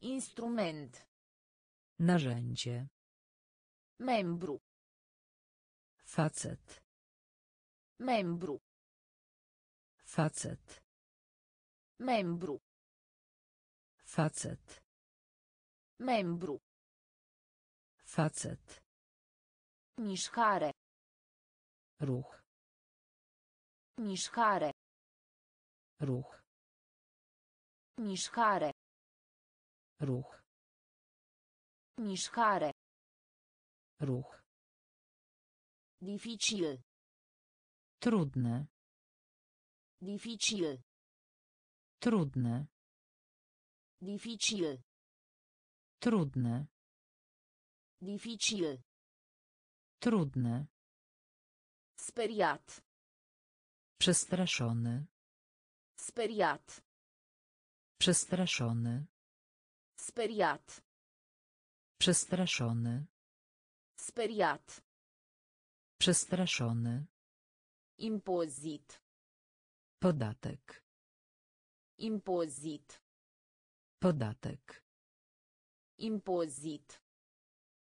A: Instrument.
B: Narzędzie.
A: Membru.
B: Facet.
A: Membru.
B: Facet.
A: Membru.
B: Facet.
A: Membru.
B: Facet.
A: Mișcare.
B: Ruch.
A: Mișcare.
B: Ruch.
A: Mișcare.
B: Ruch.
A: Mișcare.
B: Ruch.
A: Dificil.
B: Trudne.
A: Dificil.
B: Trudne.
A: Dificil.
B: Trudne.
A: Dificil.
B: Trudne.
A: Speriat.
B: Przestraszony.
A: Speriat.
B: Przestraszony.
A: Speriat.
B: Przestraszony.
A: Speriat.
B: Przestraszony.
A: Impozit.
B: Podatek.
A: Impozit.
B: Podatek.
A: Impozit.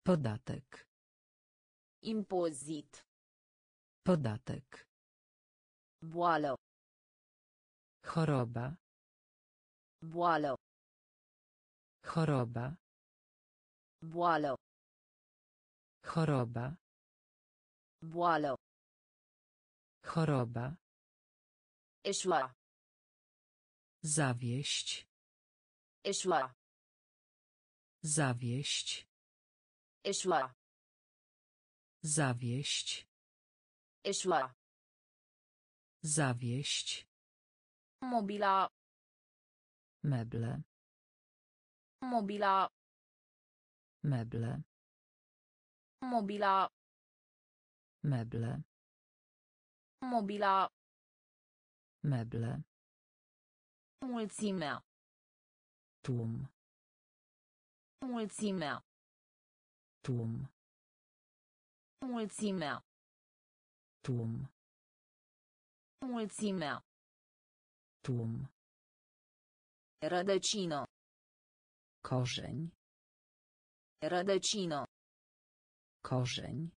B: Podatek.
A: Impozit.
B: Podatek.
A: Boală.
B: Choroba.
A: Boală.
B: Choroba.
A: Boală.
B: Choroba.
A: Boală.
B: Choroba.
A: Eșua.
B: Zawieść.
A: Eșua.
B: Zawieść.
A: Eșua.
B: Zawieść.
A: Eșua.
B: Zawieść.
A: Mobila.
B: Meble.
A: Mobila.
B: Meble.
A: Mobila.
B: Meble.
A: Mobila.
B: Meble.
A: Mulțimea.
B: Tłum.
A: Mulțimea.
B: Tłum.
A: Mulțimea.
B: Tłum.
A: Mulțimea.
B: Tłum.
A: Rădăcină.
B: Korzeń.
A: Rădăcină.
B: Korzeń.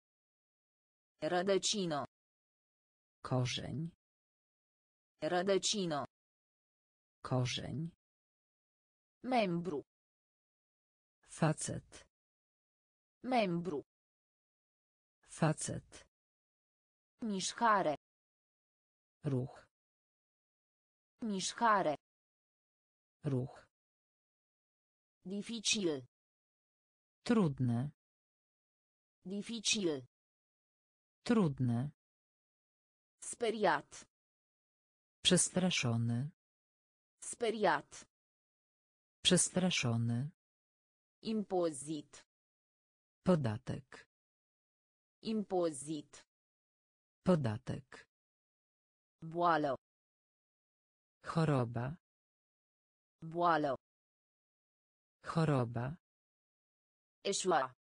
A: Rădăcină.
B: Korzeń.
A: Rădăcină.
B: Korzeń.
A: Membru.
B: Facet.
A: Membru.
B: Facet.
A: Mișcare.
B: Ruch.
A: Mișcare.
B: Ruch.
A: Dificil.
B: Trudne.
A: Dificil.
B: Trudne.
A: Speriat.
B: Przestraszony.
A: Speriat.
B: Przestraszony.
A: Impozit.
B: Podatek.
A: Impozit.
B: Podatek.
A: Boală.
B: Choroba.
A: Boală.
B: Choroba.
A: Eșua.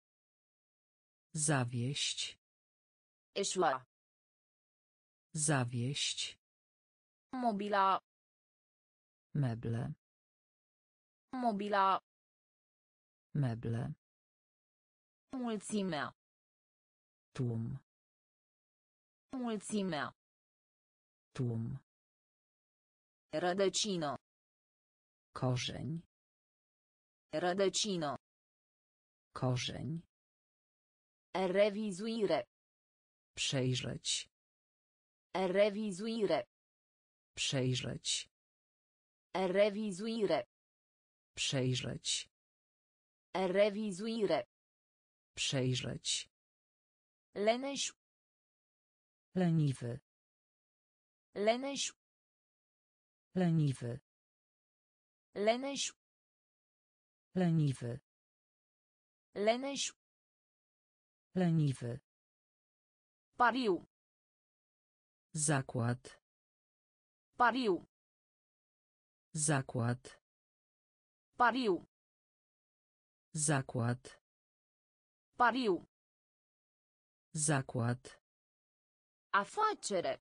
B: Zawieść.
A: Eșua.
B: Zawieść.
A: Mobila.
B: Meble.
A: Mobila.
B: Meble.
A: Mulțimea.
B: Tłum.
A: Mulțimea.
B: Tłum.
A: Rădăcină.
B: Korzeń.
A: Rădăcină.
B: Korzeń.
A: Revizuire.
B: Przejrzeć.
A: Revizuire.
B: Przejrzeć.
A: Revizuire.
B: Przejrzeć.
A: Revizuire.
B: Przejrzeć.
A: Leneș.
B: Leniwy.
A: Leneș.
B: Leniwy.
A: Leneș.
B: Leniwy.
A: Leneș.
B: Leniwy.
A: Pariu.
B: Zakład.
A: Pariu.
B: Zakład.
A: Pariu.
B: Zakład.
A: Pariu.
B: Zakład.
A: Afacere.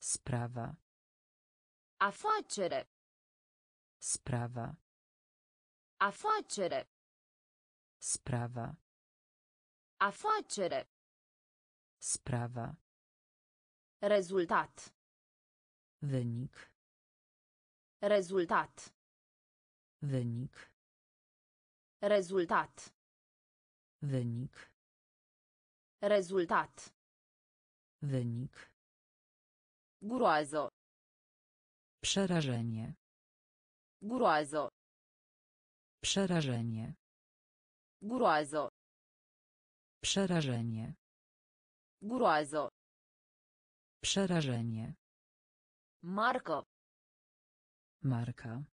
B: Sprawa.
A: Afacere.
B: Sprawa.
A: Afacere.
B: Sprawa.
A: Afacere.
B: Sprawa.
A: Rezultat.
B: Wynik.
A: Rezultat.
B: Wynik.
A: Rezultat.
B: Wynik.
A: Rezultat.
B: Wynik.
A: Groază.
B: Przerażenie.
A: Groază.
B: Przerażenie.
A: Groază.
B: Przerażenie.
A: Groază.
B: Przerażenie.
A: Marcă.
B: Marka.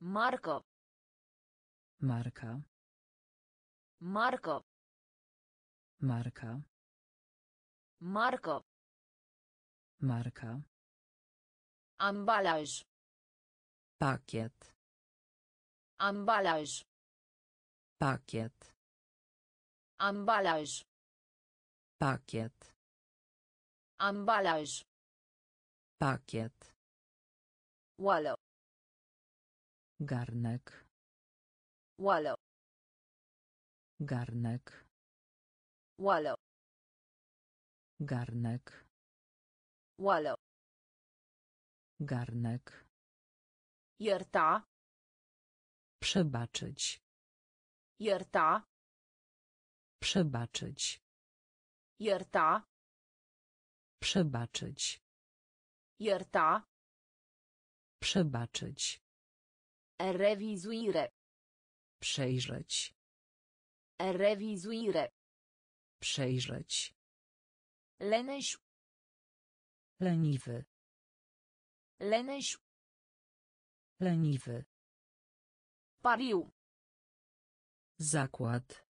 A: Marcă.
B: Marka.
A: Marcă.
B: Marka.
A: Marcă.
B: Marka.
A: Ambalaj.
B: Pakiet.
A: Ambalaj.
B: Pakiet.
A: Ambalaj.
B: Pakiet.
A: Ambalaj.
B: Pakiet.
A: Oală.
B: Garnek.
A: Oală.
B: Garnek.
A: Oală.
B: Garnek.
A: Oală.
B: Garnek.
A: Ierta.
B: Przebaczyć.
A: Ierta.
B: Przebaczyć.
A: Ierta.
B: Przebaczyć.
A: Ierta.
B: Przebaczyć.
A: Revizuire.
B: Przejrzeć.
A: Revizuire.
B: Przejrzeć.
A: Leneș.
B: Leniwy.
A: Leneș.
B: Leniwy.
A: Pariu.
B: Zakład.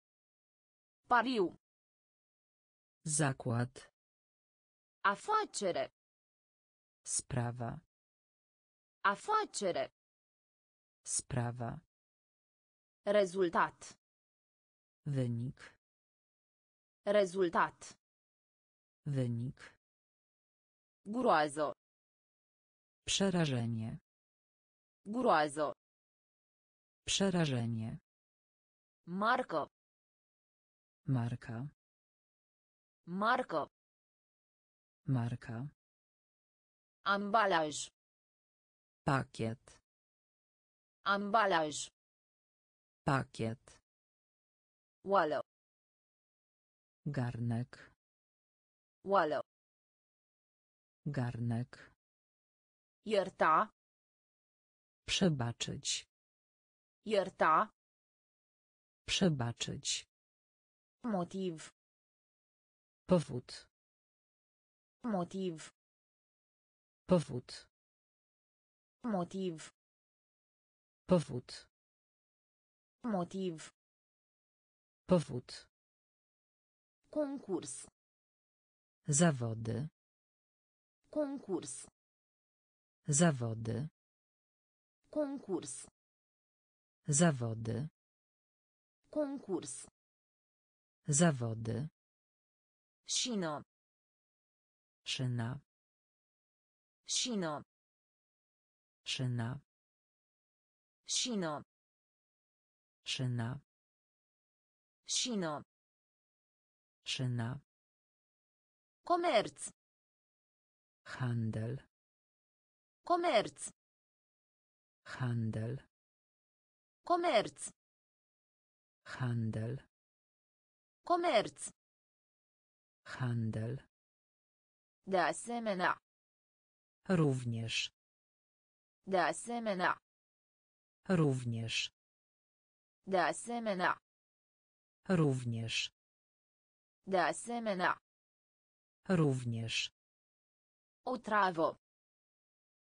A: Pariu.
B: Zakład.
A: Afacere.
B: Sprawa.
A: Afacere.
B: Sprawa.
A: Rezultat.
B: Wynik.
A: Rezultat.
B: Wynik.
A: Groază.
B: Przerażenie.
A: Groază.
B: Przerażenie.
A: Marcă.
B: Marka.
A: Marcă.
B: Marka.
A: Ambalaj.
B: Pakiet.
A: Ambalaj.
B: Pakiet.
A: Oală.
B: Garnek.
A: Oală.
B: Garnek.
A: Ierta.
B: Przebaczyć.
A: Ierta.
B: Przebaczyć.
A: Motiv.
B: Powód.
A: Motiv.
B: Powód.
A: Motiv.
B: Powód.
A: Motiv.
B: Powód.
A: Concurs.
B: Zawody.
A: Concurs.
B: Zawody.
A: Concurs.
B: Zawody.
A: Concurs.
B: Zawody.
A: Șină.
B: Szyna.
A: Șină.
B: Szyna.
A: Șină.
B: Szyna.
A: Șină.
B: Szyna.
A: Comerț.
B: Handel.
A: Comerț.
B: Handel.
A: Comerț.
B: Handel.
A: Comerț.
B: Handel.
A: De asemenea.
B: Również.
A: De asemenea.
B: Również.
A: De asemenea.
B: Również.
A: De asemenea.
B: Również.
A: Otravă.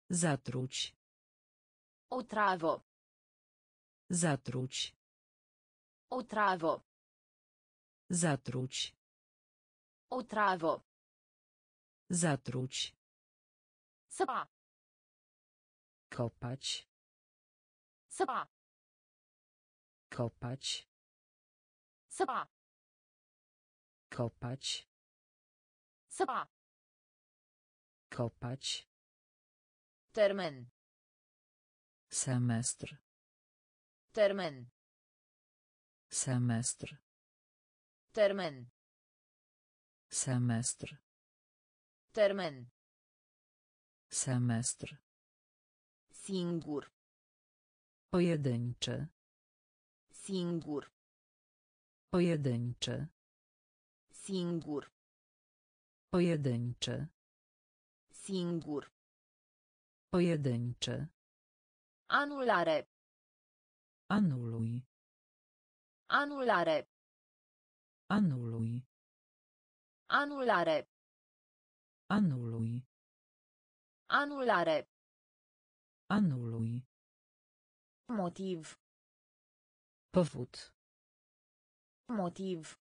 B: Zatruć.
A: Otravă.
B: Zatruć.
A: Otravă.
B: Zatruć.
A: Otravă.
B: Zatruć.
A: Săpa.
B: Kopać.
A: Săpa.
B: Kopać.
A: Săpa.
B: Kopać.
A: Săpa.
B: Kopać.
A: Termen.
B: Semestr.
A: Termen.
B: Semestr.
A: Termen.
B: Semestr.
A: Termen.
B: Semestr.
A: Singur.
B: Pojedynczy.
A: Singur.
B: Pojedynczy.
A: Singur.
B: Pojedynczy.
A: Singur.
B: Pojedynczy.
A: Anulare.
B: Anuluj.
A: Anulare.
B: Anuluj.
A: Anulare.
B: Anuluj.
A: Anulare.
B: Anuluj.
A: Motiv.
B: Powód.
A: Motiv.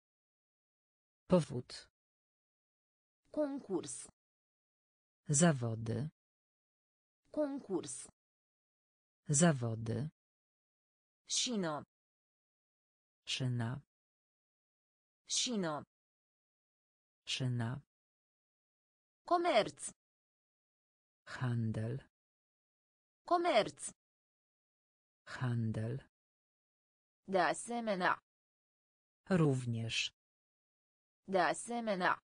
B: Powód.
A: Concurs.
B: Zawody.
A: Concurs.
B: Zawody.
A: Șină.
B: Szyna.
A: Șină.
B: Szyna.
A: Comerț.
B: Handel.
A: Comerț.
B: Handel.
A: De asemenea.
B: Również.
A: De asemenea.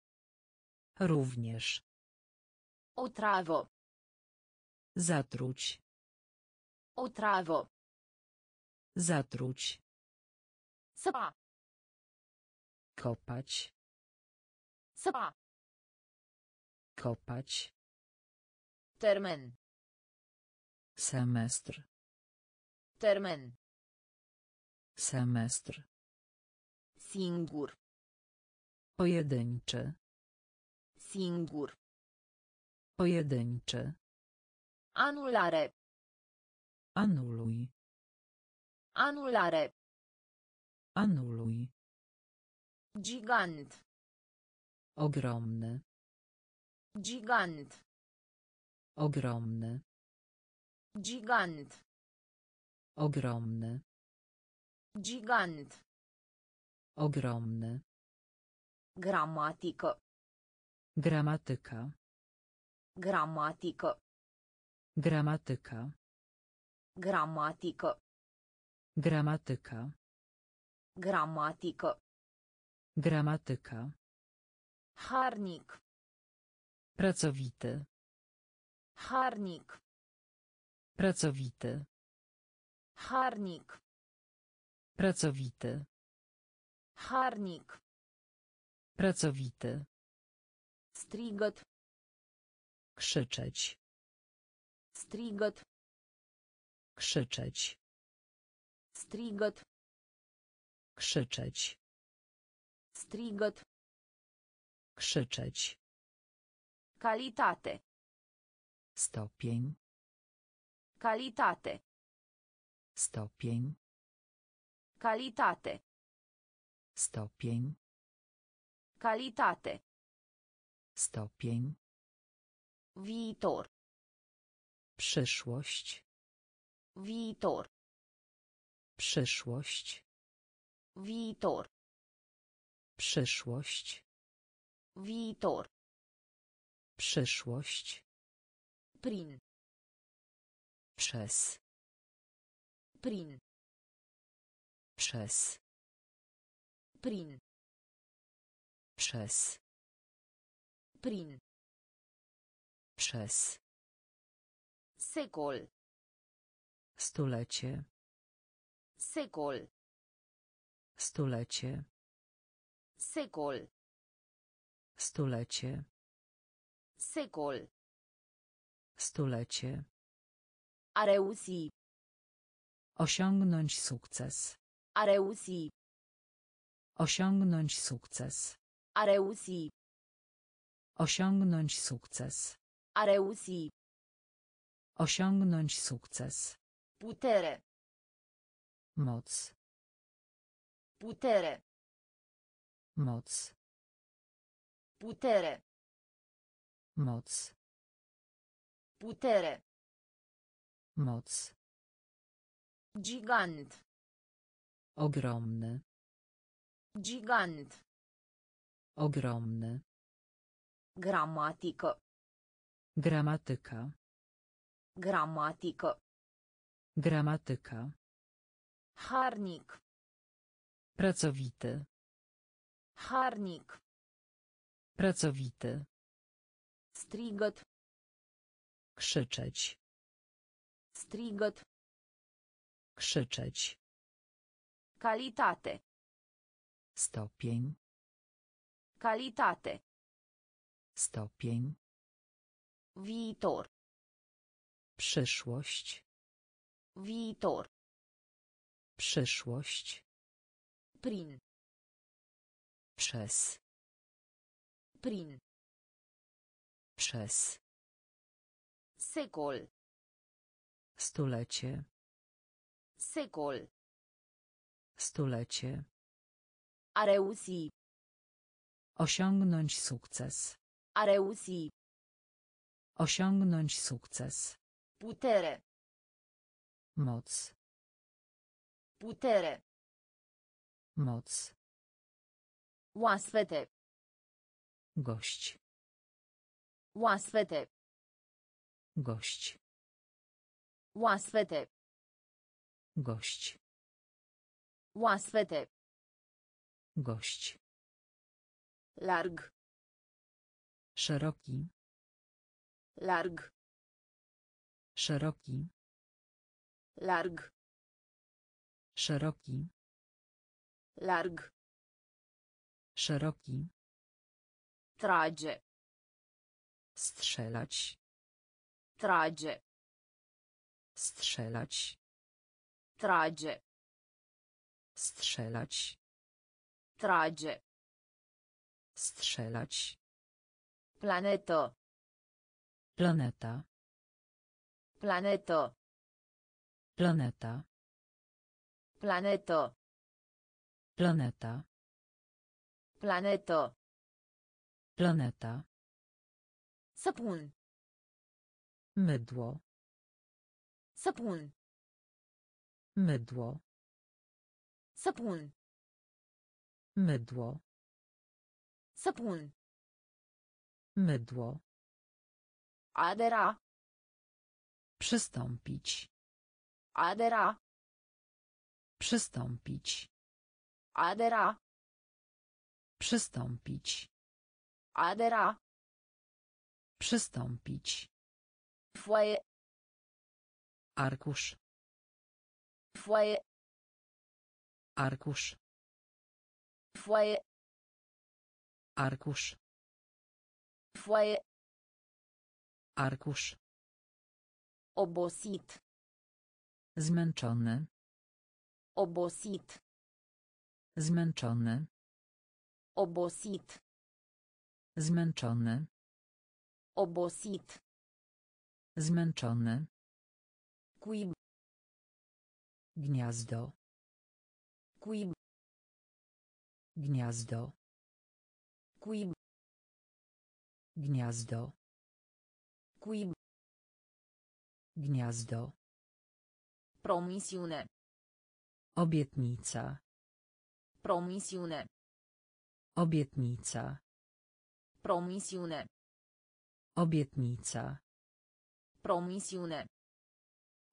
B: Również.
A: Otravă.
B: Zatruć.
A: Otravă.
B: Zatruć.
A: Săpa.
B: Kopać.
A: Săpa.
B: Kopać.
A: Termen.
B: Semestr.
A: Termen.
B: Semestr.
A: Singur.
B: Pojedynczy.
A: Singur.
B: Pojedynczy.
A: Anulare.
B: Anuluj.
A: Anulare.
B: Anuluj.
A: Gigant.
B: Ogromny.
A: Gigant.
B: Ogromny.
A: Gigant.
B: Ogromny.
A: Gigant.
B: Ogromny.
A: Gramatică.
B: Gramatyka.
A: Gramatică.
B: Gramatyka.
A: Gramatică.
B: Gramatyka.
A: Gramatică.
B: Gramatyka.
A: Harnic.
B: Pracowity.
A: Harnic.
B: Pracowity.
A: Harnic.
B: Pracowity.
A: Harnic.
B: Pracowity.
A: Strigăt.
B: Krzyczeć.
A: Strigăt.
B: Krzyczeć.
A: Strigăt.
B: Krzyczeć.
A: Strigăt.
B: Krzyczeć.
A: Calitate.
B: Stopień.
A: Calitate.
B: Stopień.
A: Calitate.
B: Stopień.
A: Calitate.
B: Stopień.
A: Viitor.
B: Przyszłość.
A: Viitor.
B: Przyszłość.
A: Viitor.
B: Przyszłość.
A: Viitor.
B: Przyszłość.
A: Prin.
B: Przez.
A: Prin.
B: Przez.
A: Prin.
B: Przez.
A: Prin.
B: Przez.
A: Secol.
B: Stulecie.
A: Secol.
B: Stulecie.
A: Secol.
B: Stulecie.
A: Secol.
B: Stulecie.
A: A reuși.
B: Osiągnąć sukces.
A: A reuși.
B: Osiągnąć sukces.
A: A reuși.
B: Osiągnąć sukces.
A: A reuși.
B: Osiągnąć sukces.
A: Putere.
B: Moc.
A: Putere.
B: Moc.
A: Putere.
B: Moc.
A: Putere.
B: Moc.
A: Gigant.
B: Ogromny.
A: Gigant.
B: Ogromny.
A: Gramatică.
B: Gramatyka.
A: Gramatică.
B: Gramatyka.
A: Harnic.
B: Pracowity.
A: Harnic.
B: Pracowity.
A: Strigăt.
B: Krzyczeć.
A: Strigăt.
B: Krzyczeć.
A: Calitate.
B: Stopień.
A: Calitate.
B: Stopień.
A: Viitor.
B: Przyszłość.
A: Viitor.
B: Przyszłość.
A: Prin.
B: Przez.
A: Prin.
B: Przez.
A: Secol.
B: Stulecie.
A: Secol.
B: Stulecie.
A: A reuși.
B: Osiągnąć sukces.
A: A reuși.
B: Osiągnąć sukces.
A: Putere.
B: Moc.
A: Putere.
B: Moc.
A: Oaspete.
B: Gość.
A: Oaspete.
B: Gość.
A: Oaspete.
B: Gość.
A: Oaspete.
B: Gość.
A: Larg.
B: Szeroki.
A: Larg.
B: Szeroki.
A: Larg.
B: Szeroki.
A: Larg.
B: Szeroki.
A: Trage.
B: Strzelać.
A: Trage.
B: Strzelać.
A: Trage.
B: Strzelać.
A: Trage.
B: Strzelać.
A: Planetă.
B: Planeta.
A: Planetă.
B: Planeta.
A: Planetă.
B: Planeta.
A: Planetă.
B: Planeta.
A: Săpun.
B: Mydło.
A: Săpun.
B: Mydło.
A: Săpun.
B: Mydło.
A: Săpun.
B: Mydło.
A: Adera.
B: Przystąpić.
A: Adera.
B: Przystąpić.
A: Adera.
B: Przystąpić.
A: Adera.
B: Przystąpić.
A: Foaie.
B: Arkusz.
A: Foaie.
B: Arkusz.
A: Foaie.
B: Arkusz.
A: Foaie.
B: Arkusz.
A: Obosit.
B: Zmęczony.
A: Obosit.
B: Zmęczony.
A: Obosit.
B: Zmęczony.
A: Obosit.
B: Zmęczony.
A: Cuib.
B: Gniazdo.
A: Cuib.
B: Gniazdo.
A: Cuib.
B: Gniazdo.
A: Cuib.
B: Gniazdo.
A: Promisiune.
B: Obietnica.
A: Promisiune.
B: Obietnica.
A: Promisiune.
B: Obietnica.
A: Promisiune.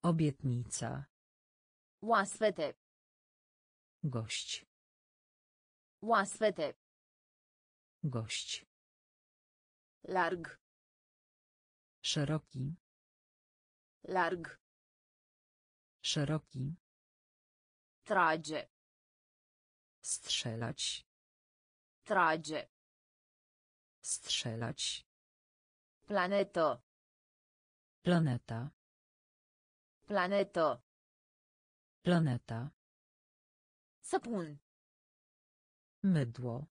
B: Obietnica.
A: Oaspete.
B: Gość.
A: Oaspete.
B: Gość.
A: Larg.
B: Szeroki.
A: Larg.
B: Szeroki.
A: Trage.
B: Strzelać.
A: Trage.
B: Strzelać.
A: Planeto.
B: Planeta.
A: Planeto.
B: Planeta.
A: Săpun.
B: Mydło.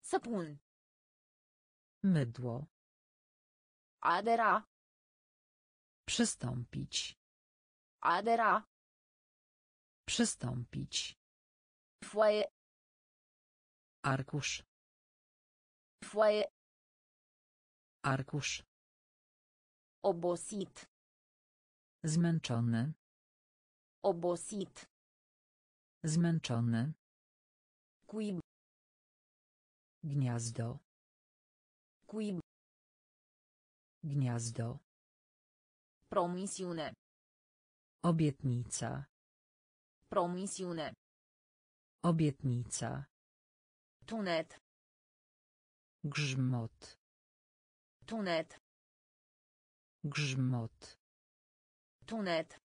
A: Săpun.
B: Mydło.
A: Adera.
B: Przystąpić.
A: Adera.
B: Przystąpić.
A: Foaie.
B: Arkusz.
A: Foaie.
B: Arkusz.
A: Obosit.
B: Zmęczony.
A: Obosit.
B: Zmęczony.
A: Cuib.
B: Gniazdo.
A: Cuib.
B: Gniazdo.
A: Promisiune.
B: Obietnica.
A: Promisiune.
B: Obietnica.
A: Tunet.
B: Grzmot.
A: Tunet.
B: Grzmot.
A: Tunet.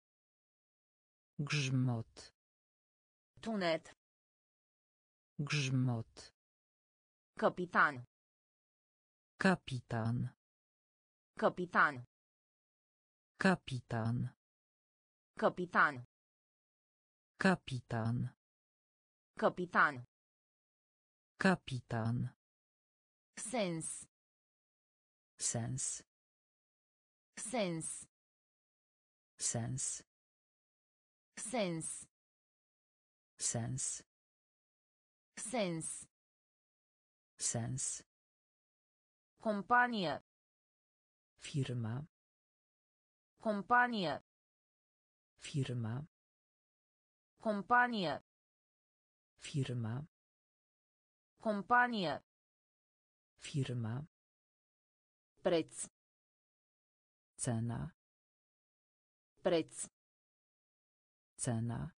B: Grzmot.
A: Tunet.
B: Grzmot.
A: Capitan.
B: Kapitan.
A: Capitan.
B: Kapitan.
A: Capitan.
B: Kapitan.
A: Capitan.
B: Kapitan.
A: Sens.
B: Sens.
A: Sens.
B: Sens.
A: Sens.
B: Sens.
A: Sens.
B: Sens.
A: Companie.
B: Firma.
A: Companie.
B: Firma.
A: Companie.
B: Firma.
A: Companie.
B: Firma.
A: Preț.
B: Cena.
A: Preț.
B: Cena.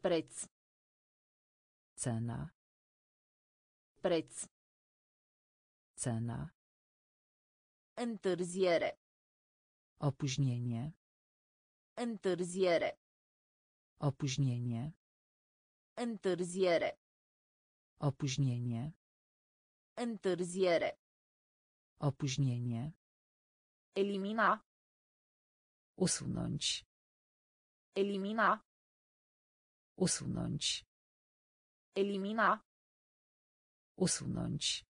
A: Preț.
B: Cena.
A: Preț.
B: Cena.
A: Întârziere.
B: Opóźnienie.
A: Întârziere.
B: Opóźnienie.
A: Întârziere.
B: Opóźnienie.
A: Întârziere.
B: Opóźnienie.
A: Elimina.
B: Usunąć.
A: Elimina.
B: Usunąć.
A: Elimina.
B: Usunąć.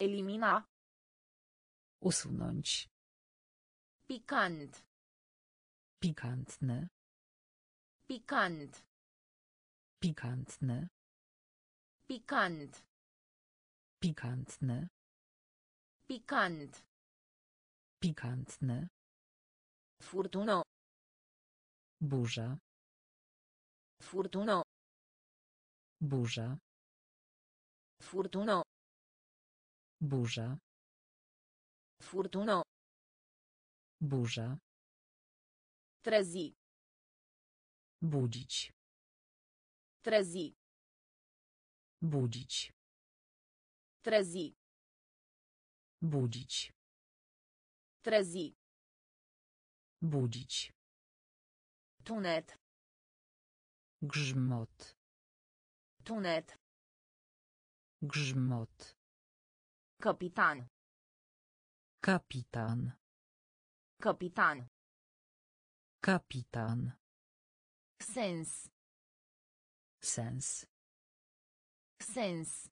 A: Elimina.
B: Usunąć.
A: Pikant.
B: Pikantny.
A: Pikant.
B: Pikantny.
A: Pikant.
B: Pikantny.
A: Pikant.
B: Pikantny.
A: Furtună.
B: Burza.
A: Furtună.
B: Burza.
A: Furtună.
B: Burza.
A: Furtună.
B: Burza.
A: Trezi.
B: Budzić.
A: Trezi.
B: Budzić.
A: Trezi.
B: Budzić.
A: Trezi.
B: Budzić.
A: Tunet.
B: Grzmot.
A: Tunet.
B: Grzmot.
A: Capitan.
B: Kapitan.
A: Capitan.
B: Kapitan.
A: Sens.
B: Sens.
A: Sens.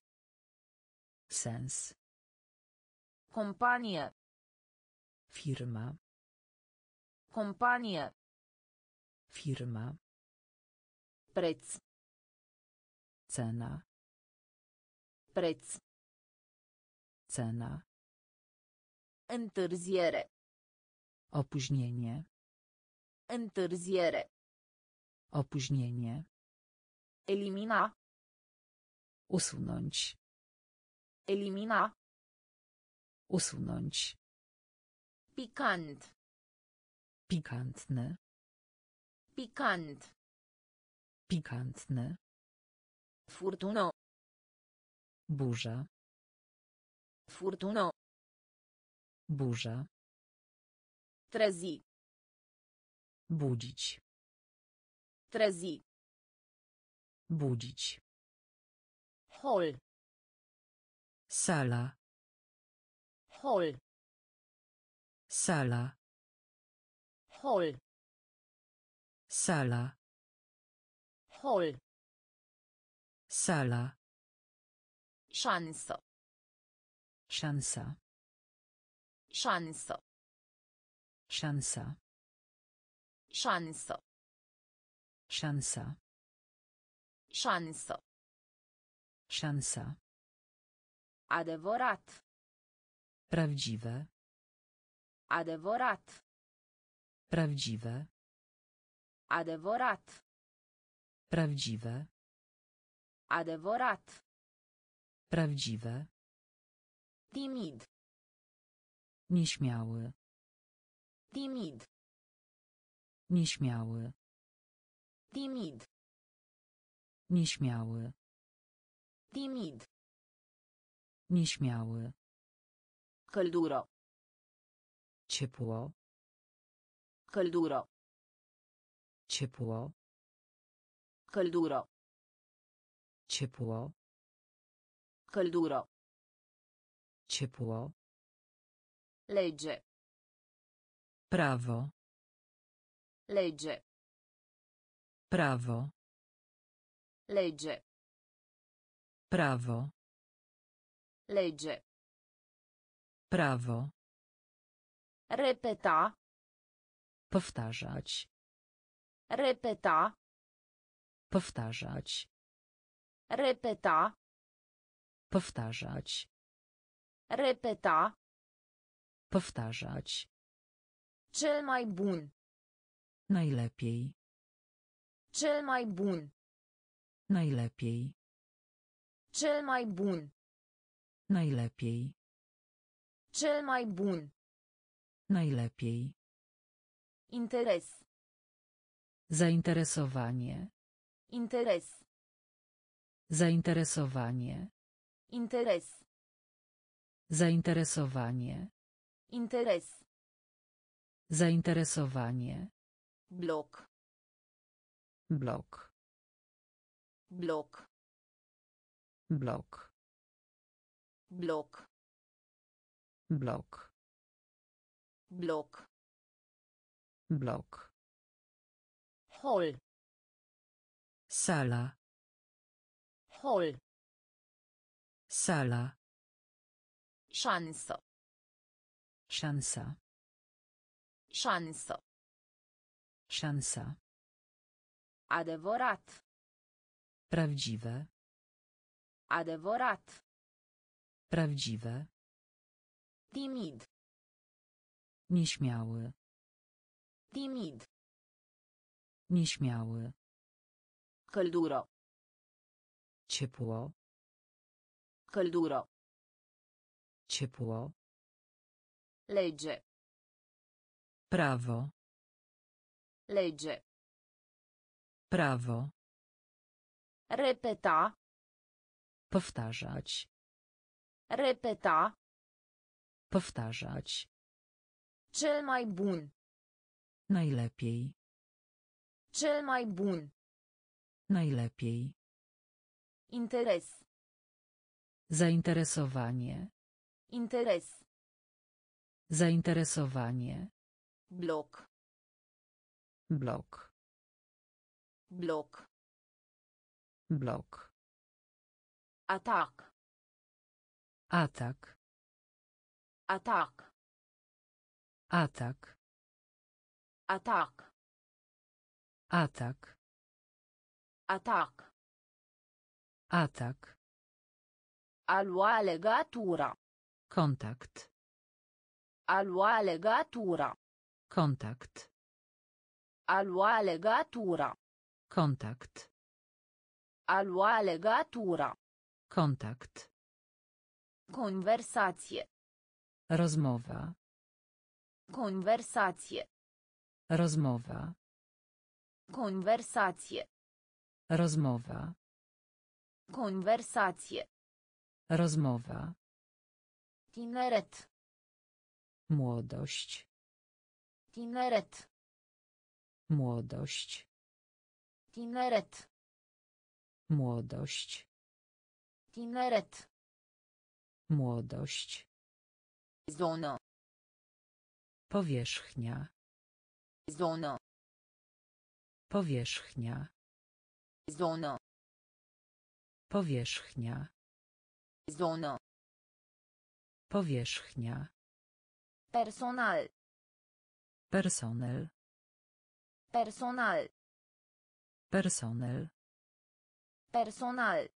B: Sens.
A: Companie.
B: Firma.
A: Companie.
B: Firma.
A: Preț.
B: Cena.
A: Preț.
B: Cena.
A: Întârziere.
B: Opóźnienie.
A: Întârziere.
B: Opóźnienie.
A: Elimina.
B: Usunąć.
A: Elimina.
B: Usunąć.
A: Pikant.
B: Pikantny.
A: Pikant.
B: Pikantny.
A: Furtună.
B: Burza.
A: Furtună.
B: Burza.
A: Trezi.
B: Budzić.
A: Trezi.
B: Budzić.
A: Hol.
B: Sala.
A: Hol.
B: Sala.
A: Hol.
B: Sala.
A: Hol.
B: Sala.
A: Șansă.
B: Szansa.
A: Șansă.
B: Szansa.
A: Șansă.
B: Szansa.
A: Șansă.
B: Szansa.
A: Adevărat.
B: Prawdziwe.
A: Adevărat.
B: Prawdziwe.
A: Adevărat.
B: Prawdziwe.
A: Adevărat.
B: Prawdziwe.
A: Timid.
B: Nieśmiały.
A: Timid.
B: Nieśmiały.
A: Timid.
B: Nieśmiały.
A: Timid.
B: Nieśmiały.
A: Căldură.
B: Ciepło.
A: Căldură.
B: Ciepło.
A: Căldură.
B: Ciepło.
A: Căldură.
B: Ciepło.
A: Lege.
B: Prawo.
A: Lege.
B: Prawo.
A: Lege.
B: Prawo.
A: Lege.
B: Prawo.
A: Repeta.
B: Powtarzać.
A: Repeta.
B: Powtarzać.
A: Repeta.
B: Powtarzać.
A: Repeta.
B: Powtarzać.
A: Mai bun.
B: Najlepiej.
A: Mai bun.
B: Najlepiej.
A: Cel mai bun.
B: Najlepiej.
A: Cel mai bun.
B: Najlepiej.
A: Interes.
B: Zainteresowanie.
A: Interes.
B: Zainteresowanie.
A: Interes.
B: Zainteresowanie.
A: Interes.
B: Zainteresowanie.
A: Bloc.
B: Blok.
A: Bloc.
B: Blok.
A: Bloc.
B: Blok.
A: Bloc.
B: Blok.
A: Hol.
B: Sala.
A: Hol.
B: Sala.
A: Șansă.
B: Szansa.
A: Șansă.
B: Szansa.
A: Adevărat.
B: Prawdziwe.
A: Adevărat.
B: Prawdziwe.
A: Timid.
B: Nieśmiały.
A: Timid.
B: Nieśmiały.
A: Căldură.
B: Ciepło.
A: Căldură.
B: Ciepło.
A: Lege.
B: Prawo.
A: Lege.
B: Prawo.
A: Repeta.
B: Powtarzać.
A: Repeta.
B: Powtarzać.
A: Mai bun.
B: Najlepiej.
A: Mai bun.
B: Najlepiej.
A: Interes.
B: Zainteresowanie.
A: Interes.
B: Zainteresowanie.
A: Bloc.
B: Blok.
A: Bloc.
B: Blok.
A: Atac.
B: Atak.
A: Atac.
B: Atak.
A: Atac.
B: Atak.
A: Atac.
B: Atak.
A: A lua legătura.
B: Kontakt.
A: A lua legătura.
B: Kontakt.
A: A lua legătura.
B: Kontakt.
A: A lua legătura.
B: Kontakt.
A: Conversație.
B: Rozmowa.
A: Conversație.
B: Rozmowa.
A: Conversație.
B: Rozmowa.
A: Conversație.
B: Rozmowa.
A: Tineret.
B: Młodość.
A: Tineret.
B: Młodość.
A: Tineret.
B: Młodość.
A: Tineret.
B: Młodość.
A: Zonă.
B: Powierzchnia.
A: Zonă.
B: Powierzchnia.
A: Zonă.
B: Powierzchnia.
A: Zonă.
B: Powierzchnia.
A: Personal.
B: Personel.
A: Personal.
B: Personel.
A: Personal.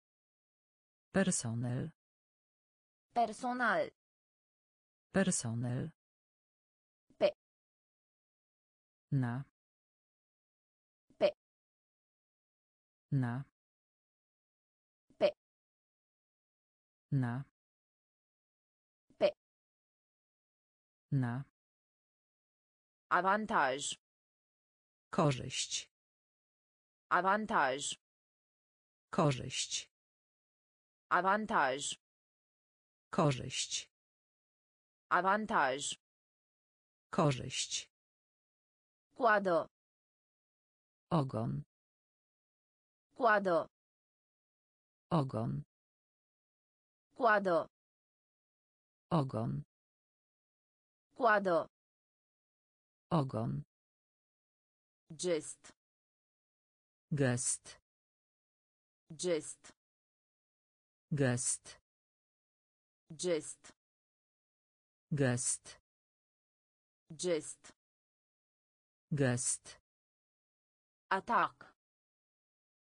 B: Personel.
A: Personal.
B: Personel.
A: Pe.
B: Na.
A: Pe.
B: Na.
A: Pe.
B: Na.
A: Pe.
B: Na.
A: Avantaj.
B: Korzyść.
A: Avantaj.
B: Korzyść.
A: Avantaj.
B: Korzyść.
A: Avantaj.
B: Korzyść.
A: Coadă.
B: Ogon.
A: Coadă.
B: Ogon.
A: Coadă.
B: Ogon.
A: Coadă.
B: Ogon.
A: Gest.
B: Gest.
A: Gest.
B: Gest.
A: Gest.
B: Gest.
A: Gest.
B: Gest.
A: Atac.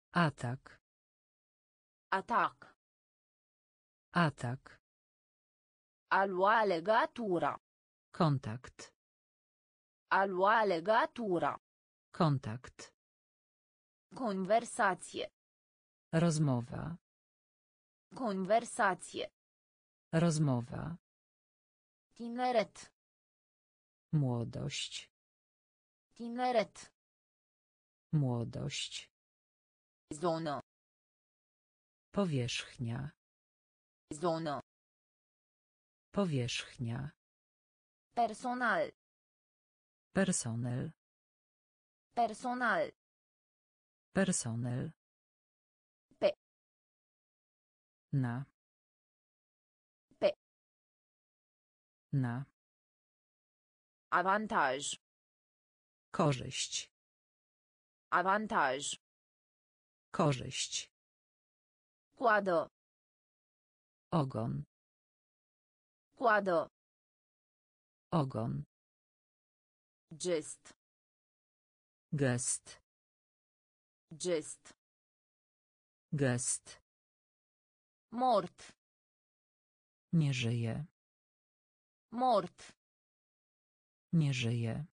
B: Atak.
A: Atac.
B: Atak.
A: A lua legătura.
B: Kontakt.
A: A lua legătura.
B: Kontakt.
A: Conversație.
B: Rozmowa.
A: Conversație.
B: Rozmowa.
A: Tineret.
B: Młodość.
A: Tineret.
B: Młodość.
A: Zonă.
B: Powierzchnia.
A: Zonă.
B: Powierzchnia.
A: Personal.
B: Personel.
A: Personal.
B: Personel. Na.
A: Pe.
B: Na.
A: Avantaj.
B: Korzyść.
A: Avantaj.
B: Korzyść.
A: Coadă.
B: Ogon.
A: Coadă.
B: Ogon.
A: Gest.
B: Gest.
A: Gest.
B: Gest.
A: Mort.
B: Nie żyje.
A: Mort.
B: Nie żyje.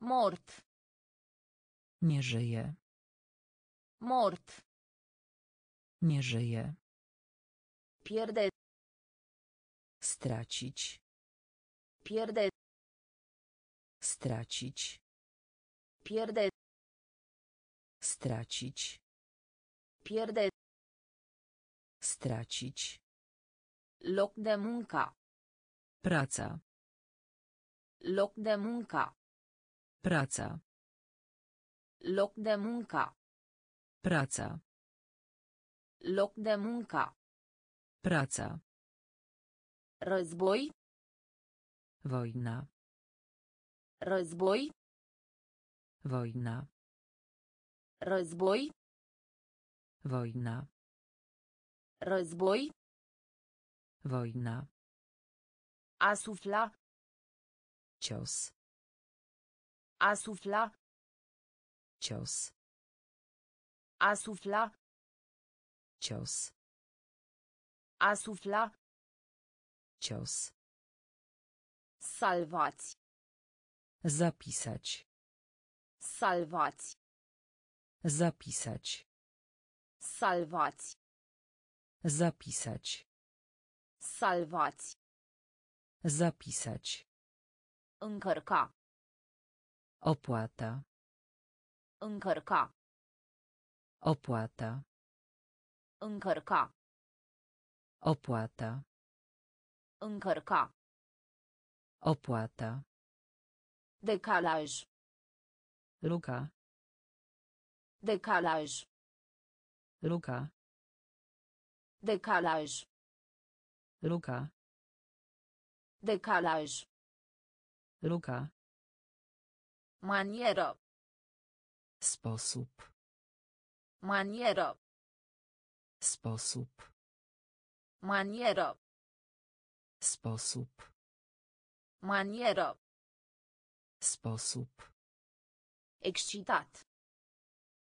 A: Mort.
B: Nie żyje.
A: Mort.
B: Nie żyje.
A: Pierde.
B: Stracić.
A: Pierde.
B: Stracić.
A: Pierde.
B: Stracić.
A: Pierde.
B: Stracić.
A: Loc de muncă.
B: Praca.
A: Loc de muncă.
B: Praca.
A: Loc de muncă.
B: Praca.
A: Loc de muncă.
B: Praca.
A: Război.
B: Wojna.
A: Război.
B: Wojna.
A: Război.
B: Wojna.
A: Război.
B: Wojna.
A: A sufla.
B: Cios.
A: A sufla.
B: Cios.
A: A sufla.
B: Cios.
A: A sufla.
B: Cios.
A: Salvați.
B: Zapisać.
A: Salvați.
B: Zapisać.
A: Salvați.
B: Zapisać.
A: Salvați.
B: Zapisać.
A: Încărca.
B: Opłata.
A: Încărca.
B: Opłata.
A: Încărca.
B: Opłata.
A: Încărca.
B: Opłata.
A: Decalaj.
B: Luka.
A: Decalaj.
B: Luka.
A: Decalaj.
B: Luka.
A: Decalaj.
B: Luka.
A: Manieră.
B: Sposób.
A: Manieră.
B: Sposób.
A: Manieră.
B: Sposób.
A: Manieră.
B: Sposób.
A: Excitat.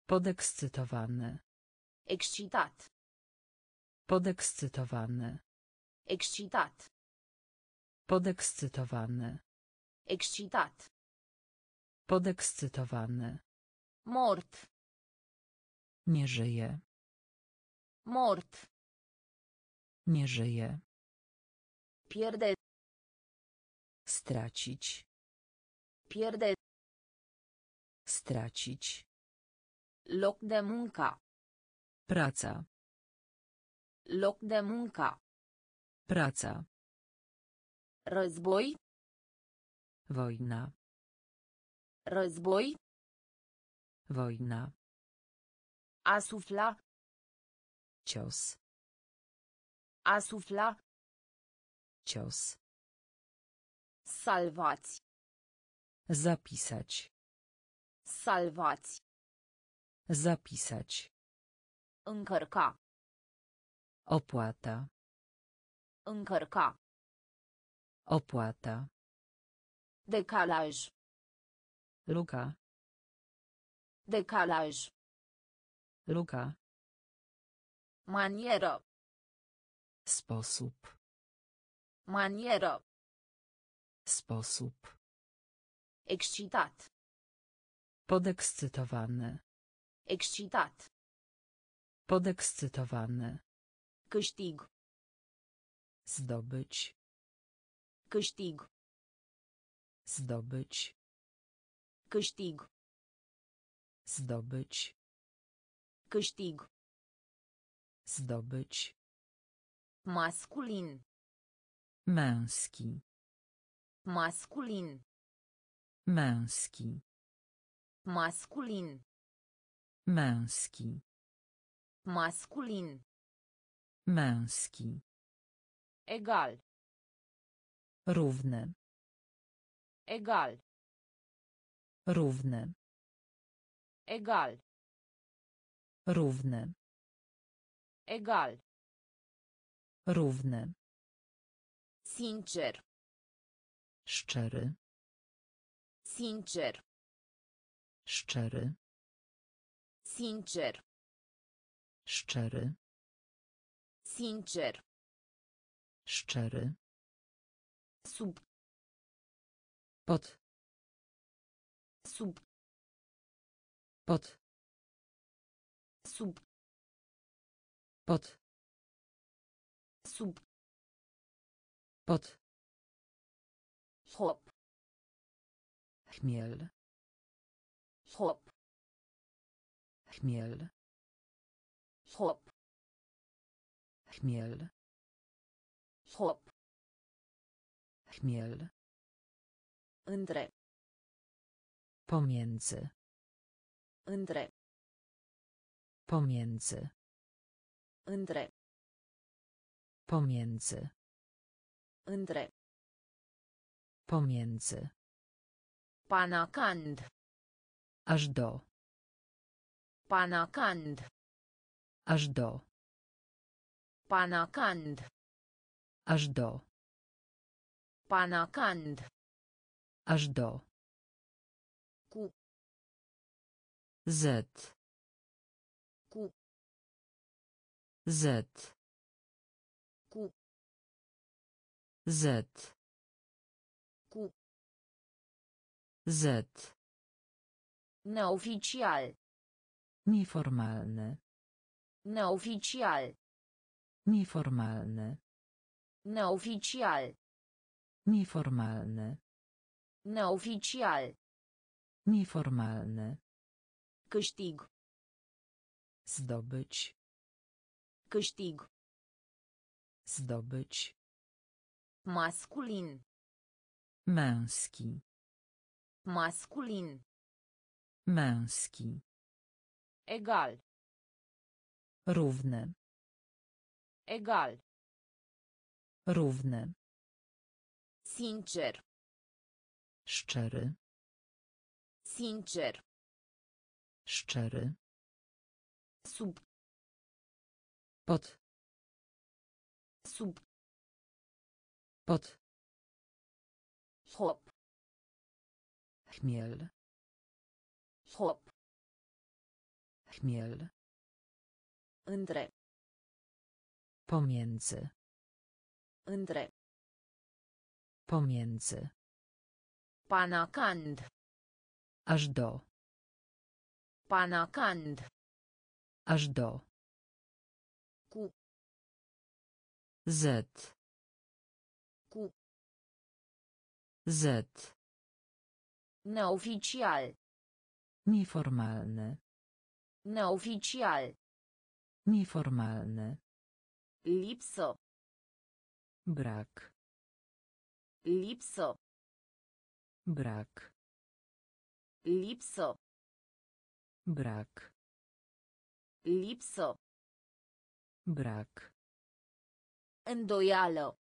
B: Podekscytowany.
A: Excitat.
B: Podekscytowany.
A: Excitat.
B: Podekscytowany.
A: Excitat.
B: Podekscytowany.
A: Mort.
B: Nie żyje.
A: Mort.
B: Nie żyje.
A: Pierde.
B: Stracić.
A: Pierde.
B: Stracić.
A: Loc de muncă.
B: Praca.
A: Loc de muncă.
B: Praca.
A: Război.
B: Wojna.
A: Război.
B: Wojna.
A: A sufla.
B: Cios.
A: A sufla.
B: Cios.
A: Salvați.
B: Zapisać.
A: Salvați.
B: Zapisać.
A: Încărca.
B: Opłata.
A: Încărca.
B: Opłata.
A: Decalaj.
B: Luka.
A: Decalaj.
B: Luka.
A: Manieră.
B: Sposób.
A: Manieră.
B: Sposób.
A: Excitat.
B: Podekscytowany.
A: Excitat.
B: Podekscytowany.
A: Câștig.
B: Zdobyć.
A: Câștig.
B: Zdobyć.
A: Câștig.
B: Zdobyć.
A: Câștig.
B: Zdobyć.
A: Masculin.
B: Męski.
A: Masculin.
B: Męski.
A: Masculin.
B: Męski.
A: Masculin.
B: Męski.
A: Egal.
B: Równy.
A: Egal.
B: Równy.
A: Egal.
B: Równy.
A: Egal.
B: Równy.
A: Sincer.
B: Szczery.
A: Sincer.
B: Szczery.
A: Sincer.
B: Szczery.
A: Sincer.
B: Szczery.
A: Sub.
B: Pod.
A: Sub.
B: Pod.
A: Sub.
B: Pod.
A: Sub.
B: Pod.
A: Hop.
B: Chmiel.
A: Hop.
B: Chmiel.
A: Hop.
B: Chmiel.
A: Hop.
B: Chmiel.
A: Între.
B: Pomiędzy.
A: Între.
B: Pomiędzy.
A: Între.
B: Pomiędzy.
A: Între.
B: Pomiędzy.
A: Panacand.
B: Aż do.
A: Panacand.
B: Aż do.
A: Panacand.
B: Aż do.
A: Panacand.
B: Aż do.
A: Cu.
B: Z.
A: Cu.
B: Z.
A: Cu.
B: Z.
A: Cu.
B: Z.
A: Neoficjal.
B: Nieformalny.
A: Neoficjal.
B: Nieformalny.
A: Neoficjal.
B: Nieformalny.
A: Neoficjal.
B: Nieformalny.
A: Câștig.
B: Zdobyć.
A: Câștig.
B: Zdobyć.
A: Masculin.
B: Męski.
A: Masculin.
B: Męski.
A: Egal.
B: Równy.
A: Egal.
B: Równy.
A: Sincer.
B: Szczery.
A: Sincer.
B: Szczery.
A: Sub.
B: Pod.
A: Sub.
B: Pod.
A: Hop.
B: Chmiel.
A: Hop.
B: Chmiel.
A: Între.
B: Pomiędzy.
A: Între.
B: Pomiędzy.
A: Panacand.
B: Aż do.
A: Panacand.
B: Aż do.
A: Cu.
B: Z.
A: Cu.
B: Z.
A: Neoficjal.
B: Nieformalny.
A: Neoficjal.
B: Nieformalny.
A: Lipsă.
B: Brak.
A: Lipsă.
B: Brak.
A: Lipsă.
B: Brak.
A: Lipsă.
B: Brak.
A: Îndoială.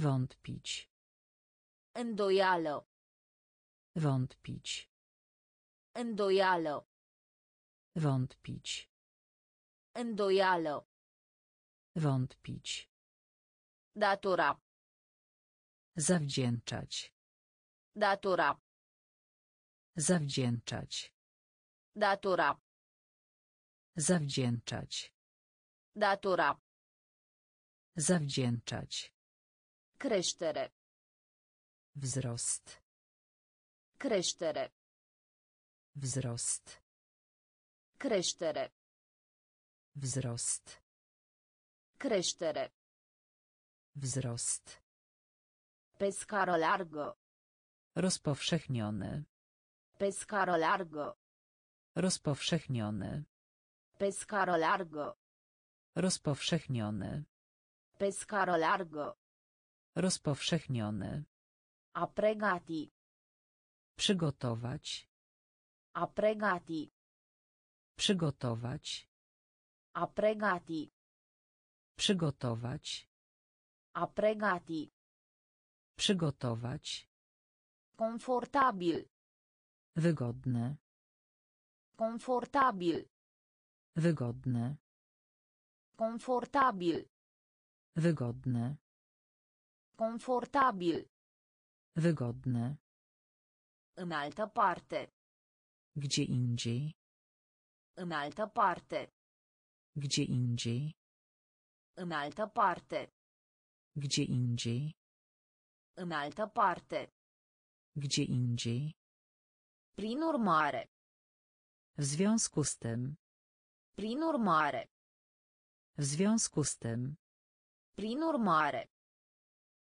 B: Wątpić.
A: Îndoială.
B: Wątpić.
A: Îndoială.
B: Wątpić.
A: Îndoială.
B: Wątpić.
A: Datora.
B: Zawdzięczać.
A: Datora.
B: Zawdzięczać.
A: Datora.
B: Zawdzięczać.
A: Datora.
B: Zawdzięczać.
A: Creștere.
B: Wzrost.
A: Creștere.
B: Wzrost.
A: Creștere.
B: Wzrost.
A: Creștere.
B: Wzrost.
A: Pe scară largă.
B: Rozpowszechniony.
A: Pe scară largă.
B: Rozpowszechniony.
A: Pe scară largă.
B: Rozpowszechniony.
A: Pe scară largă.
B: Rozpowszechniony.
A: A pregati.
B: Przygotować.
A: A pregati.
B: Przygotować.
A: A pregati.
B: Przygotować.
A: A pregati.
B: Przygotować.
A: Confortabil.
B: Wygodne.
A: Confortabil.
B: Wygodne.
A: Confortabil.
B: Wygodne.
A: Confortabil.
B: Wygodne.
A: În altă parte.
B: Gdzie indziej.
A: În altă parte.
B: Gdzie indziej.
A: În altă parte.
B: Gdzie indziej.
A: În altă parte.
B: Gdzie indziej.
A: Prin urmare.
B: W związku z tym.
A: Prin urmare.
B: W związku z tym.
A: Prin urmare.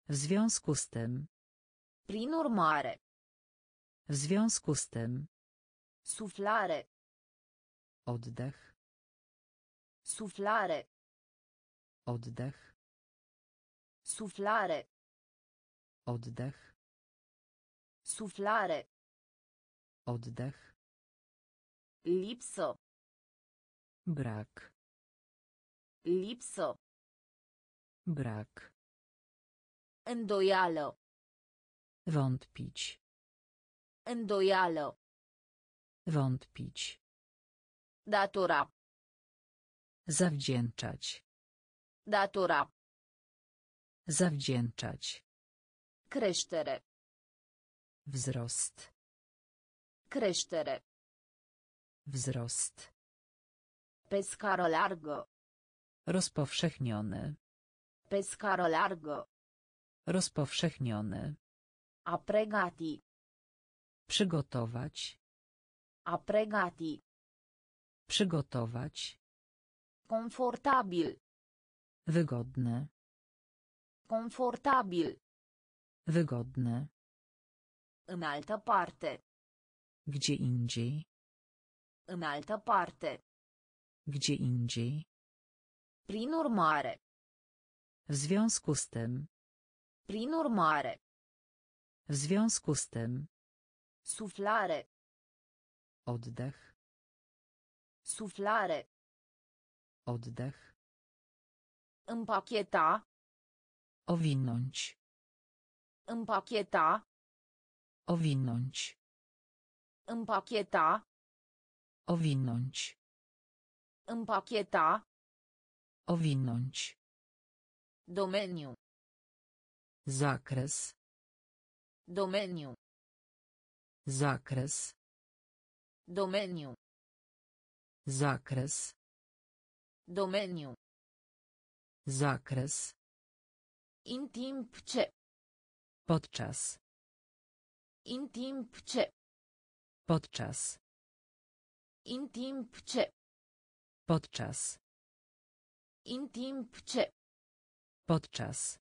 B: W związku z tym.
A: Prin urmare.
B: W związku z tym.
A: Suflare.
B: Oddech.
A: Suflare.
B: Oddech.
A: Suflare.
B: Oddech.
A: Suflare.
B: Oddech.
A: Lipsă.
B: Brak.
A: Lipsă.
B: Brak.
A: Îndoială.
B: Wątpić.
A: Îndoială.
B: Wątpić.
A: Datora.
B: Zawdzięczać.
A: Datora.
B: Zawdzięczać.
A: Creștere.
B: Wzrost.
A: Creștere.
B: Wzrost.
A: Pe scară largă.
B: Rozpowszechniony.
A: Pe scară largă.
B: Rozpowszechniony.
A: A pregati.
B: Przygotować.
A: A pregati.
B: Przygotować.
A: Confortabil.
B: Wygodne.
A: Confortabil.
B: Wygodne.
A: În altă parte.
B: Gdzie indziej.
A: În altă parte.
B: Gdzie indziej.
A: Prin urmare.
B: W związku z tym.
A: Prin urmare.
B: W związku z tym.
A: Suflare.
B: Oddech.
A: Suflare.
B: Oddech.
A: Împacheta.
B: Owinąć.
A: Împacheta.
B: Owinąć.
A: Împacheta.
B: Owinąć.
A: Împacheta.
B: Owinąć.
A: Domeniu.
B: Zakres.
A: Domeniu.
B: Zakres.
A: Domeniu.
B: Zakres.
A: Domeniu.
B: Zakres.
A: Ce.
B: Podczas.
A: În timp ce.
B: Podczas.
A: În timp ce.
B: Podczas.
A: În timp ce.
B: Podczas.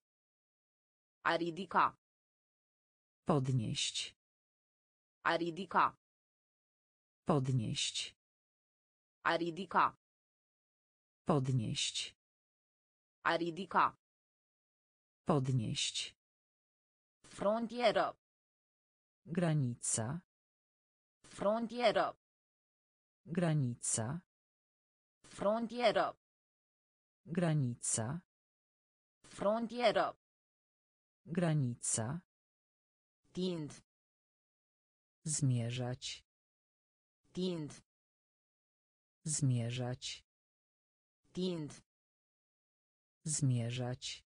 A: A ridica.
B: Podnieść.
A: A ridica.
B: Podnieść.
A: A ridica.
B: Podnieść.
A: A ridica.
B: Podnieść.
A: Frontieră.
B: Granica.
A: Frontieră.
B: Granica.
A: Frontieră.
B: Granica.
A: Frontieră.
B: Granica.
A: Tind.
B: Zmierzać.
A: Tind.
B: Zmierzać.
A: Tind.
B: Zmierzać.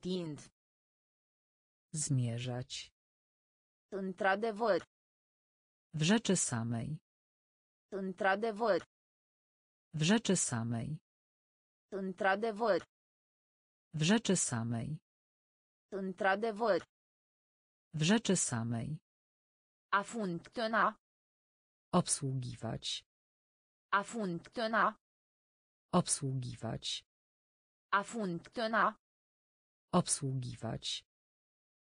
A: Tind.
B: Zmierzać.
A: Într-adevăr.
B: W rzeczy samej.
A: Într-adevăr.
B: W rzeczy samej.
A: Într-adevăr.
B: W rzeczy samej.
A: Într-adevăr.
B: W rzeczy samej.
A: A funcționa.
B: Obsługiwać.
A: A funcționa.
B: Obsługiwać.
A: A funcționa.
B: Obsługiwać.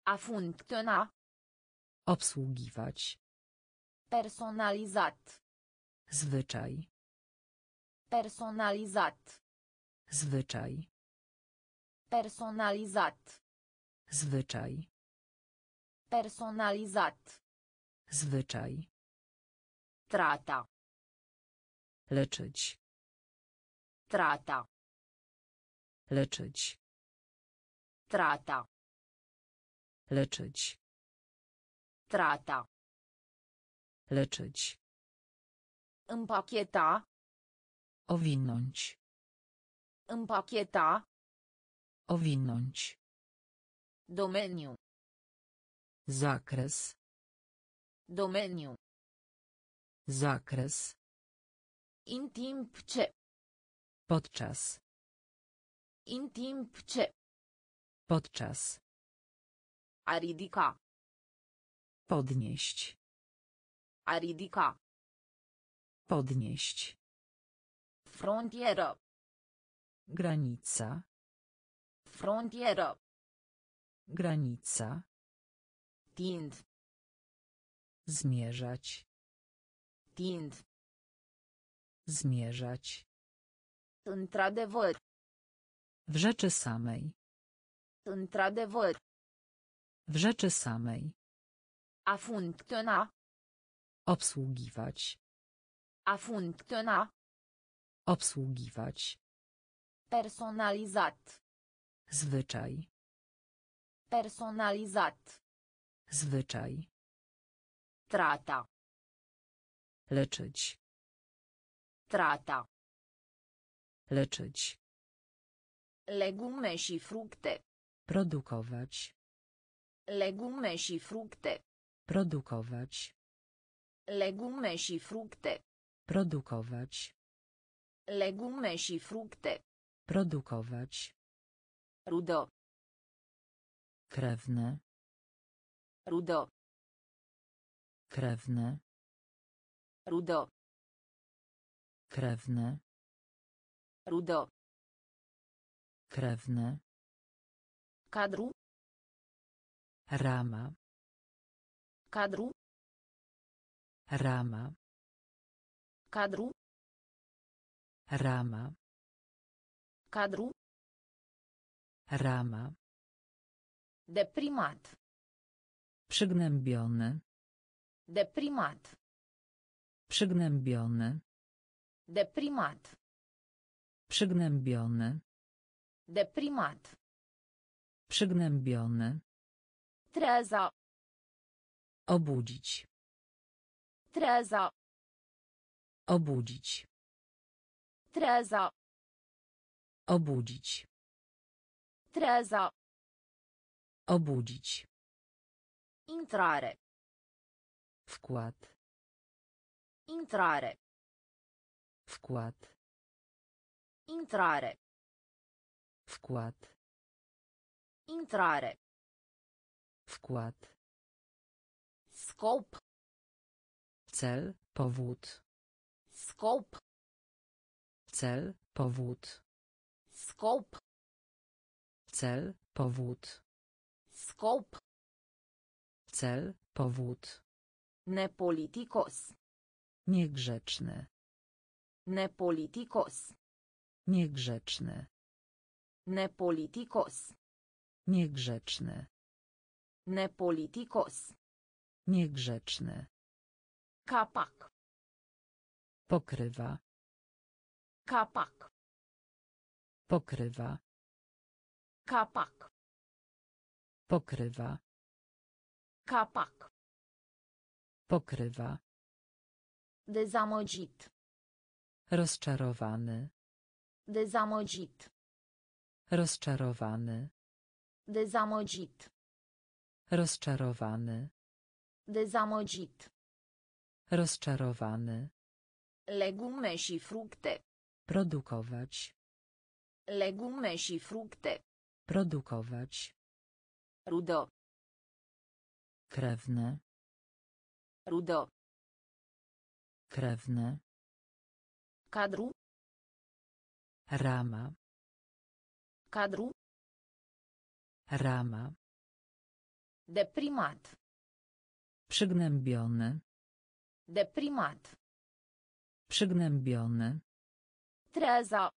A: A funcționa.
B: Obsługiwać.
A: Personalizat.
B: Zwyczaj.
A: Personalizat.
B: Zwyczaj.
A: Personalizat.
B: Zwyczaj.
A: Personalizat.
B: Zwyczaj.
A: Trata.
B: Leczyć.
A: Trata.
B: Leczyć.
A: Trata.
B: Leczyć.
A: Trata.
B: Leczyć.
A: Împacheta.
B: Owinąć.
A: Împacheta.
B: Owinąć.
A: Domeniu.
B: Zakres.
A: Domeniu.
B: Zakres.
A: În timp ce.
B: Podczas.
A: În timp ce.
B: Podczas.
A: A ridica.
B: Podnieść.
A: A ridica.
B: Podnieść.
A: Frontieră.
B: Granica.
A: Frontieră.
B: Granica.
A: Tind.
B: Zmierzać.
A: Tind.
B: Zmierzać.
A: Într-adevăr.
B: W rzeczy samej.
A: Într-adevăr.
B: W rzeczy samej.
A: A funcționa.
B: Obsługiwać.
A: A funcționa.
B: Obsługiwać.
A: Personalizat.
B: Zwyczaj.
A: Personalizat.
B: Zwyczaj.
A: Trata.
B: Leczyć.
A: Trata.
B: Leczyć.
A: Legume și fructe.
B: Produkować.
A: Legume și fructe.
B: Produkować.
A: Legume și fructe.
B: Produkować.
A: Legume și fructe.
B: Produkować.
A: Rudo.
B: Krewne.
A: Rudo.
B: Krewne.
A: Rudo.
B: Krewne.
A: Rudo.
B: Krewne.
A: Cadru.
B: Rama.
A: Cadru.
B: Rama.
A: Cadru.
B: Rama.
A: Cadru.
B: Rama.
A: Deprimat.
B: Przygnębiony.
A: Deprimat.
B: Przygnębiony.
A: Deprimat.
B: Przygnębiony.
A: Deprimat.
B: Przygnębiony.
A: Treza.
B: Obudzić.
A: Treza.
B: Obudzić.
A: Treza.
B: Obudzić.
A: Treza.
B: Obudzić.
A: Intrare.
B: Wkład.
A: Intrare.
B: Wkład.
A: Intrare.
B: Wkład.
A: Intrare.
B: Wkład.
A: Scop.
B: Cel. Powód.
A: Scop.
B: Cel. Powód.
A: Scop.
B: Cel. Powód.
A: Scop.
B: Cel. Powód.
A: Nepoliticos.
B: Niegrzeczny.
A: Nepoliticos.
B: Niegrzeczny.
A: Nepoliticos.
B: Niegrzeczny.
A: Nepoliticos.
B: Niegrzeczny.
A: Capac.
B: Pokrywa.
A: Capac.
B: Pokrywa.
A: Capac.
B: Pokrywa.
A: Capac.
B: Pokrywa.
A: Dezamăgit.
B: Rozczarowany.
A: Dezamăgit.
B: Rozczarowany.
A: Dezamăgit.
B: Rozczarowany.
A: Dezamăgit.
B: Rozczarowany.
A: Legume și fructe.
B: Produkować.
A: Legume și fructe.
B: Produkować.
A: Rudo.
B: Krewne.
A: Rudo.
B: Krewne.
A: Cadru.
B: Rama.
A: Cadru.
B: Rama.
A: Deprimat.
B: Przygnębiony.
A: Deprimat.
B: Przygnębiony.
A: Treza.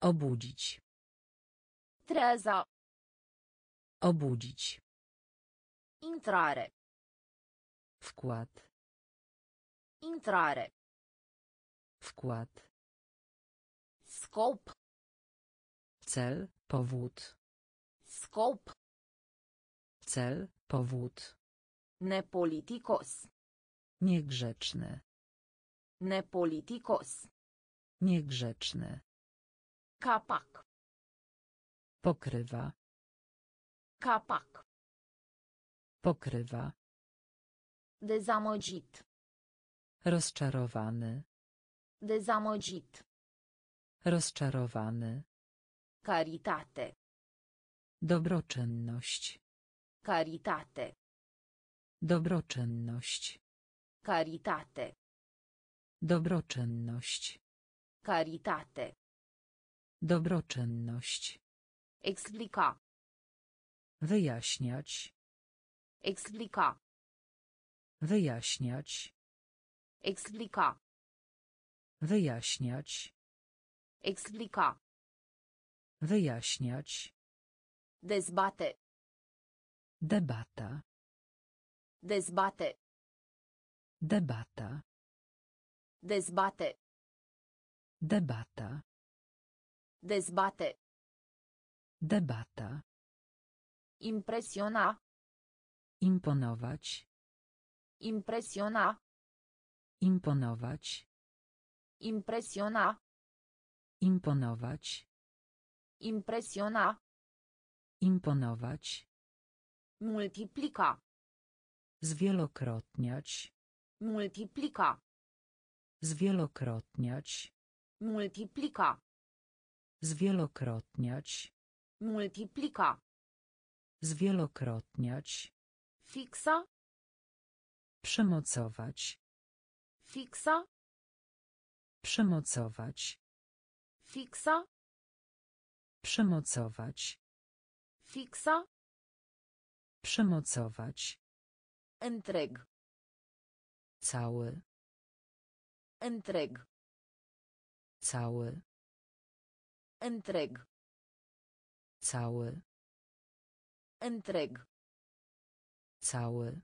B: Obudzić.
A: Treza.
B: Obudzić.
A: Intrare.
B: Wkład.
A: Intrare.
B: Wkład.
A: Scop.
B: Cel. Powód.
A: Scop.
B: Cel. Powód.
A: Nepoliticos.
B: Niegrzeczny.
A: Nepoliticos.
B: Niegrzeczny.
A: Capac.
B: Pokrywa.
A: Capac.
B: Pokrywa.
A: Dezamăgit.
B: Rozczarowany.
A: Dezamăgit.
B: Rozczarowany.
A: Caritate.
B: Dobroczynność.
A: Caritate.
B: Dobroczynność.
A: Caritate.
B: Dobroczynność.
A: Caritate.
B: Dobroczynność.
A: Explica.
B: Wyjaśniać.
A: Explica.
B: Wyjaśniać.
A: Explica.
B: Wyjaśniać.
A: Explica.
B: Wyjaśniać.
A: Dezbate.
B: Debata.
A: Dezbate.
B: Debata.
A: Dezbate.
B: Debata.
A: Dezbate.
B: Debata.
A: Impresiona.
B: Imponować.
A: Impresiona.
B: Imponować.
A: Impresiona.
B: Imponować.
A: Impresiona.
B: Imponować.
A: Multiplica.
B: Zwielokrotniać.
A: Multiplica.
B: Zwielokrotniać.
A: Multiplica.
B: Zwielokrotniać.
A: Multiplica.
B: Zwielokrotniać.
A: Fixa.
B: Przymocować.
A: Fixa.
B: Przymocować.
A: Fixa.
B: Przymocować.
A: Fixa.
B: Przymocować.
A: Întreg.
B: Cały.
A: Întreg.
B: Cały.
A: Întreg.
B: Cały.
A: Întreg.
B: Cały.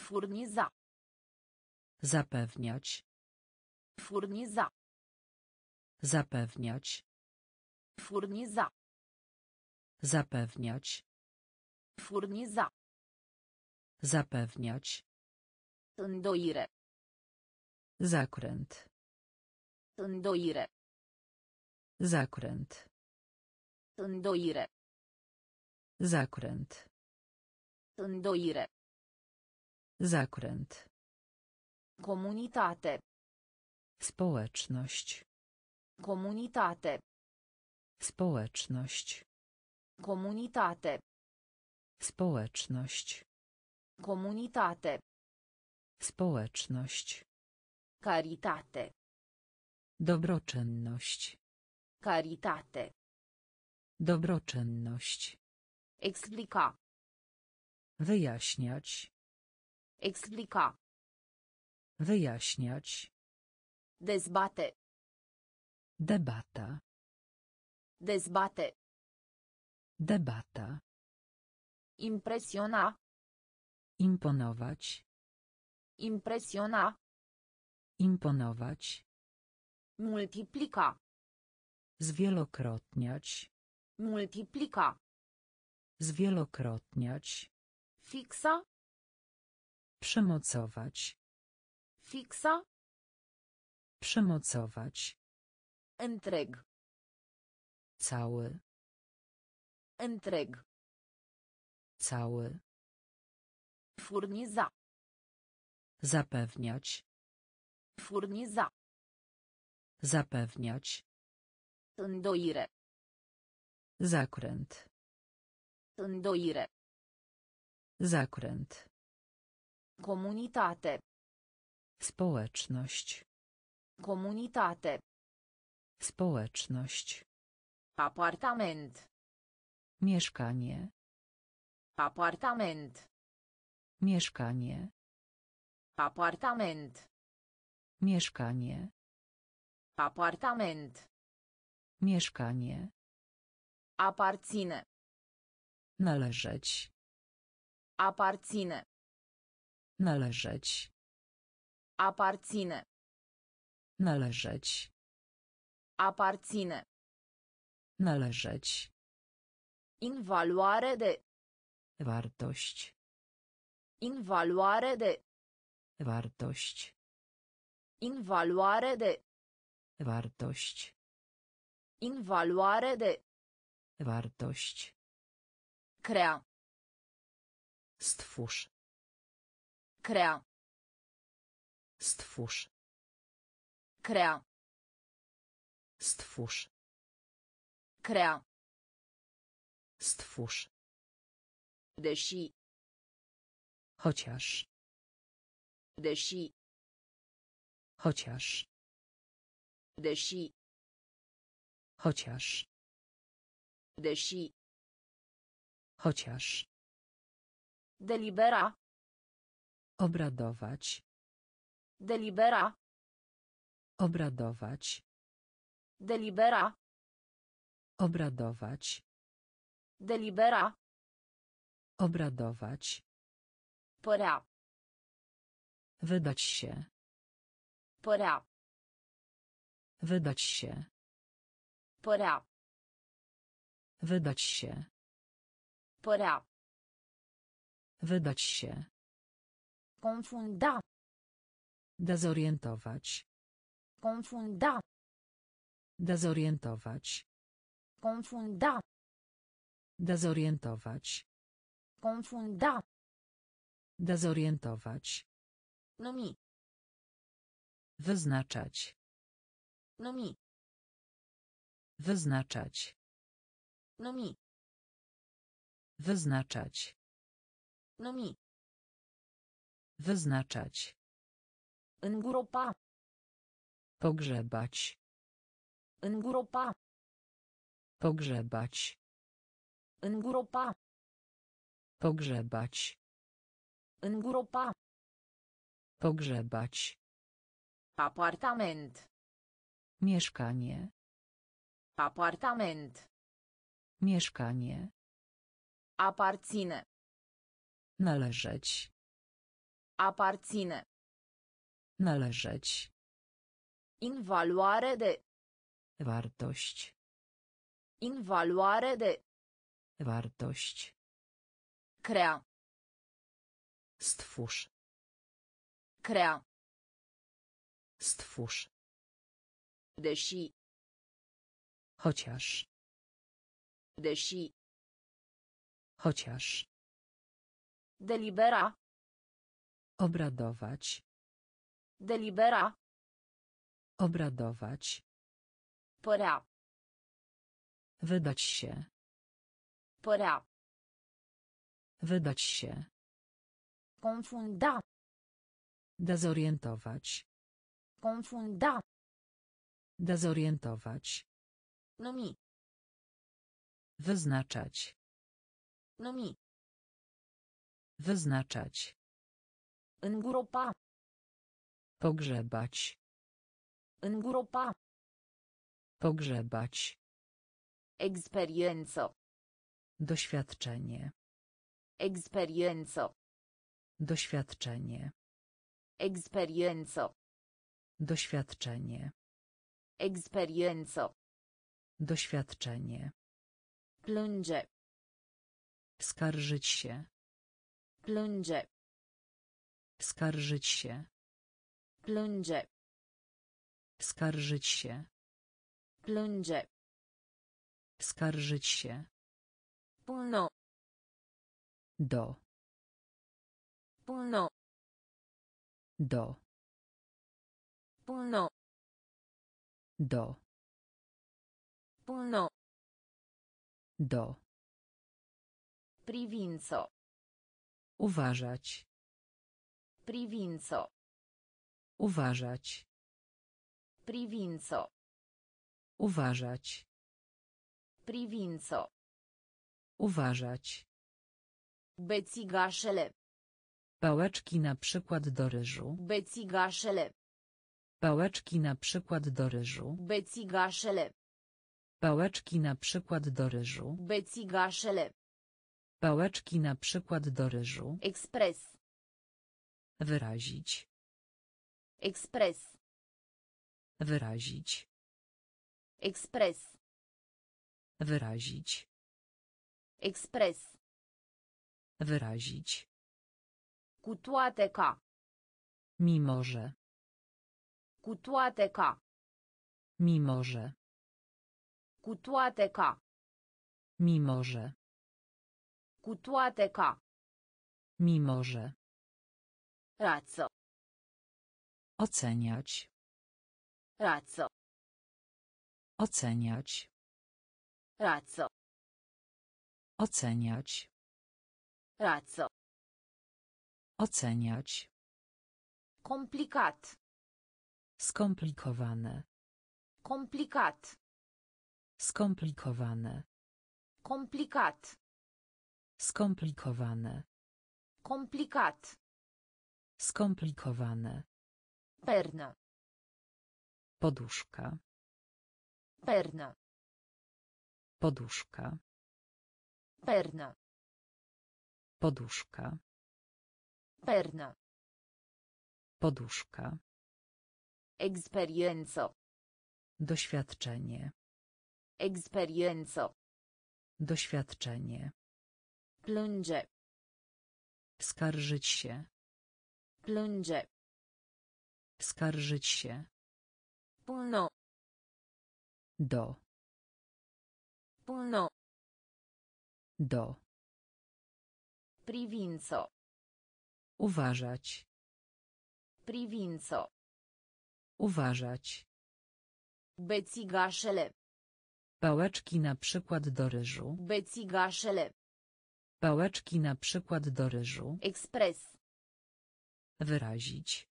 A: Furniza.
B: Zapewniać.
A: Furniza.
B: Zapewniać.
A: Furniza.
B: Zapewniać.
A: Furniza.
B: Zapewniać.
A: Îndoire.
B: Zakręt.
A: Îndoire.
B: Zakręt.
A: Îndoire.
B: Zakręt.
A: Îndoire.
B: Zakręt.
A: Comunitate.
B: Społeczność.
A: Comunitate.
B: Społeczność.
A: Comunitate.
B: Społeczność.
A: Comunitate.
B: Społeczność.
A: Caritate.
B: Dobroczynność.
A: Caritate.
B: Dobroczynność.
A: Explica.
B: Wyjaśniać.
A: Explica.
B: Wyjaśniać.
A: Dezbate.
B: Debata.
A: Dezbate.
B: Debata.
A: Impresiona.
B: Imponować.
A: Impresiona.
B: Imponować.
A: Multiplica.
B: Zwielokrotniać.
A: Multiplica.
B: Zwielokrotniać.
A: Fixa.
B: Przymocować.
A: Fixa.
B: Przymocować.
A: Întreg.
B: Cały.
A: Întreg.
B: Cały.
A: Furniza.
B: Zapewniać.
A: Furniza.
B: Zapewniać.
A: Îndoire.
B: Zakręt.
A: Îndoire.
B: Zakręt.
A: Comunitate.
B: Społeczność.
A: Comunitate.
B: Społeczność.
A: Apartament.
B: Mieszkanie.
A: Apartament.
B: Mieszkanie.
A: Apartament.
B: Mieszkanie.
A: Apartament.
B: Mieszkanie.
A: Aparține.
B: Należeć.
A: Aparține.
B: Należeć.
A: Aparține.
B: Należeć.
A: Aparține.
B: Należeć.
A: Invaluare de.
B: Wartość.
A: Invaluare de.
B: Wartość.
A: Invaluare de.
B: Wartość.
A: Invaluare de.
B: Wartość.
A: Crea.
B: Stwórz.
A: Crea.
B: Stwórz.
A: Crea.
B: Stwórz.
A: Crea.
B: Stwórz.
A: Deși.
B: Chociaż.
A: Deși.
B: Chociaż.
A: Deși.
B: Chociaż.
A: Deși.
B: Chociaż.
A: Delibera.
B: Obradować.
A: Delibera.
B: Obradować.
A: Delibera.
B: Obradować.
A: Delibera.
B: Obradować.
A: Părea.
B: Wydać się.
A: Părea.
B: Wydać się.
A: Părea.
B: Wydać się.
A: Părea.
B: Wydać się.
A: Confunda.
B: Dezorientować.
A: Confunda.
B: Dezorientować.
A: Confunda.
B: Dezorientować.
A: Confunda.
B: Dezorientować.
A: Numi.
B: Wyznaczać.
A: Numi.
B: Wyznaczać.
A: Numi.
B: Wyznaczać.
A: Numi.
B: Wyznaczać.
A: Îngropa.
B: Pogrzebać.
A: Îngropa.
B: Pogrzebać.
A: Îngropa.
B: Pogrzebać.
A: Îngropa.
B: Pogrzebać.
A: Apartament.
B: Mieszkanie.
A: Apartament.
B: Mieszkanie.
A: Aparține.
B: Należeć.
A: Aparține.
B: Należeć.
A: In valoare de.
B: Wartość.
A: In valoare de.
B: Wartość.
A: Crea.
B: Stwórz.
A: Crea.
B: Stwórz.
A: Deși.
B: Chociaż.
A: Deși.
B: Chociaż.
A: Delibera.
B: Obradować.
A: Delibera.
B: Obradować.
A: Părea.
B: Wydać się.
A: Părea.
B: Wydać się.
A: Confunda.
B: Dezorientować.
A: Confunda.
B: Dezorientować.
A: Numi.
B: Wyznaczać.
A: Numi.
B: Wyznaczać.
A: Îngropa.
B: Pogrzebać.
A: Îngropa.
B: Pogrzebać.
A: Experiență.
B: Doświadczenie.
A: Experiență.
B: Doświadczenie.
A: Experiență.
B: Doświadczenie.
A: Experiență.
B: Doświadczenie.
A: Plânge.
B: Skarżyć się.
A: Plânge.
B: Skarżyć się.
A: Plânge.
B: Skarżyć się.
A: Plânge.
B: Skarżyć się.
A: Până.
B: Do.
A: Până.
B: Do.
A: Până.
B: Do.
A: Până.
B: Do.
A: Privință.
B: Uważać.
A: Privință.
B: Uważać.
A: Privință.
B: Uważać.
A: Privință.
B: Uważać.
A: Bețigașele.
B: Pałeczki na przykład do ryżu.
A: Bețigașele.
B: Pałeczki na przykład do ryżu.
A: Bețigașele.
B: Pałeczki na przykład do ryżu.
A: Bețigașele.
B: Pałeczki na przykład do ryżu.
A: Expres.
B: Wyrazić.
A: Expres.
B: Wyrazić.
A: Expres.
B: Wyrazić.
A: Expres.
B: Wyrazić.
A: Cu toate ca.
B: Mimo że.
A: Cu toate ca.
B: Mimo że.
A: Cu toate ca.
B: Mimo że.
A: Cu toate ca.
B: Mimo że.
A: Rață.
B: Oceniać.
A: Rață.
B: Oceniać.
A: Rață.
B: Oceniać.
A: Rață.
B: Oceniać.
A: Complicat.
B: Skomplikowane.
A: Complicat.
B: Skomplikowane.
A: Complicat.
B: Skomplikowane.
A: Complicat.
B: Skomplikowane.
A: Pernă.
B: Poduszka.
A: Pernă.
B: Poduszka.
A: Pernă.
B: Poduszka.
A: Pernă.
B: Poduszka.
A: Experiență.
B: Doświadczenie.
A: Experiență.
B: Doświadczenie.
A: Plânge.
B: Skarżyć się.
A: Plânge.
B: Skarżyć się.
A: Până.
B: Do.
A: Până.
B: Do.
A: Privință.
B: Uważać.
A: Privință.
B: Uważać.
A: Bețigașele.
B: Pałeczki na przykład do ryżu.
A: Bețigașele.
B: Pałeczki na przykład do ryżu.
A: Expres.
B: Wyrazić.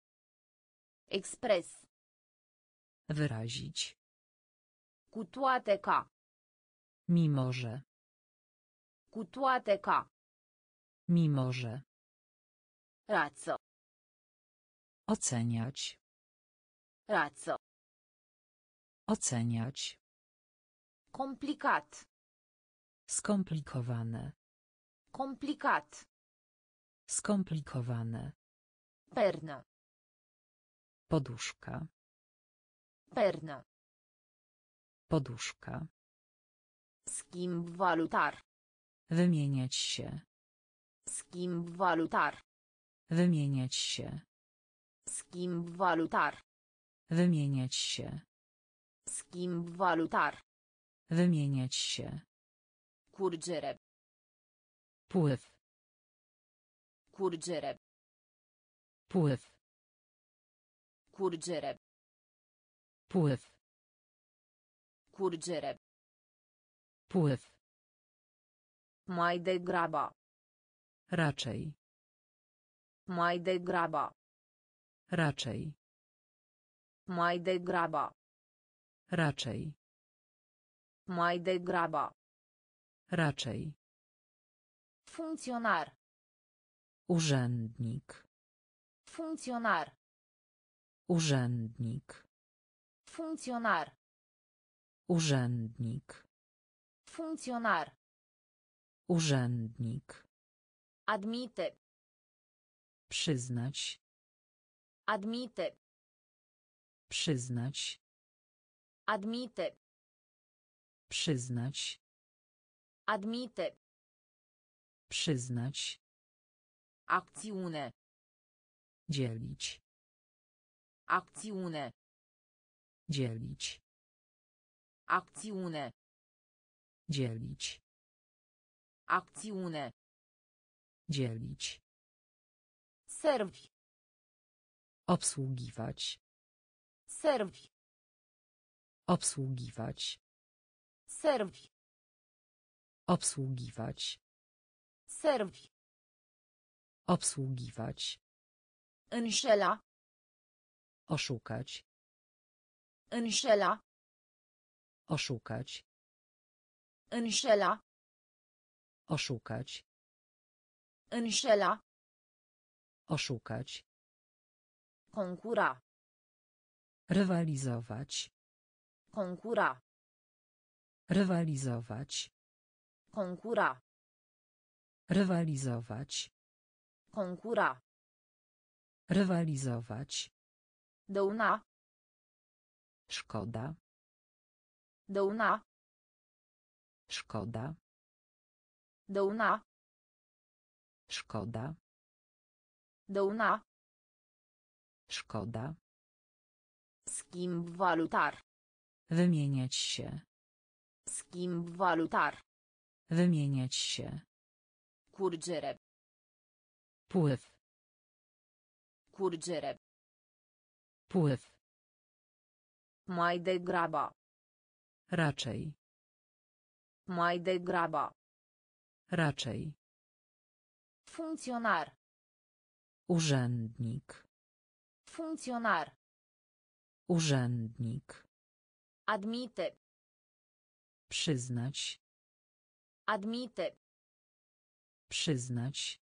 A: Expres.
B: Wyrazić.
A: Cu toate ca.
B: Mimo że.
A: Cu toate ca.
B: Mimo że.
A: Rață.
B: Oceniać.
A: Rață.
B: Oceniać.
A: Complicat.
B: Skomplikowane.
A: Complicat.
B: Skomplikowane.
A: Pernă.
B: Poduszka.
A: Pernă.
B: Poduszka.
A: Schimb valutar.
B: Wymieniać się.
A: Schimb valutar.
B: Wymieniać się.
A: Schimb valutar.
B: Wymieniać się.
A: Schimb valutar.
B: Wymieniać się.
A: Curgere.
B: Pływ.
A: Curgere.
B: Pływ.
A: Curgere.
B: Pływ.
A: Curgere.
B: Pływ.
A: Mai degrabă.
B: Raczej.
A: Mai degrabă.
B: Raczej.
A: Mai degrabă.
B: Raczej.
A: Mai degrabă.
B: Raczej.
A: Funcționar.
B: Urzędnik.
A: Funcționar.
B: Urzędnik.
A: Funcționar.
B: Urzędnik.
A: Funcționar.
B: Urzędnik.
A: Admite.
B: Przyznać.
A: Admite.
B: Przyznać.
A: Admite.
B: Przyznać.
A: Admite.
B: Przyznać.
A: Acțiune.
B: Dzielić.
A: Acțiune.
B: Dzielić.
A: Acțiune.
B: Dzielić.
A: Acțiune.
B: Dzielić.
A: Servi.
B: Obsługiwać.
A: Servi.
B: Obsługiwać.
A: Servi.
B: Obsługiwać.
A: Servi.
B: Obsługiwać.
A: Înșela.
B: Oszukać.
A: Înșela.
B: Oszukać.
A: Înșela.
B: Oszukać.
A: Înșela.
B: Oszukać.
A: Concura.
B: Rywalizować.
A: Concura.
B: Rywalizować.
A: Concura.
B: Rywalizować.
A: Concura.
B: Rywalizować.
A: Dăuna.
B: Szkoda.
A: Dăuna.
B: Szkoda.
A: Dăuna.
B: Szkoda.
A: Dăuna.
B: Szkoda.
A: Schimb valutar.
B: Wymieniać się.
A: Schimb valutar.
B: Wymieniać się.
A: Curgere.
B: Pływ.
A: Curgere.
B: Pływ.
A: Mai degrabă.
B: Raczej.
A: Mai degrabă.
B: Raczej.
A: Funcționar.
B: Urzędnik.
A: Funcționar.
B: Urzędnik.
A: Admite.
B: Przyznać.
A: Admite.
B: Przyznać.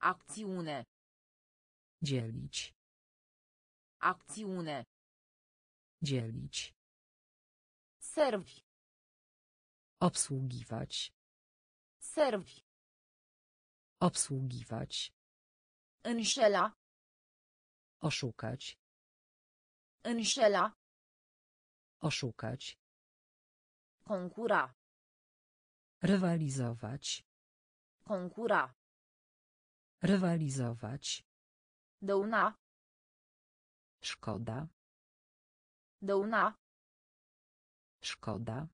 A: Acțiune.
B: Dzielić.
A: Acțiune.
B: Dzielić.
A: Servi.
B: Obsługiwać.
A: Servi.
B: Obsługiwać.
A: Înșela.
B: Oszukać.
A: Înșela.
B: Oszukać.
A: Concura.
B: Rywalizować.
A: Concura.
B: Rywalizować.
A: Dăuna.
B: Szkoda.
A: Dăuna.
B: Szkoda.